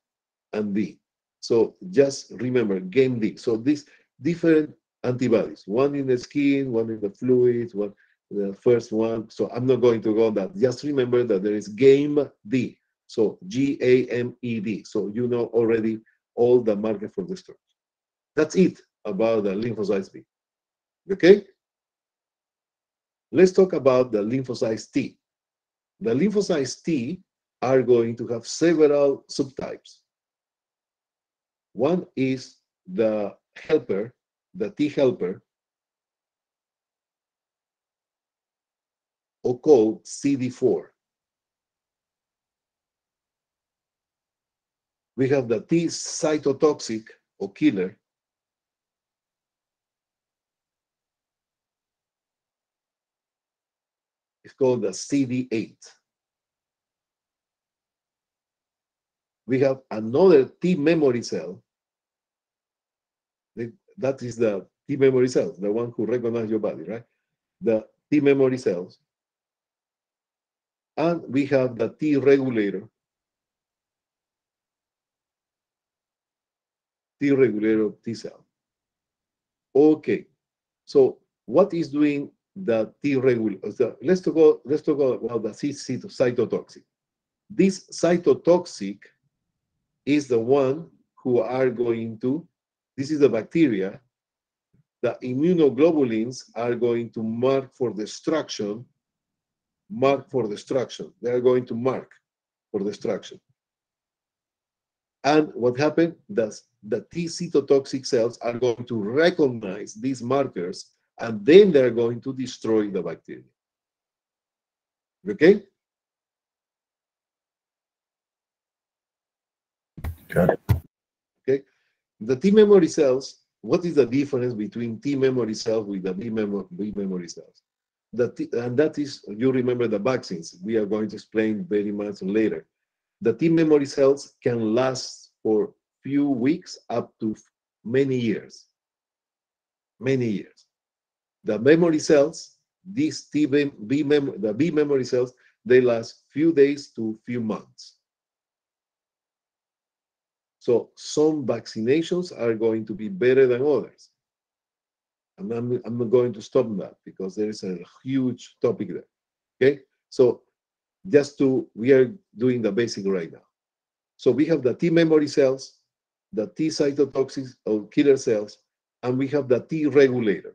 and D. So just remember game D. So these different antibodies, one in the skin, one in the fluids, one the first one. So I'm not going to go on that. Just remember that there is game D. So G A M E D. So you know already all the market for this structure. That's it about the lymphocytes B. Okay? Let's talk about the lymphocytes T. The lymphocytes T are going to have several subtypes. One is the helper, the T helper, or called CD4. We have the T cytotoxic or killer, called the CD8. We have another T memory cell. That is the T memory cells, the one who recognize your body, right? The T memory cells. And we have the T regulator. T regulator T cell. Okay. So what is doing the T regulator. So let's talk. Let's talk about the cytotoxic. This cytotoxic is the one who are going to. This is the bacteria. The immunoglobulins are going to mark for destruction. Mark for destruction. They are going to mark for destruction. And what happened? The, the T cytotoxic cells are going to recognize these markers and then they're going to destroy the bacteria. Okay? Got it. Okay? The T memory cells, what is the difference between T memory cells with the B, memo B memory cells? The T, and that is, you remember the vaccines. We are going to explain very much later. The T memory cells can last for few weeks up to many years. Many years. The memory cells, these T B mem the B memory cells, they last few days to few months. So some vaccinations are going to be better than others. And I'm, I'm going to stop that because there is a huge topic there. Okay, so just to, we are doing the basic right now. So we have the T memory cells, the T cytotoxic or killer cells, and we have the T regulator.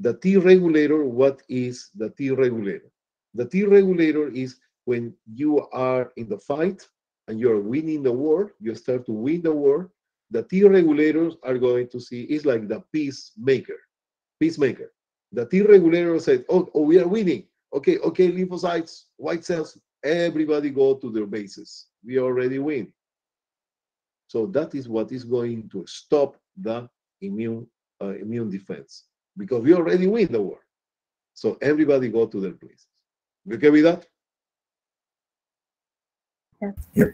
The T regulator, what is the T regulator? The T regulator is when you are in the fight and you're winning the war, you start to win the war, the T regulators are going to see, it's like the peacemaker, peacemaker. The T regulator said, oh, oh, we are winning. Okay, okay, lymphocytes, white cells, everybody go to their bases. We already win. So that is what is going to stop the immune uh, immune defense because we already win the war. So everybody go to their places. You okay with that? Yep.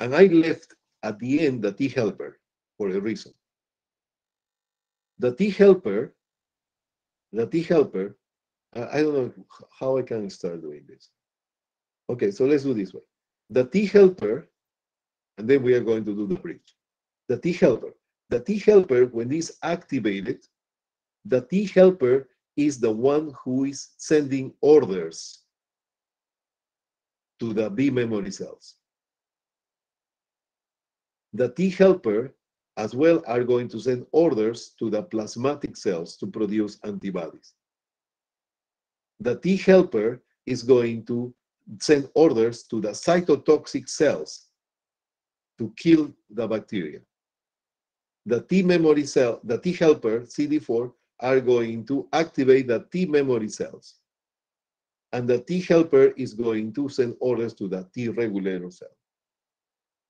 And I left at the end the T helper for a reason. The T helper, the T helper, I, I don't know how I can start doing this. Okay, so let's do this way. The T helper, and then we are going to do the bridge. The T helper. The T helper, when it's activated, the T helper is the one who is sending orders to the B memory cells. The T helper as well are going to send orders to the plasmatic cells to produce antibodies. The T helper is going to send orders to the cytotoxic cells to kill the bacteria. The T memory cell, the T helper, CD4, are going to activate the T memory cells. And the T helper is going to send orders to the T regulator cell.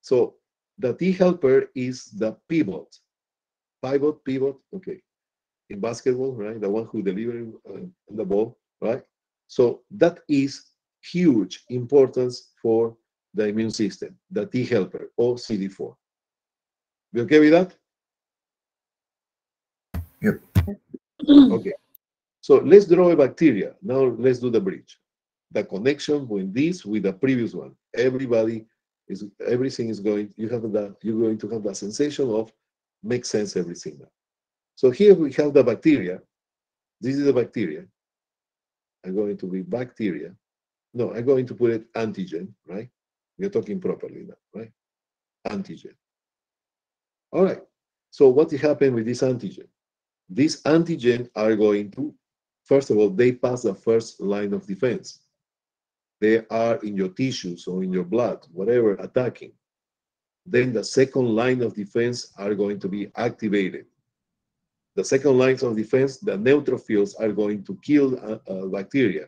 So the T helper is the pivot. Pivot, pivot, okay. In basketball, right? The one who delivers uh, the ball, right? So that is huge importance for the immune system, the T helper or CD4. You okay with that? Yep. Okay. So let's draw a bacteria. Now let's do the bridge. The connection with this with the previous one. Everybody is everything is going, you have that you're going to have the sensation of make sense everything now. So here we have the bacteria. This is the bacteria. I'm going to be bacteria. No, I'm going to put it antigen, right? We're talking properly now, right? Antigen. All right. So what happened with this antigen? These antigen are going to, first of all, they pass the first line of defense. They are in your tissues or in your blood, whatever, attacking. Then the second line of defense are going to be activated. The second lines of defense, the neutrophils are going to kill uh, uh, bacteria.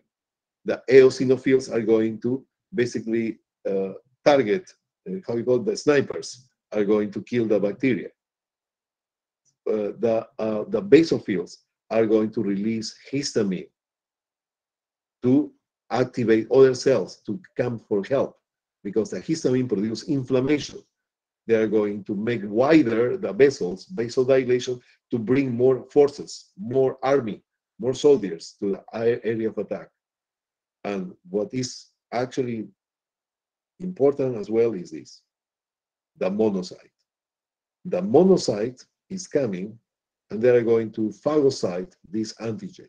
The eosinophils are going to basically uh, target, uh, how we call it, the snipers, are going to kill the bacteria. Uh, the, uh, the basophils are going to release histamine to activate other cells to come for help because the histamine produces inflammation. They are going to make wider the vessels, vasodilation, to bring more forces, more army, more soldiers to the area of attack. And what is actually important as well is this the monocyte. The monocyte is coming and they are going to phagocyte this antigen.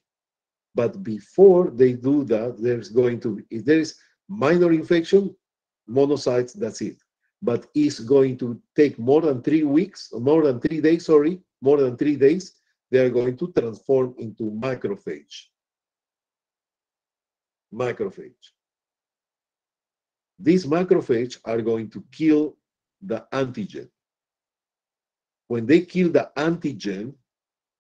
But before they do that, there's going to, be, if there is minor infection, monocytes, that's it. But it's going to take more than three weeks, more than three days, sorry, more than three days, they are going to transform into macrophage. Macrophage. These macrophage are going to kill the antigen. When they kill the antigen,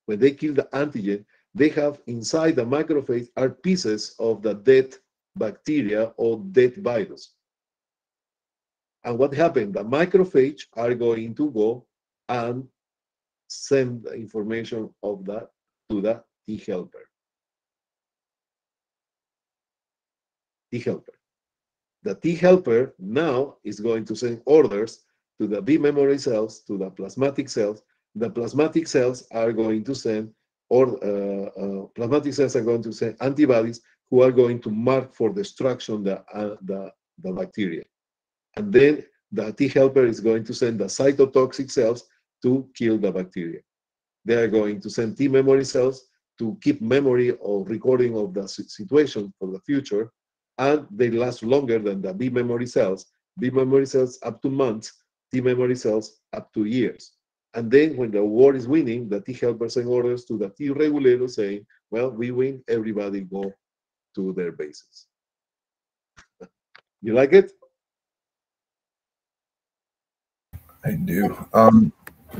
when they kill the antigen, they have inside the macrophage are pieces of the dead bacteria or dead virus. And what happened? The macrophage are going to go and send the information of that to the T helper. T helper. The T helper now is going to send orders to the B memory cells, to the plasmatic cells. The plasmatic cells are going to send, or uh, uh, plasmatic cells are going to send antibodies who are going to mark for destruction the, uh, the, the bacteria. And then the T helper is going to send the cytotoxic cells to kill the bacteria. They are going to send T memory cells to keep memory or recording of the situation for the future, and they last longer than the B memory cells. B memory cells up to months, T memory cells up to years. And then when the war is winning, the T helper send orders to the T regulator saying, well, we win, everybody go to their bases. you like it? I do. Um,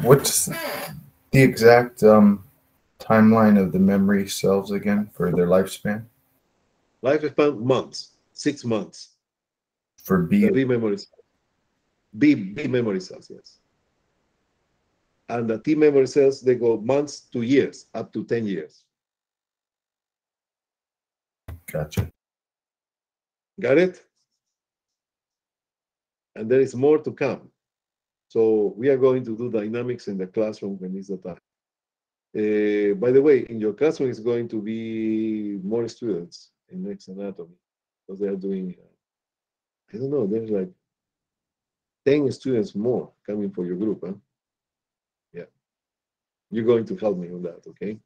what's the exact um, timeline of the memory cells again for their lifespan? Lifespan months, six months. For B, The B memory cells. B, B memory cells, yes. And the T memory cells, they go months to years, up to 10 years. gotcha. Got it? And there is more to come. So we are going to do dynamics in the classroom when it's the time. Uh, by the way, in your classroom is going to be more students in next anatomy because they are doing, uh, I don't know, there's like 10 students more coming for your group, huh? Yeah. You're going to help me on that, okay?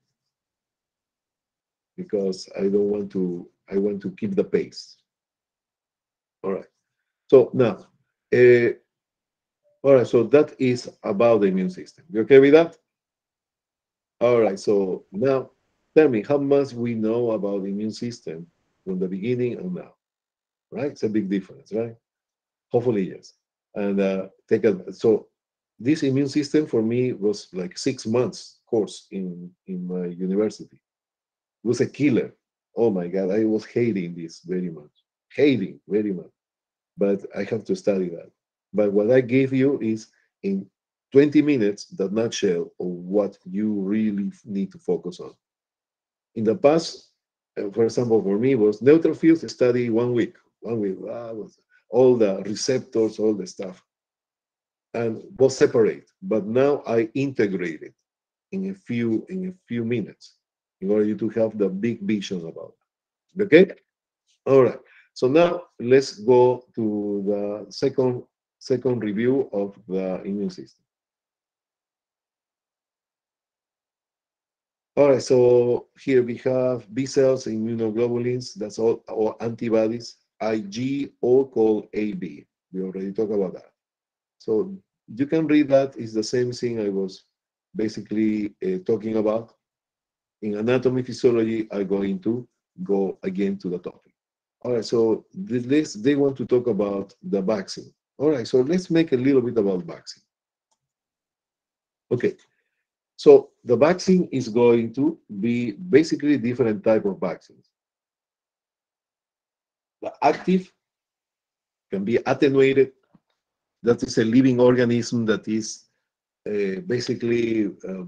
Because I don't want to, I want to keep the pace. All right. So now, uh, all right, so that is about the immune system. You okay with that? All right, so now tell me how much we know about the immune system from the beginning and now, right? It's a big difference, right? Hopefully, yes. And uh, take a so this immune system for me was like six months course in in my university. It was a killer. Oh my God, I was hating this very much, hating very much. But I have to study that. But what I gave you is in 20 minutes the nutshell of what you really need to focus on. In the past, uh, for example, for me was neutrophils study one week, one week, ah, was all the receptors, all the stuff, and was separate. But now I integrate it in a few in a few minutes in order to have the big vision about it. Okay, all right. So now let's go to the second second review of the immune system. All right, so here we have B cells, immunoglobulins, that's all, or antibodies, IG, or called AB. We already talked about that. So you can read that, it's the same thing I was basically uh, talking about. In anatomy physiology, I'm going to go again to the topic. All right, so this, they want to talk about the vaccine. All right, so let's make a little bit about vaccine. Okay, so the vaccine is going to be basically different type of vaccines. The active can be attenuated. That is a living organism that is uh, basically uh,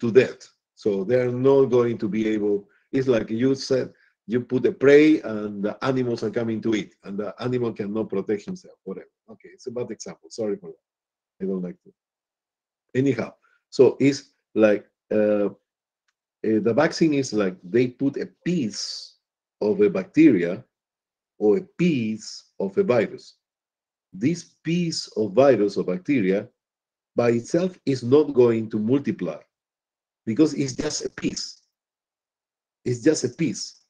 to death. So they are not going to be able, it's like you said, you put a prey and the animals are coming to eat and the animal cannot protect himself, whatever. Okay, it's a bad example. Sorry for that. I don't like to. Anyhow, so it's like uh, the vaccine is like they put a piece of a bacteria or a piece of a virus. This piece of virus or bacteria by itself is not going to multiply because it's just a piece. It's just a piece.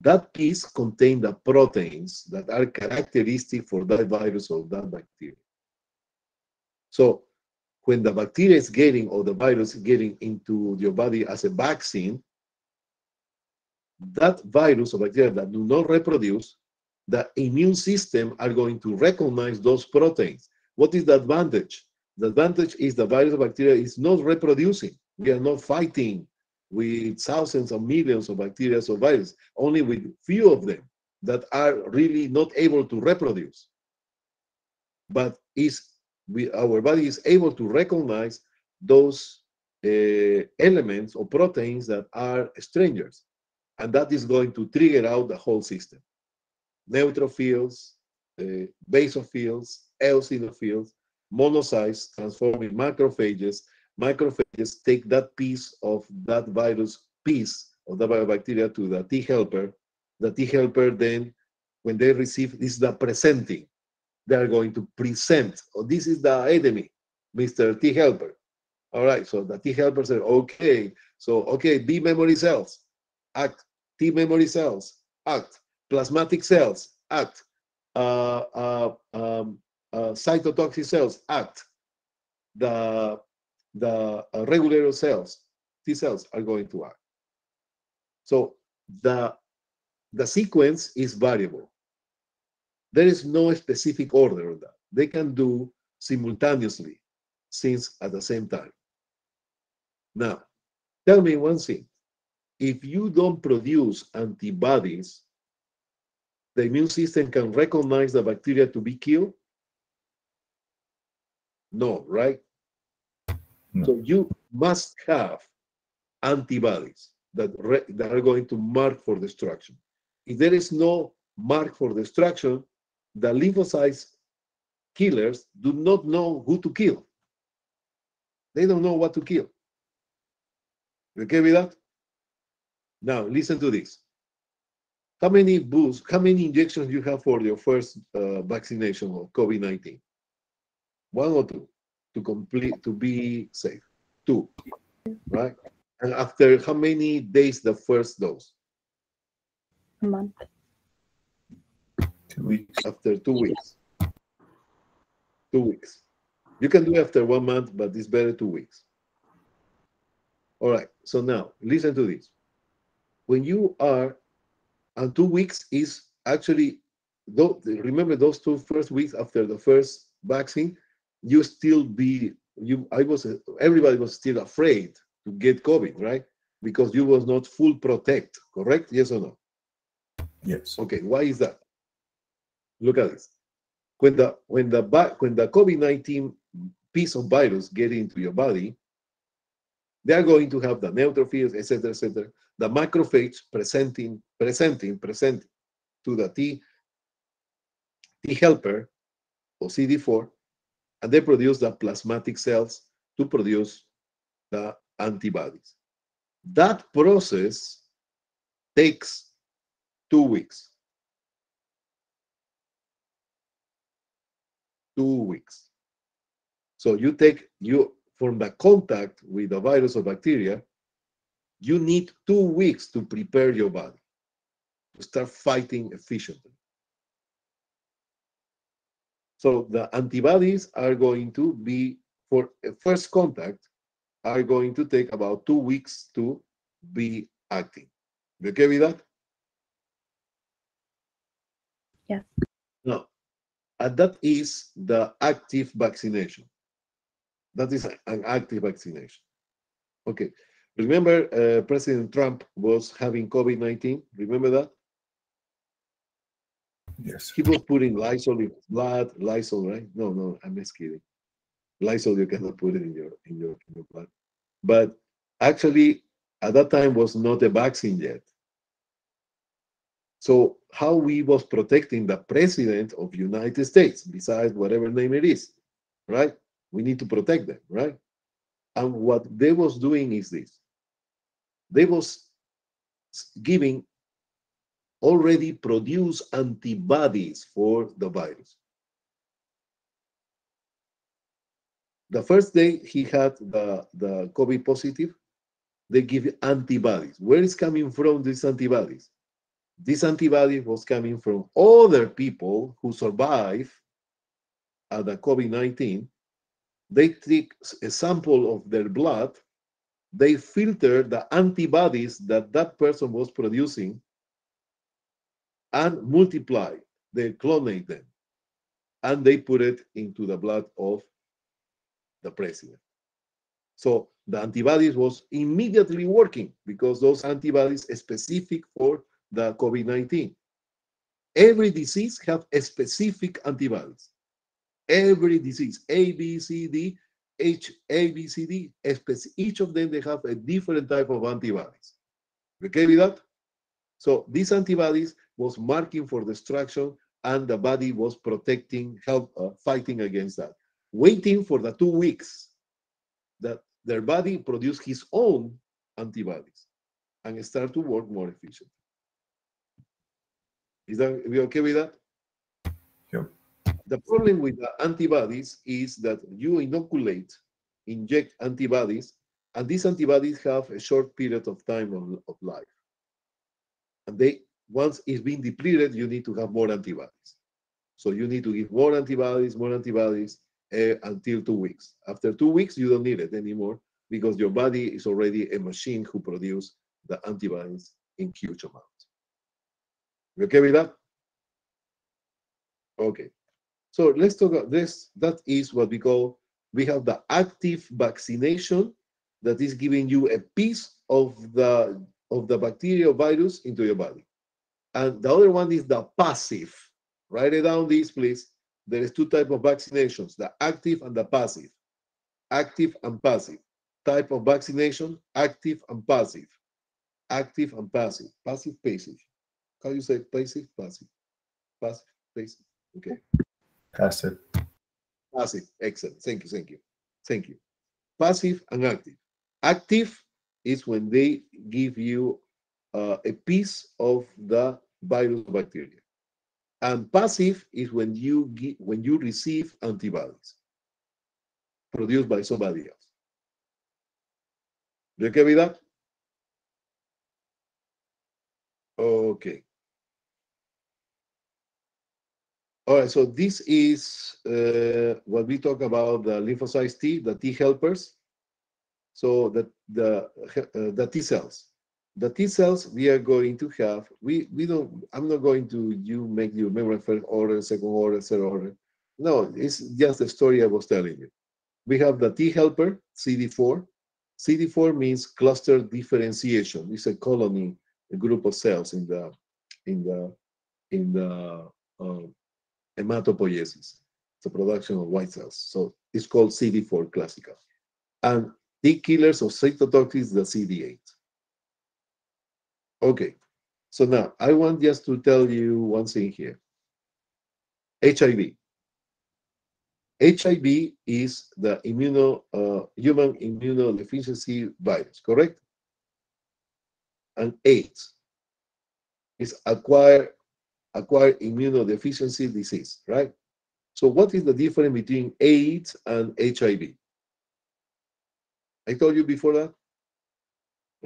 That piece contains the proteins that are characteristic for that virus or that bacteria. So when the bacteria is getting or the virus is getting into your body as a vaccine, that virus or bacteria that do not reproduce, the immune system are going to recognize those proteins. What is the advantage? The advantage is the virus or bacteria is not reproducing. We are not fighting with thousands of millions of bacteria or viruses, only with few of them that are really not able to reproduce. But is we, our body is able to recognize those uh, elements or proteins that are strangers. And that is going to trigger out the whole system. Neutrophils, uh, basophils, eosinophils, monocytes transforming macrophages. Macrophages take that piece of that virus piece of the bacteria to the T helper. The T helper then, when they receive, this is the presenting. They are going to present. Oh, this is the enemy, Mr. T helper. All right, so the T helper said, okay, so okay, B memory cells, act. T memory cells, act. Plasmatic cells, act. Uh, uh, um, uh, cytotoxic cells act, the, the uh, regulatory cells, T cells, are going to act. So the, the sequence is variable. There is no specific order on that. They can do simultaneously, since at the same time. Now, tell me one thing. If you don't produce antibodies, the immune system can recognize the bacteria to be killed no, right? No. So you must have antibodies that, that are going to mark for destruction. If there is no mark for destruction, the lymphocytes killers do not know who to kill. They don't know what to kill. You okay with that? Now listen to this. How many boosts, how many injections you have for your first uh, vaccination of COVID-19? One or two to complete to be safe. Two, right? And after how many days the first dose? A month. Two weeks. After two weeks. Two weeks. You can do after one month, but it's better two weeks. All right. So now listen to this. When you are, and two weeks is actually, though, remember those two first weeks after the first vaccine, you still be you i was everybody was still afraid to get covid right? Because you was not full protect correct? Yes or no? Yes. okay why is that? Look at this. When the when the back when the covid-19 piece of virus get into your body they are going to have the neutrophils etc etc the macrophage presenting presenting presenting to the t t helper or cd4 and they produce the plasmatic cells to produce the antibodies. That process takes two weeks. Two weeks. So you take you from the contact with the virus or bacteria, you need two weeks to prepare your body to start fighting efficiently. So the antibodies are going to be, for first contact, are going to take about two weeks to be acting. You okay with that? Yes. No. And that is the active vaccination. That is an active vaccination. Okay. Remember, uh, President Trump was having COVID 19? Remember that? Yes. He was putting Lysol in his blood. Lysol, right? No, no, I'm just kidding. Lysol, you cannot put it in your in your, in your blood. But actually, at that time was not a vaccine yet. So how we was protecting the president of United States, besides whatever name it is, right? We need to protect them, right? And what they was doing is this. They was giving already produce antibodies for the virus. The first day he had the, the COVID positive, they give antibodies. Where is coming from these antibodies? This antibody was coming from other people who survived at uh, the COVID-19. They take a sample of their blood, they filter the antibodies that that person was producing and multiply, they clonate them. and they put it into the blood of the president. So the antibodies was immediately working because those antibodies specific for the COVID-19. Every disease have specific antibodies. Every disease, A, B, C, D, H, A, B, C, D, each of them, they have a different type of antibodies. Okay with that? So these antibodies was marking for destruction and the body was protecting, help, uh, fighting against that. Waiting for the two weeks that their body produce his own antibodies and start to work more efficiently. Is that we okay with that? The problem with the antibodies is that you inoculate, inject antibodies, and these antibodies have a short period of time of, of life. And they once it's been depleted, you need to have more antibodies. So you need to give more antibodies, more antibodies uh, until two weeks. After two weeks, you don't need it anymore because your body is already a machine who produces the antibodies in huge amounts. You okay with that? Okay. So let's talk about this. That is what we call, we have the active vaccination that is giving you a piece of the of the bacteria virus into your body. And the other one is the passive. Write it down this, please. There is two type of vaccinations, the active and the passive. Active and passive. Type of vaccination, active and passive. Active and passive. Passive, passive. How you say passive, passive? Passive, passive. Okay. Passive. Passive. Excellent. Thank you. Thank you. Thank you. Passive and active. Active is when they give you uh, a piece of the virus bacteria. And passive is when you get, when you receive antibodies produced by somebody else. ¿De qué vida? Okay. All right, so this is uh, what we talk about the lymphocytes T, the T helpers. So the the uh, the T cells the T cells we are going to have, we, we don't, I'm not going to you make you remember first order, second order, third order. No, it's just the story I was telling you. We have the T helper, CD4. CD4 means cluster differentiation. It's a colony, a group of cells in the in the in the uh, hematopoiesis, the production of white cells. So it's called CD4 classical. And the killers of cytotoxics, the CD8. Okay, so now I want just to tell you one thing here. HIV. HIV is the immuno, uh, human immunodeficiency virus, correct? And AIDS is acquired, acquired immunodeficiency disease, right? So what is the difference between AIDS and HIV? I told you before that?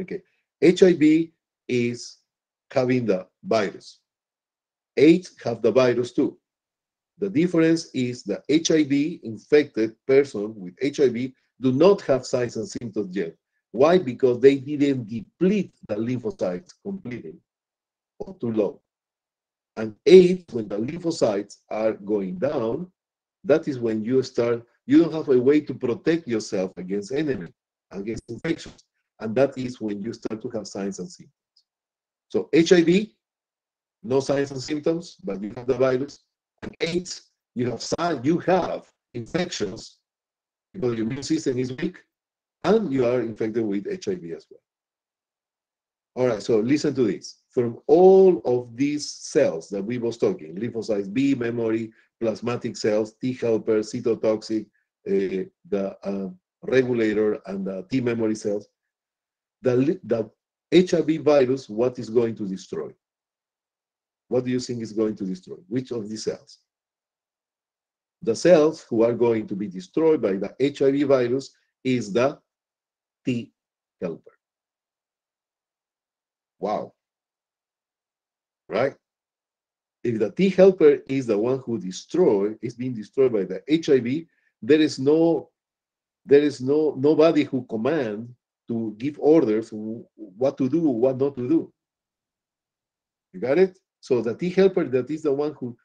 Okay. HIV is having the virus. AIDS have the virus too. The difference is the HIV infected person with HIV do not have signs and symptoms yet. Why? Because they didn't deplete the lymphocytes completely or too low. And eight, when the lymphocytes are going down, that is when you start, you don't have a way to protect yourself against enemy, against infections. And that is when you start to have signs and symptoms. So HIV, no signs and symptoms, but you have the virus. And AIDS, you have sign, you have infections because your immune system is weak, and you are infected with HIV as well. All right, so listen to this. From all of these cells that we was talking, lymphocytes B, memory, plasmatic cells, T helper, cytotoxic, uh, the uh, regulator, and the T memory cells, the, the HIV virus, what is going to destroy? What do you think is going to destroy? Which of these cells? The cells who are going to be destroyed by the HIV virus is the T helper. Wow. Right? If the T helper is the one who destroy, is being destroyed by the HIV, there is no, there is no nobody who command to give orders what to do, what not to do. You got it? So the T helper that is the one who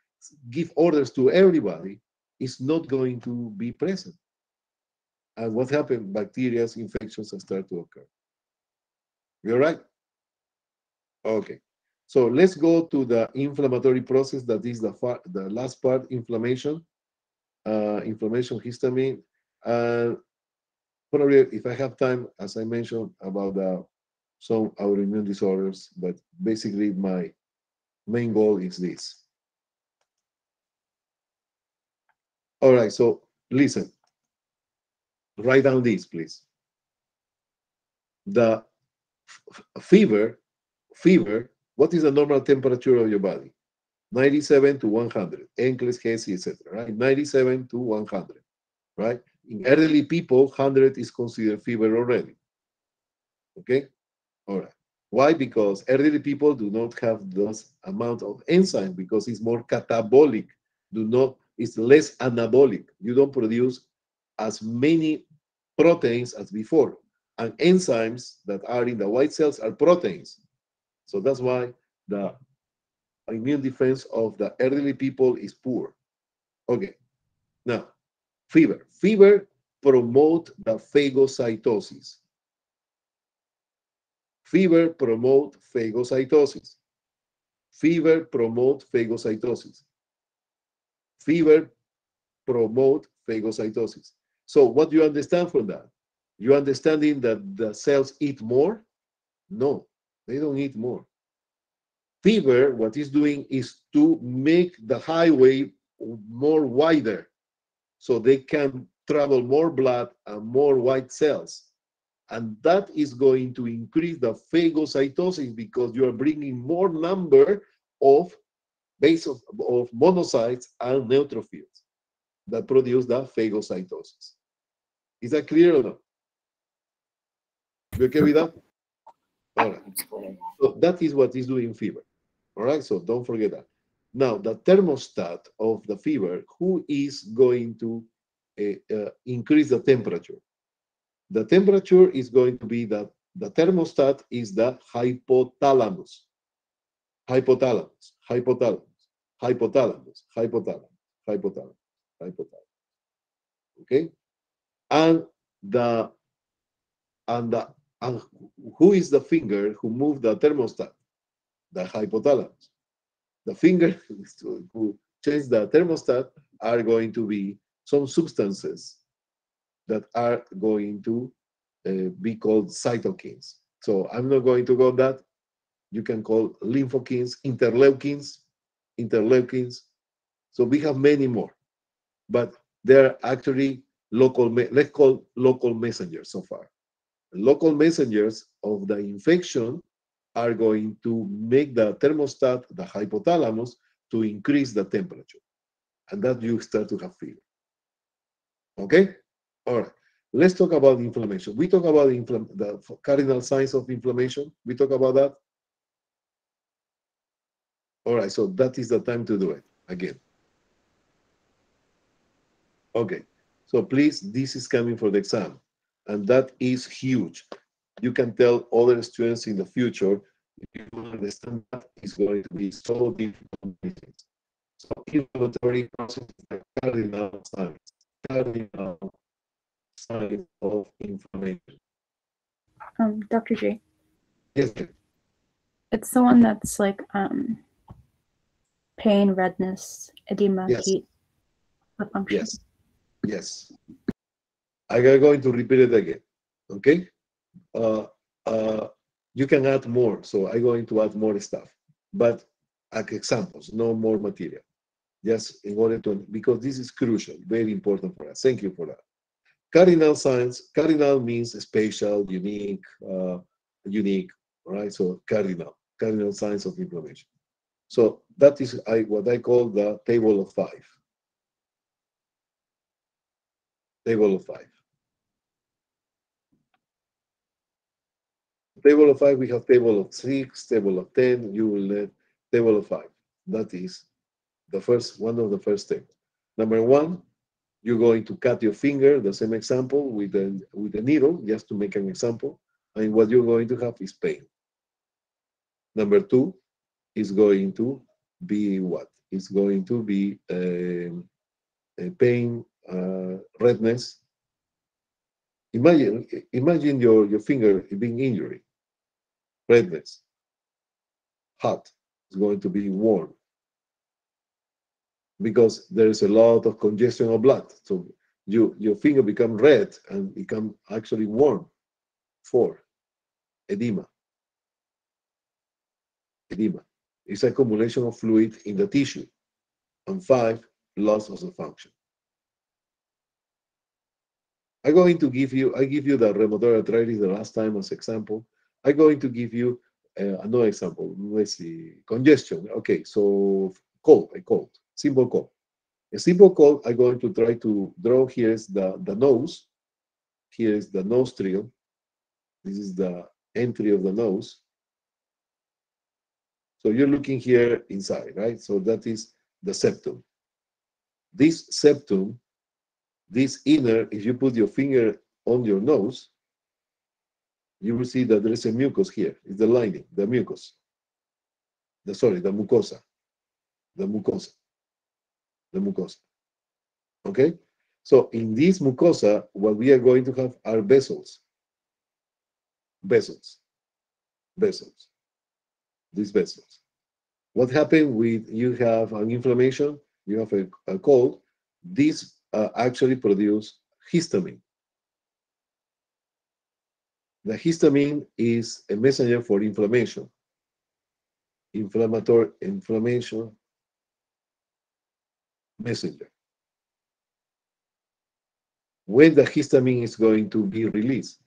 give orders to everybody is not going to be present. And what happened? Bacteria, infections start to occur. You're right? Okay. So let's go to the inflammatory process. That is the, far, the last part, inflammation, uh, inflammation, histamine. And probably if I have time, as I mentioned about uh, some autoimmune disorders, but basically my main goal is this. All right, so listen. Write down this, please. The fever, fever, what is the normal temperature of your body? 97 to 100, Encles, Hesi, etc. Right? 97 to 100, right? In elderly people, 100 is considered fever already. Okay? All right. Why? Because elderly people do not have those amount of enzyme because it's more catabolic. Do not, it's less anabolic. You don't produce as many proteins as before. And enzymes that are in the white cells are proteins. So that's why the immune defense of the elderly people is poor. Okay. Now, fever. Fever promote the phagocytosis. Fever promote phagocytosis. Fever promote phagocytosis. Fever promote phagocytosis. So what do you understand from that? You understanding that the cells eat more? No, they don't need more. Fever, what it's doing is to make the highway more wider so they can travel more blood and more white cells. And that is going to increase the phagocytosis because you are bringing more number of base of, of monocytes and neutrophils that produce the phagocytosis. Is that clear or not? You okay with that? All right. So that is what is doing fever. All right. So don't forget that. Now, the thermostat of the fever, who is going to uh, uh, increase the temperature? The temperature is going to be that the thermostat is the hypothalamus. Hypothalamus, hypothalamus, hypothalamus, hypothalamus, hypothalamus, hypothalamus. Okay? And the and the and who is the finger who moved the thermostat? The hypothalamus. The finger [laughs] who changed the thermostat are going to be some substances that are going to uh, be called cytokines. So I'm not going to go that. You can call lymphokines, interleukins, interleukins. So we have many more, but they're actually local, let's call local messengers so far. Local messengers of the infection are going to make the thermostat, the hypothalamus, to increase the temperature. And that you start to have fever. Okay? All right. Let's talk about inflammation. We talk about the cardinal signs of inflammation. We talk about that. All right, so that is the time to do it again. Okay, so please, this is coming for the exam, and that is huge. You can tell other students in the future, if you understand that, it's going to be so difficult. So inflammatory process is the cardinal signs, cardinal of information. Um, Dr. J, Yes, it's the one that's like um, pain, redness, edema, Yes. heat, the function. Yes, yes. I am going to repeat it again, okay? Uh, uh, you can add more, so I'm going to add more stuff, but like examples, no more material. Just in order to, because this is crucial, very important for us. Thank you for that. Cardinal signs, cardinal means special, unique, uh, unique, right? So cardinal, cardinal signs of inflammation. So that is I, what I call the table of five. Table of five. Table of five, we have table of six, table of 10, you will learn table of five. That is the first, one of the first things. Number one, you're going to cut your finger, the same example with a, with a needle, just to make an example. And what you're going to have is pain. Number two is going to be what? It's going to be um, a pain, uh, redness. Imagine, imagine your, your finger being injured, redness, hot. It's going to be warm because there is a lot of congestion of blood. So you, your finger become red and become actually warm. Four, edema. Edema. It's accumulation of fluid in the tissue. And five, loss of the function. I'm going to give you, I give you the rheumatoid arthritis the last time as example. I'm going to give you uh, another example. Let's see, congestion. Okay, so cold, a cold, simple cold. A simple cold, I'm going to try to draw here is the, the nose. Here is the nostril. This is the entry of the nose. So you're looking here inside, right? So that is the septum. This septum, this inner, if you put your finger on your nose, you will see that there is a mucus here. It's the lining, the mucus. The sorry, the mucosa. The mucosa. The mucosa. Okay? So in this mucosa, what we are going to have are vessels. Vessels. Vessels. These vessels. What happened with you have an inflammation, you have a, a cold, these uh, actually produce histamine. The histamine is a messenger for inflammation. Inflammatory inflammation messenger. When the histamine is going to be released,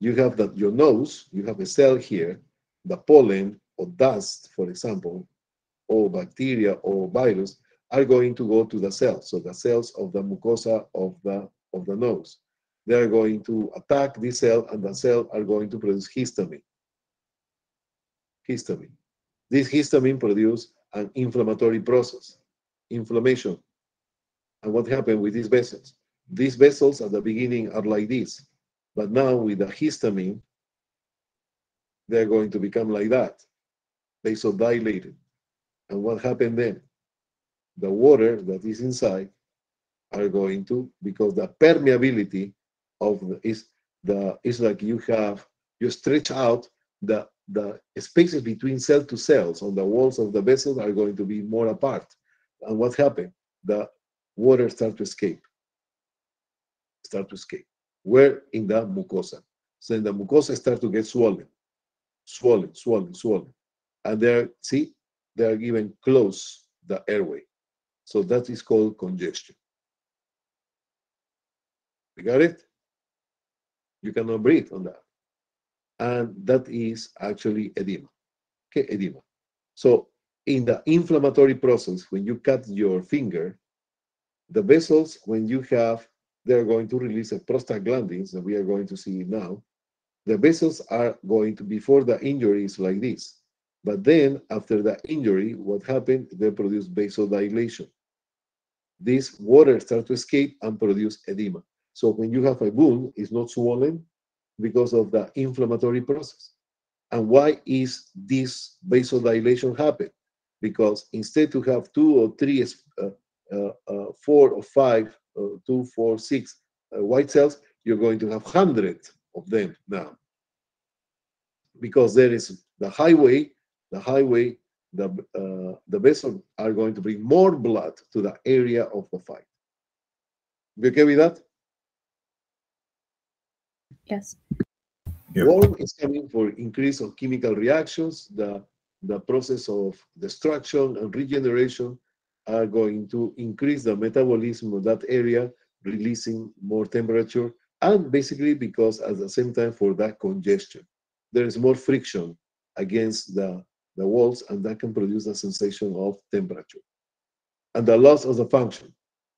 you have that your nose, you have a cell here, the pollen or dust, for example, or bacteria or virus are going to go to the cells. So the cells of the mucosa of the of the nose. They are going to attack this cell and the cell are going to produce histamine. Histamine. This histamine produces an inflammatory process, inflammation. And what happened with these vessels? These vessels at the beginning are like this, but now with the histamine, they're going to become like that, They so dilated. And what happened then? The water that is inside are going to, because the permeability of is the is like you have you stretch out the the spaces between cell to cells on the walls of the vessels are going to be more apart. And what happened? The water start to escape. Start to escape. Where in the mucosa. So the mucosa start to get swollen, swollen, swollen, swollen. And there, see, they are even close the airway. So that is called congestion. You got it? You cannot breathe on that. And that is actually edema. Okay, edema. So in the inflammatory process, when you cut your finger, the vessels, when you have, they're going to release a prostaglandins that we are going to see now. The vessels are going to, before the injury is like this. But then after the injury, what happened? They produce vasodilation. This water starts to escape and produce edema. So when you have a wound, it's not swollen because of the inflammatory process. And why is this vasodilation happen? Because instead to have two or three, uh, uh, uh, four or five, uh, two, four, six uh, white cells, you're going to have hundreds of them now. Because there is the highway the highway, the, uh, the vessels are going to bring more blood to the area of the fight. You okay with that? Yes. Yep. Warm is coming for increase of chemical reactions. The, the process of destruction and regeneration are going to increase the metabolism of that area, releasing more temperature, and basically because at the same time for that congestion, there is more friction against the the walls, and that can produce a sensation of temperature. And the loss of the function.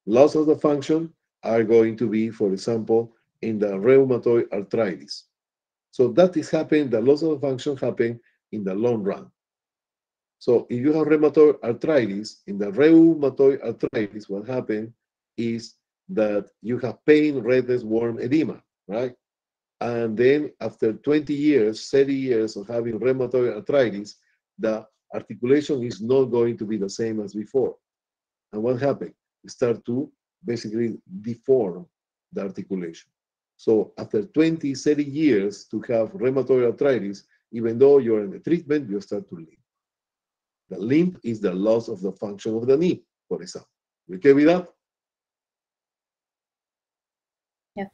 Loss of the function are going to be, for example, in the rheumatoid arthritis. So that is happening, the loss of function happen in the long run. So if you have rheumatoid arthritis, in the rheumatoid arthritis, what happens is that you have pain, redness, warm, edema, right? And then after 20 years, 30 years of having rheumatoid arthritis, the articulation is not going to be the same as before. And what happened? Start to basically deform the articulation. So after 20, 30 years to have rheumatoid arthritis, even though you're in the treatment, you start to limp. The limp is the loss of the function of the knee, for example. We okay with that? Yes.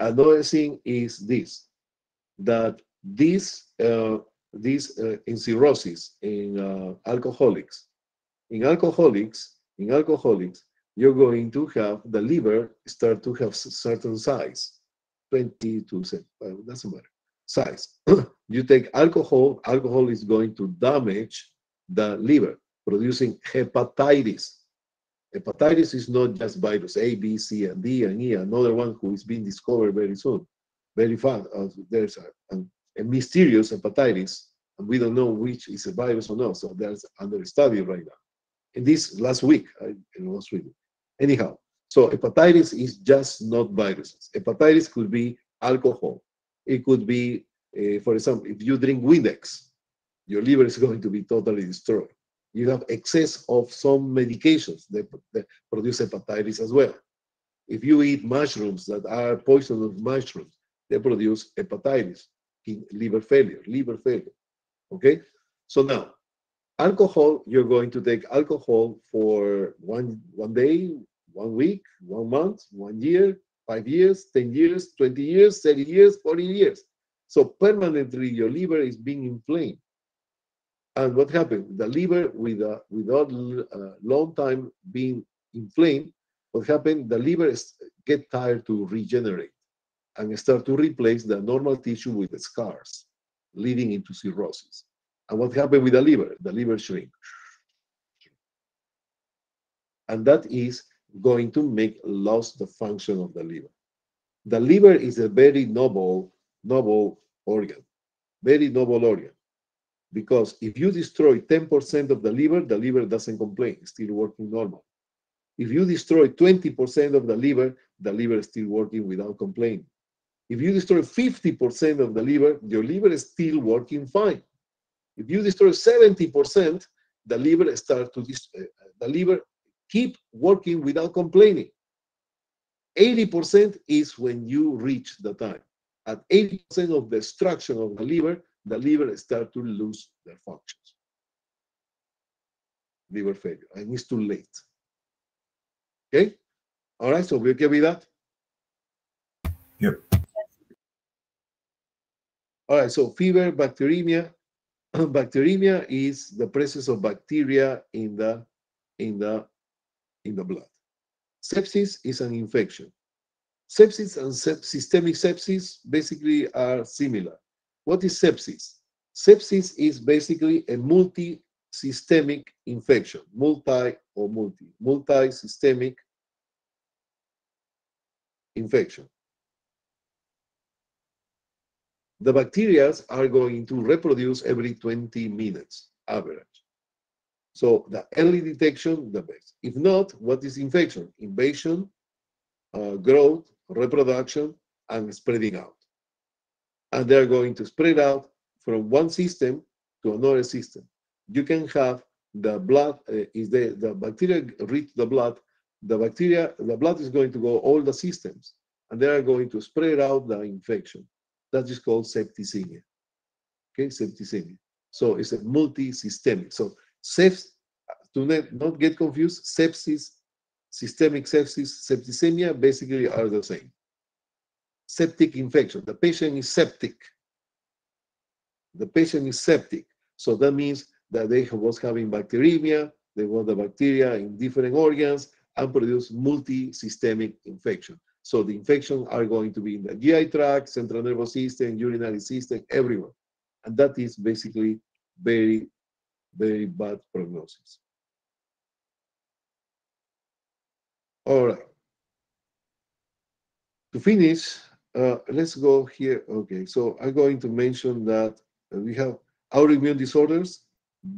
Another thing is this, that this, uh, this uh, in cirrhosis, in uh, alcoholics, in alcoholics, in alcoholics, you're going to have the liver start to have certain size, 20 to, uh, doesn't matter, size. [clears throat] you take alcohol, alcohol is going to damage the liver, producing hepatitis. Hepatitis is not just virus A, B, C, and D, and E, another one who is being discovered very soon, very fast. Uh, there's a, a, a, mysterious hepatitis, and we don't know which is a virus or not, so that's under study right now. In this last week, I, last week. Anyhow, so hepatitis is just not viruses. Hepatitis could be alcohol. It could be, uh, for example, if you drink Windex, your liver is [laughs] going to be totally destroyed you have excess of some medications that, that produce hepatitis as well. If you eat mushrooms that are poisonous mushrooms, they produce hepatitis, liver failure, liver failure. Okay? So now, alcohol, you're going to take alcohol for one, one day, one week, one month, one year, five years, 10 years, 20 years, 30 years, 40 years. So permanently your liver is being inflamed. And what happened? The liver, with a, without a long time being inflamed, what happened? The liver get tired to regenerate and start to replace the normal tissue with the scars, leading into cirrhosis. And what happened with the liver? The liver shrink. And that is going to make loss the function of the liver. The liver is a very noble, noble organ, very noble organ. Because if you destroy 10% of the liver, the liver doesn't complain, it's still working normal. If you destroy 20% of the liver, the liver is still working without complaining. If you destroy 50% of the liver, your liver is still working fine. If you destroy 70%, the liver starts to uh, the liver keep working without complaining. 80% is when you reach the time. At 80% of the destruction of the liver, the liver start to lose their functions. Liver failure, and it's too late. Okay? All right, so we okay with that? Yep. All right, so fever, bacteremia. [clears throat] bacteremia is the presence of bacteria in the in the in the blood. Sepsis is an infection. Sepsis and systemic sepsis basically are similar. What is sepsis? Sepsis is basically a multi-systemic infection, multi or multi, multi-systemic infection. The bacteria are going to reproduce every 20 minutes, average. So the early detection, the best. If not, what is infection? Invasion, uh, growth, reproduction, and spreading out and they're going to spread out from one system to another system. You can have the blood uh, is the, the bacteria reach the blood, the bacteria, the blood is going to go all the systems, and they are going to spread out the infection. That is called septicemia. Okay, septicemia. So it's a multi-systemic. So seps, to not, get confused, sepsis, systemic sepsis, septicemia basically are the same septic infection. The patient is septic. The patient is septic. So that means that they was having bacteremia, they want the bacteria in different organs and produce multi-systemic infection. So the infections are going to be in the GI tract, central nervous system, urinary system, everywhere. And that is basically very, very bad prognosis. All right. To finish, uh, let's go here. Okay, so I'm going to mention that we have autoimmune disorders.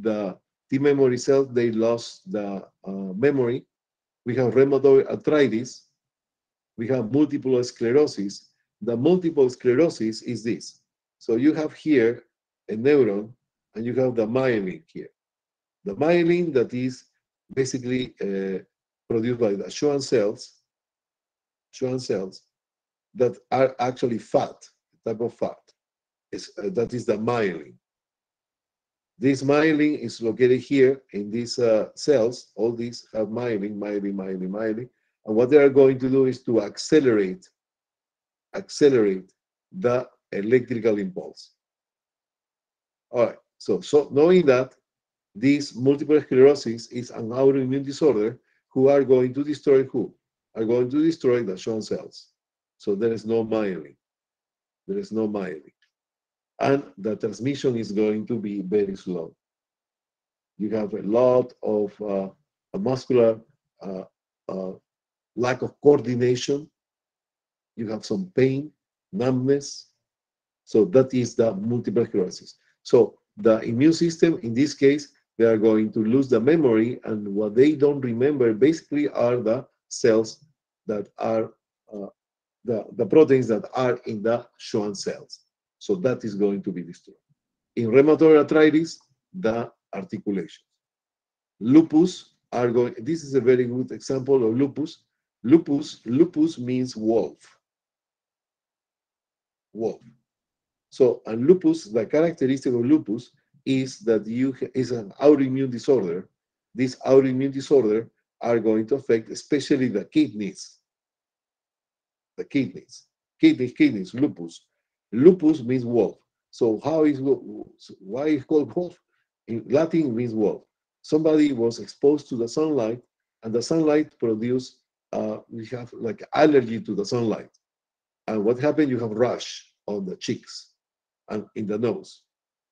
The T memory cells, they lost the uh, memory. We have rheumatoid arthritis. We have multiple sclerosis. The multiple sclerosis is this. So you have here a neuron and you have the myelin here. The myelin that is basically uh, produced by the Schwann cells, Schwann cells that are actually fat, type of fat. Is, uh, that is the myelin. This myelin is located here in these uh, cells. All these have myelin, myelin, myelin, myelin. And what they are going to do is to accelerate, accelerate the electrical impulse. All right, so, so knowing that this multiple sclerosis is an autoimmune disorder who are going to destroy who? Are going to destroy the Schwann cells. So there is no myelin. There is no myelin. And the transmission is going to be very slow. You have a lot of uh, muscular uh, uh, lack of coordination. You have some pain, numbness. So that is the multiple sclerosis. So the immune system, in this case, they are going to lose the memory, and what they don't remember basically are the cells that are uh, the, the proteins that are in the Schwann cells. So that is going to be destroyed. In rheumatoid arthritis, the articulation. Lupus are going, this is a very good example of lupus. Lupus, lupus means wolf. Wolf. So, and lupus, the characteristic of lupus is that you is an autoimmune disorder. This autoimmune disorder are going to affect especially the kidneys. The kidneys, kidneys, kidneys, lupus. Lupus means wolf. So how is why is called wolf? In Latin means wolf. Somebody was exposed to the sunlight, and the sunlight produced. Uh, we have like allergy to the sunlight, and what happened? You have rash on the cheeks and in the nose,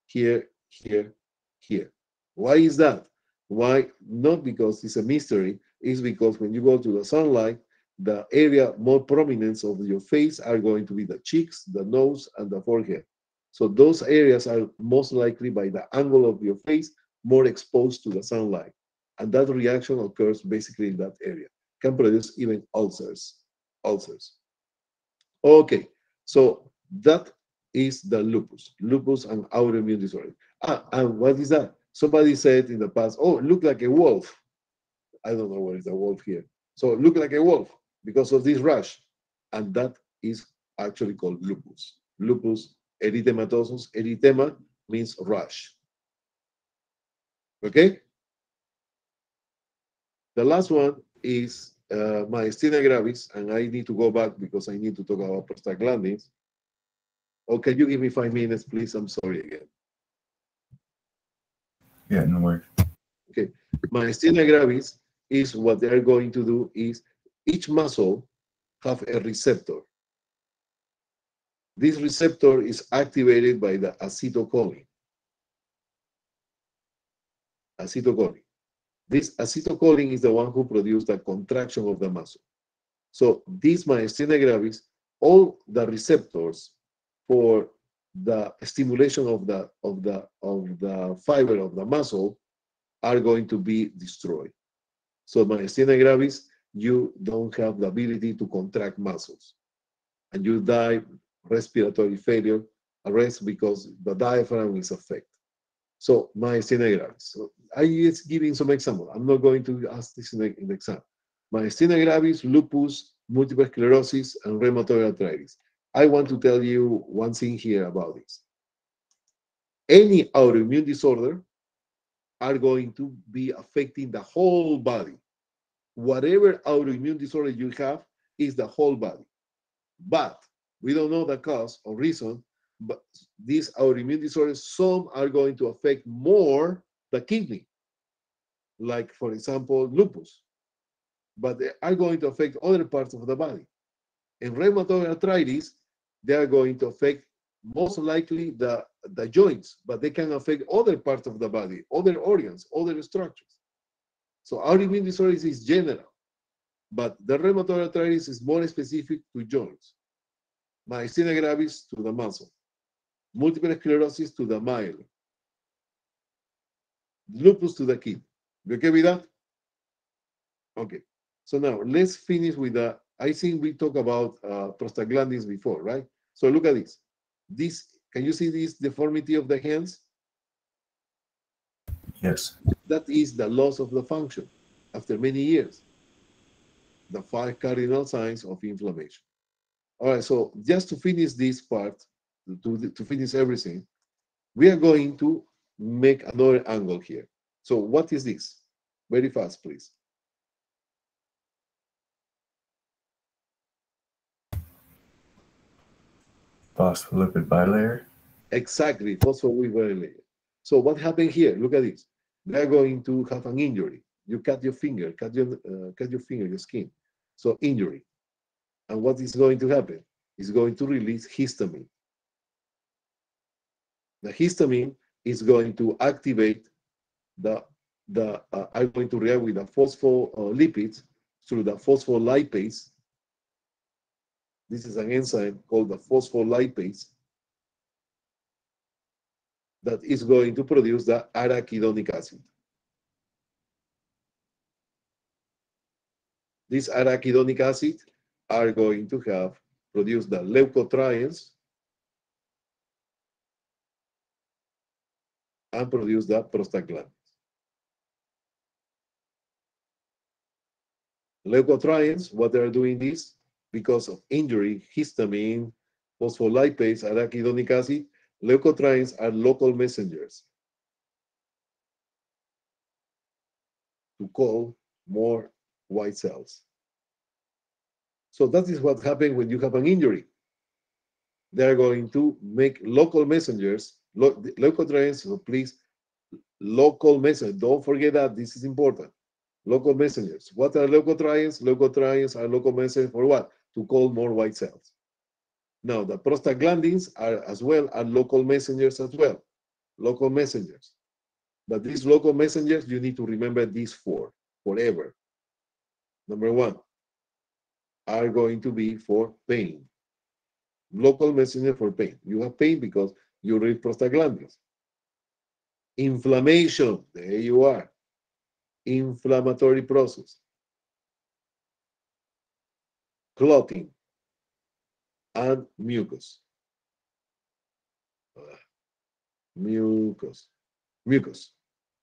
here, here, here. Why is that? Why? Not because it's a mystery. It's because when you go to the sunlight, the area more prominence of your face are going to be the cheeks, the nose, and the forehead. So those areas are most likely by the angle of your face more exposed to the sunlight. And that reaction occurs basically in that area. Can produce even ulcers. Ulcers. Okay, so that is the lupus. Lupus and autoimmune disorder. Ah, and what is that? Somebody said in the past, oh, look like a wolf. I don't know what is a wolf here. So look like a wolf because of this rash. And that is actually called lupus. Lupus erythematosus. Erythema means rash. Okay? The last one is uh, myasthenia gravis, and I need to go back because I need to talk about prostaglandins. Or can you give me five minutes, please? I'm sorry again. Yeah, no worries. Okay. Myasthenia gravis is what they're going to do is each muscle have a receptor. This receptor is activated by the acetylcholine. Acetylcholine. This acetylcholine is the one who produces the contraction of the muscle. So this myasthenia gravis, all the receptors for the stimulation of the of the of the fiber of the muscle are going to be destroyed. So myasthenia gravis, you don't have the ability to contract muscles, and you die respiratory failure, arrest because the diaphragm is affected. So myasthenia gravis. So I is giving some example. I'm not going to ask this in the, in the exam. Myasthenia gravis, lupus, multiple sclerosis, and rheumatoid arthritis. I want to tell you one thing here about this. Any autoimmune disorder are going to be affecting the whole body. Whatever autoimmune disorder you have is the whole body. But we don't know the cause or reason, but these autoimmune disorders, some are going to affect more the kidney, like, for example, lupus, but they are going to affect other parts of the body. In rheumatoid arthritis, they are going to affect most likely the, the joints, but they can affect other parts of the body, other organs, other structures. So autoimmune disorders is general, but the rheumatoid arthritis is more specific to joints. Myasthenia gravis to the muscle. Multiple sclerosis to the myelin. Lupus to the kidney. You okay with that? Okay. So now let's finish with the I think we talked about uh, prostaglandins before, right? So look at this. This, can you see this deformity of the hands? Yes. That is the loss of the function after many years. The five cardinal signs of inflammation. All right, so just to finish this part, to, to finish everything, we are going to make another angle here. So what is this? Very fast, please. Phospholipid bilayer. Exactly, phospholipid bilayer. So what happened here? Look at this. They're going to have an injury. You cut your finger, cut your uh, cut your finger, your skin. So injury. And what is going to happen? Is going to release histamine. The histamine is going to activate the the uh, are going to react with the phospholipids through the phospholipase. This is an enzyme called the phospholipase that is going to produce the arachidonic acid. This arachidonic acid are going to have produced the leukotrienes and produce the prostaglandins. Leukotrienes, what they're doing is because of injury, histamine, phospholipase, arachidonic acid, leukotrienes are local messengers to call more white cells. So that is what happens when you have an injury. They're going to make local messengers, lo leukotrienes, so please, local messengers. Don't forget that this is important. Local messengers. What are leukotrienes? Leukotrienes are local messengers for what? To call more white cells. Now, the prostaglandins are as well are local messengers as well. Local messengers. But these local messengers, you need to remember these four forever. Number one, are going to be for pain. Local messenger for pain. You have pain because you read prostaglandins. Inflammation, there you are. Inflammatory process. Clotting and mucus. Mucus. Mucus.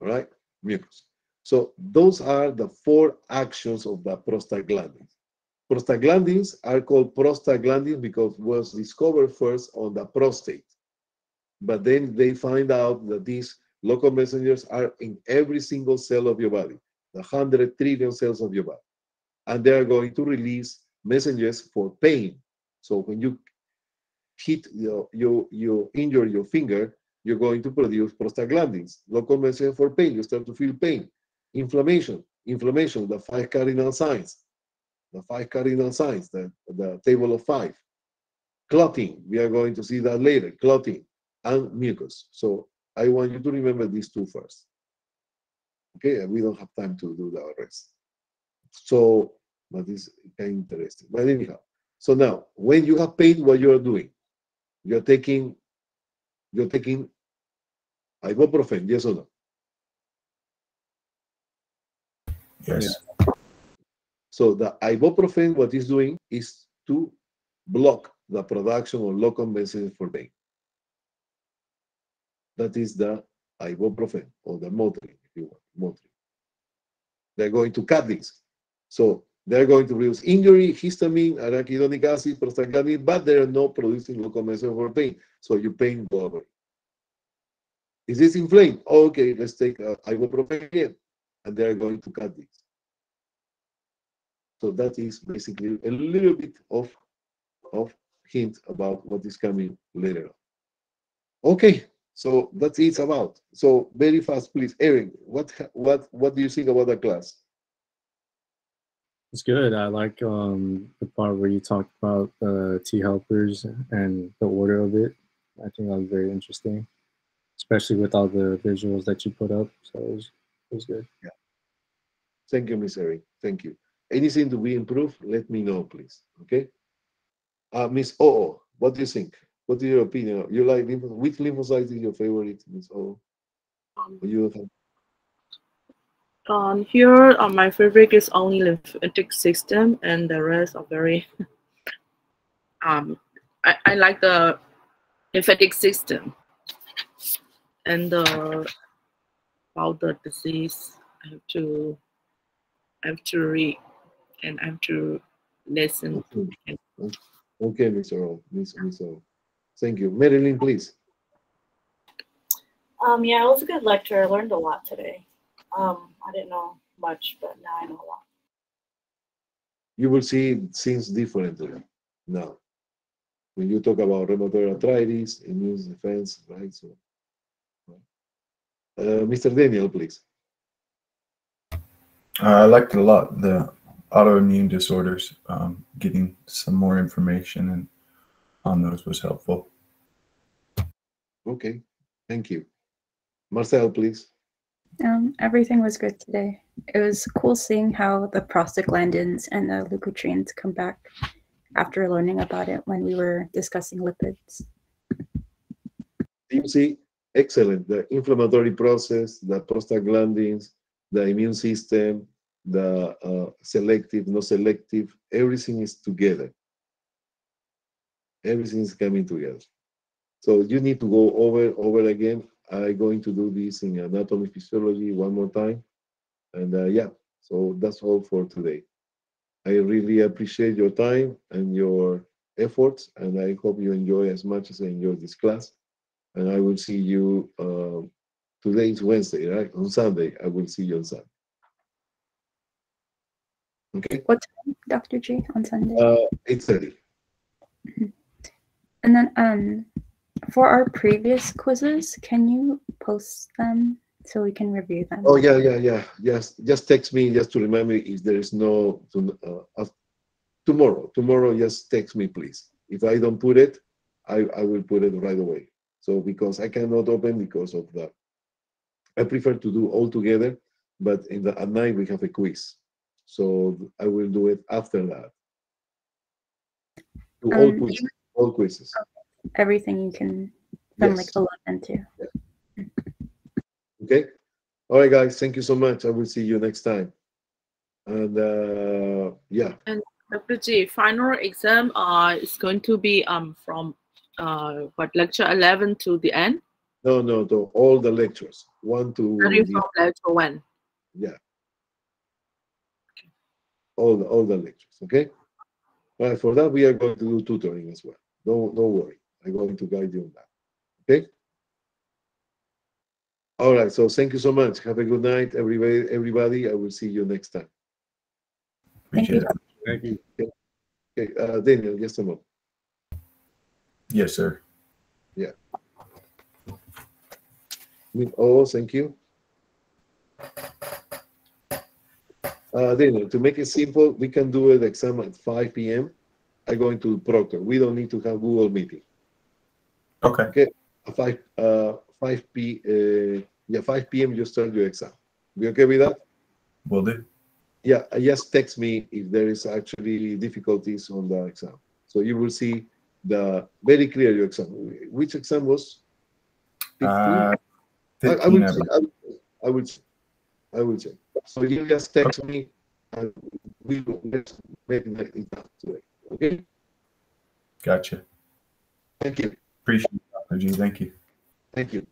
All right? Mucus. So those are the four actions of the prostaglandins. Prostaglandins are called prostaglandins because was discovered first on the prostate. But then they find out that these local messengers are in every single cell of your body, the 100 trillion cells of your body. And they are going to release messengers for pain. So when you hit your, you, you injure your finger, you're going to produce prostaglandins, local messenger for pain. You start to feel pain, inflammation, inflammation, the five cardinal signs the five cardinal signs, the, the table of five. Clotting, we are going to see that later, clotting and mucus. So I want you to remember these two first. Okay, we don't have time to do the rest. So, but it's kind of interesting. But anyhow, so now when you have pain, what you are doing? You're taking, you're taking ibuprofen, yes or no? Yes. So the ibuprofen, what it's doing is to block the production of local medicine for pain. That is the ibuprofen or the Motrin, if you want, Motrin. They're going to cut this. So they're going to reduce injury, histamine, arachidonic acid, prostaglandin, but they're not producing medicine for pain. So your pain away. Is this inflamed? Okay, let's take uh, ibuprofen again. And they're going to cut this. So that is basically a little bit of, of hint about what is coming later on. Okay, so that's it's about. So very fast, please, Eric. What what what do you think about the class? It's good. I like um, the part where you talked about the T helpers and the order of it. I think that was very interesting, especially with all the visuals that you put up. So it was, it was good. Yeah. Thank you, Miss Eric. Thank you. Anything to be improved, let me know, please. Okay? Uh, Miss Oo, what do you think? What is your opinion? You like which lymphocyte is your favorite, Miss Oo? Um, you have um, here, uh, my favorite is only lymphatic system, and the rest are very. [laughs] um, I, I like the lymphatic system, and the about the disease. I have to, I have to read, and I have to listen. Okay, okay Mr. O, Ms. Ms. O. Thank you. Marilyn, please. Um, yeah, it was a good lecture. I learned a lot today. Um, I didn't know much, but now I know a lot. You will see things differently now. When you talk about rheumatoid arthritis, immune defense, right? So, uh, Mr. Daniel, please. Uh, I liked it a lot. The autoimmune disorders, um, getting some more information and on those was helpful. Okay, thank you. Marcel, please. Um, everything was good today. It was cool seeing how the prostaglandins and the leukotrienes come back after learning about it when we were discussing lipids. You see, excellent. The inflammatory process, the prostaglandins, the immune system, the uh, selective, no selective, everything is together. Everything is coming together. So you need to go over over again. I'm going to do this in anatomy physiology one more time. And uh, yeah, so that's all for today. I really appreciate your time and your efforts, and I hope you enjoy as much as I enjoyed this class. And I will see you, uh, today is Wednesday, right? On Sunday, I will see you on Sunday. Okay, What time, Dr. G, on Sunday? uh, 8.30. And then um, for our previous quizzes, can you post them so we can review them? Oh, yeah, yeah, yeah. Just, just text me just to remind me if there is no, uh, uh, tomorrow, tomorrow, just text me, please. If I don't put it, I, I will put it right away. So because I cannot open because of that. I prefer to do all together, but in the, at night we have a quiz. So I will do it after that. Do all Um, quizzes, all quizzes. Everything you can from Yes. like 11 to. Okay. All right, guys. Thank you so much. I will see you next time. And uh, yeah, and Dr. G, final exam uh, is going to be um from uh what lecture 11 to the end? no, no, to all the lectures, one to Starting the- from lecture one. yeah, all the all the lectures. Okay. All right. For that, we are going to do tutoring as well. Don't don't worry. I'm going to guide you on that. Okay. All right. So thank you so much. Have a good night, everybody. Everybody. I will see you next time. Thank you. Thank you. Okay. Uh, Daniel, just a moment. Yes, sir. Yeah. Oh, thank you. Uh, Daniel, to make it simple, we can do the exam at 5 p.m. I go into Proctor. We don't need to have Google meeting. Okay. At 5, uh, 5 p. Uh, yeah, 5 p.m. You start your exam. We okay with that? Will do. Yeah, uh, just text me if there is actually difficulties on the exam. So you will see the very clear your exam. Which exam was? 15? Uh, I, I will I check. I will, I will check. I will check. So you just text me and we will make today. Okay? Gotcha. Thank you. Appreciate the opportunity. Thank you. Thank you.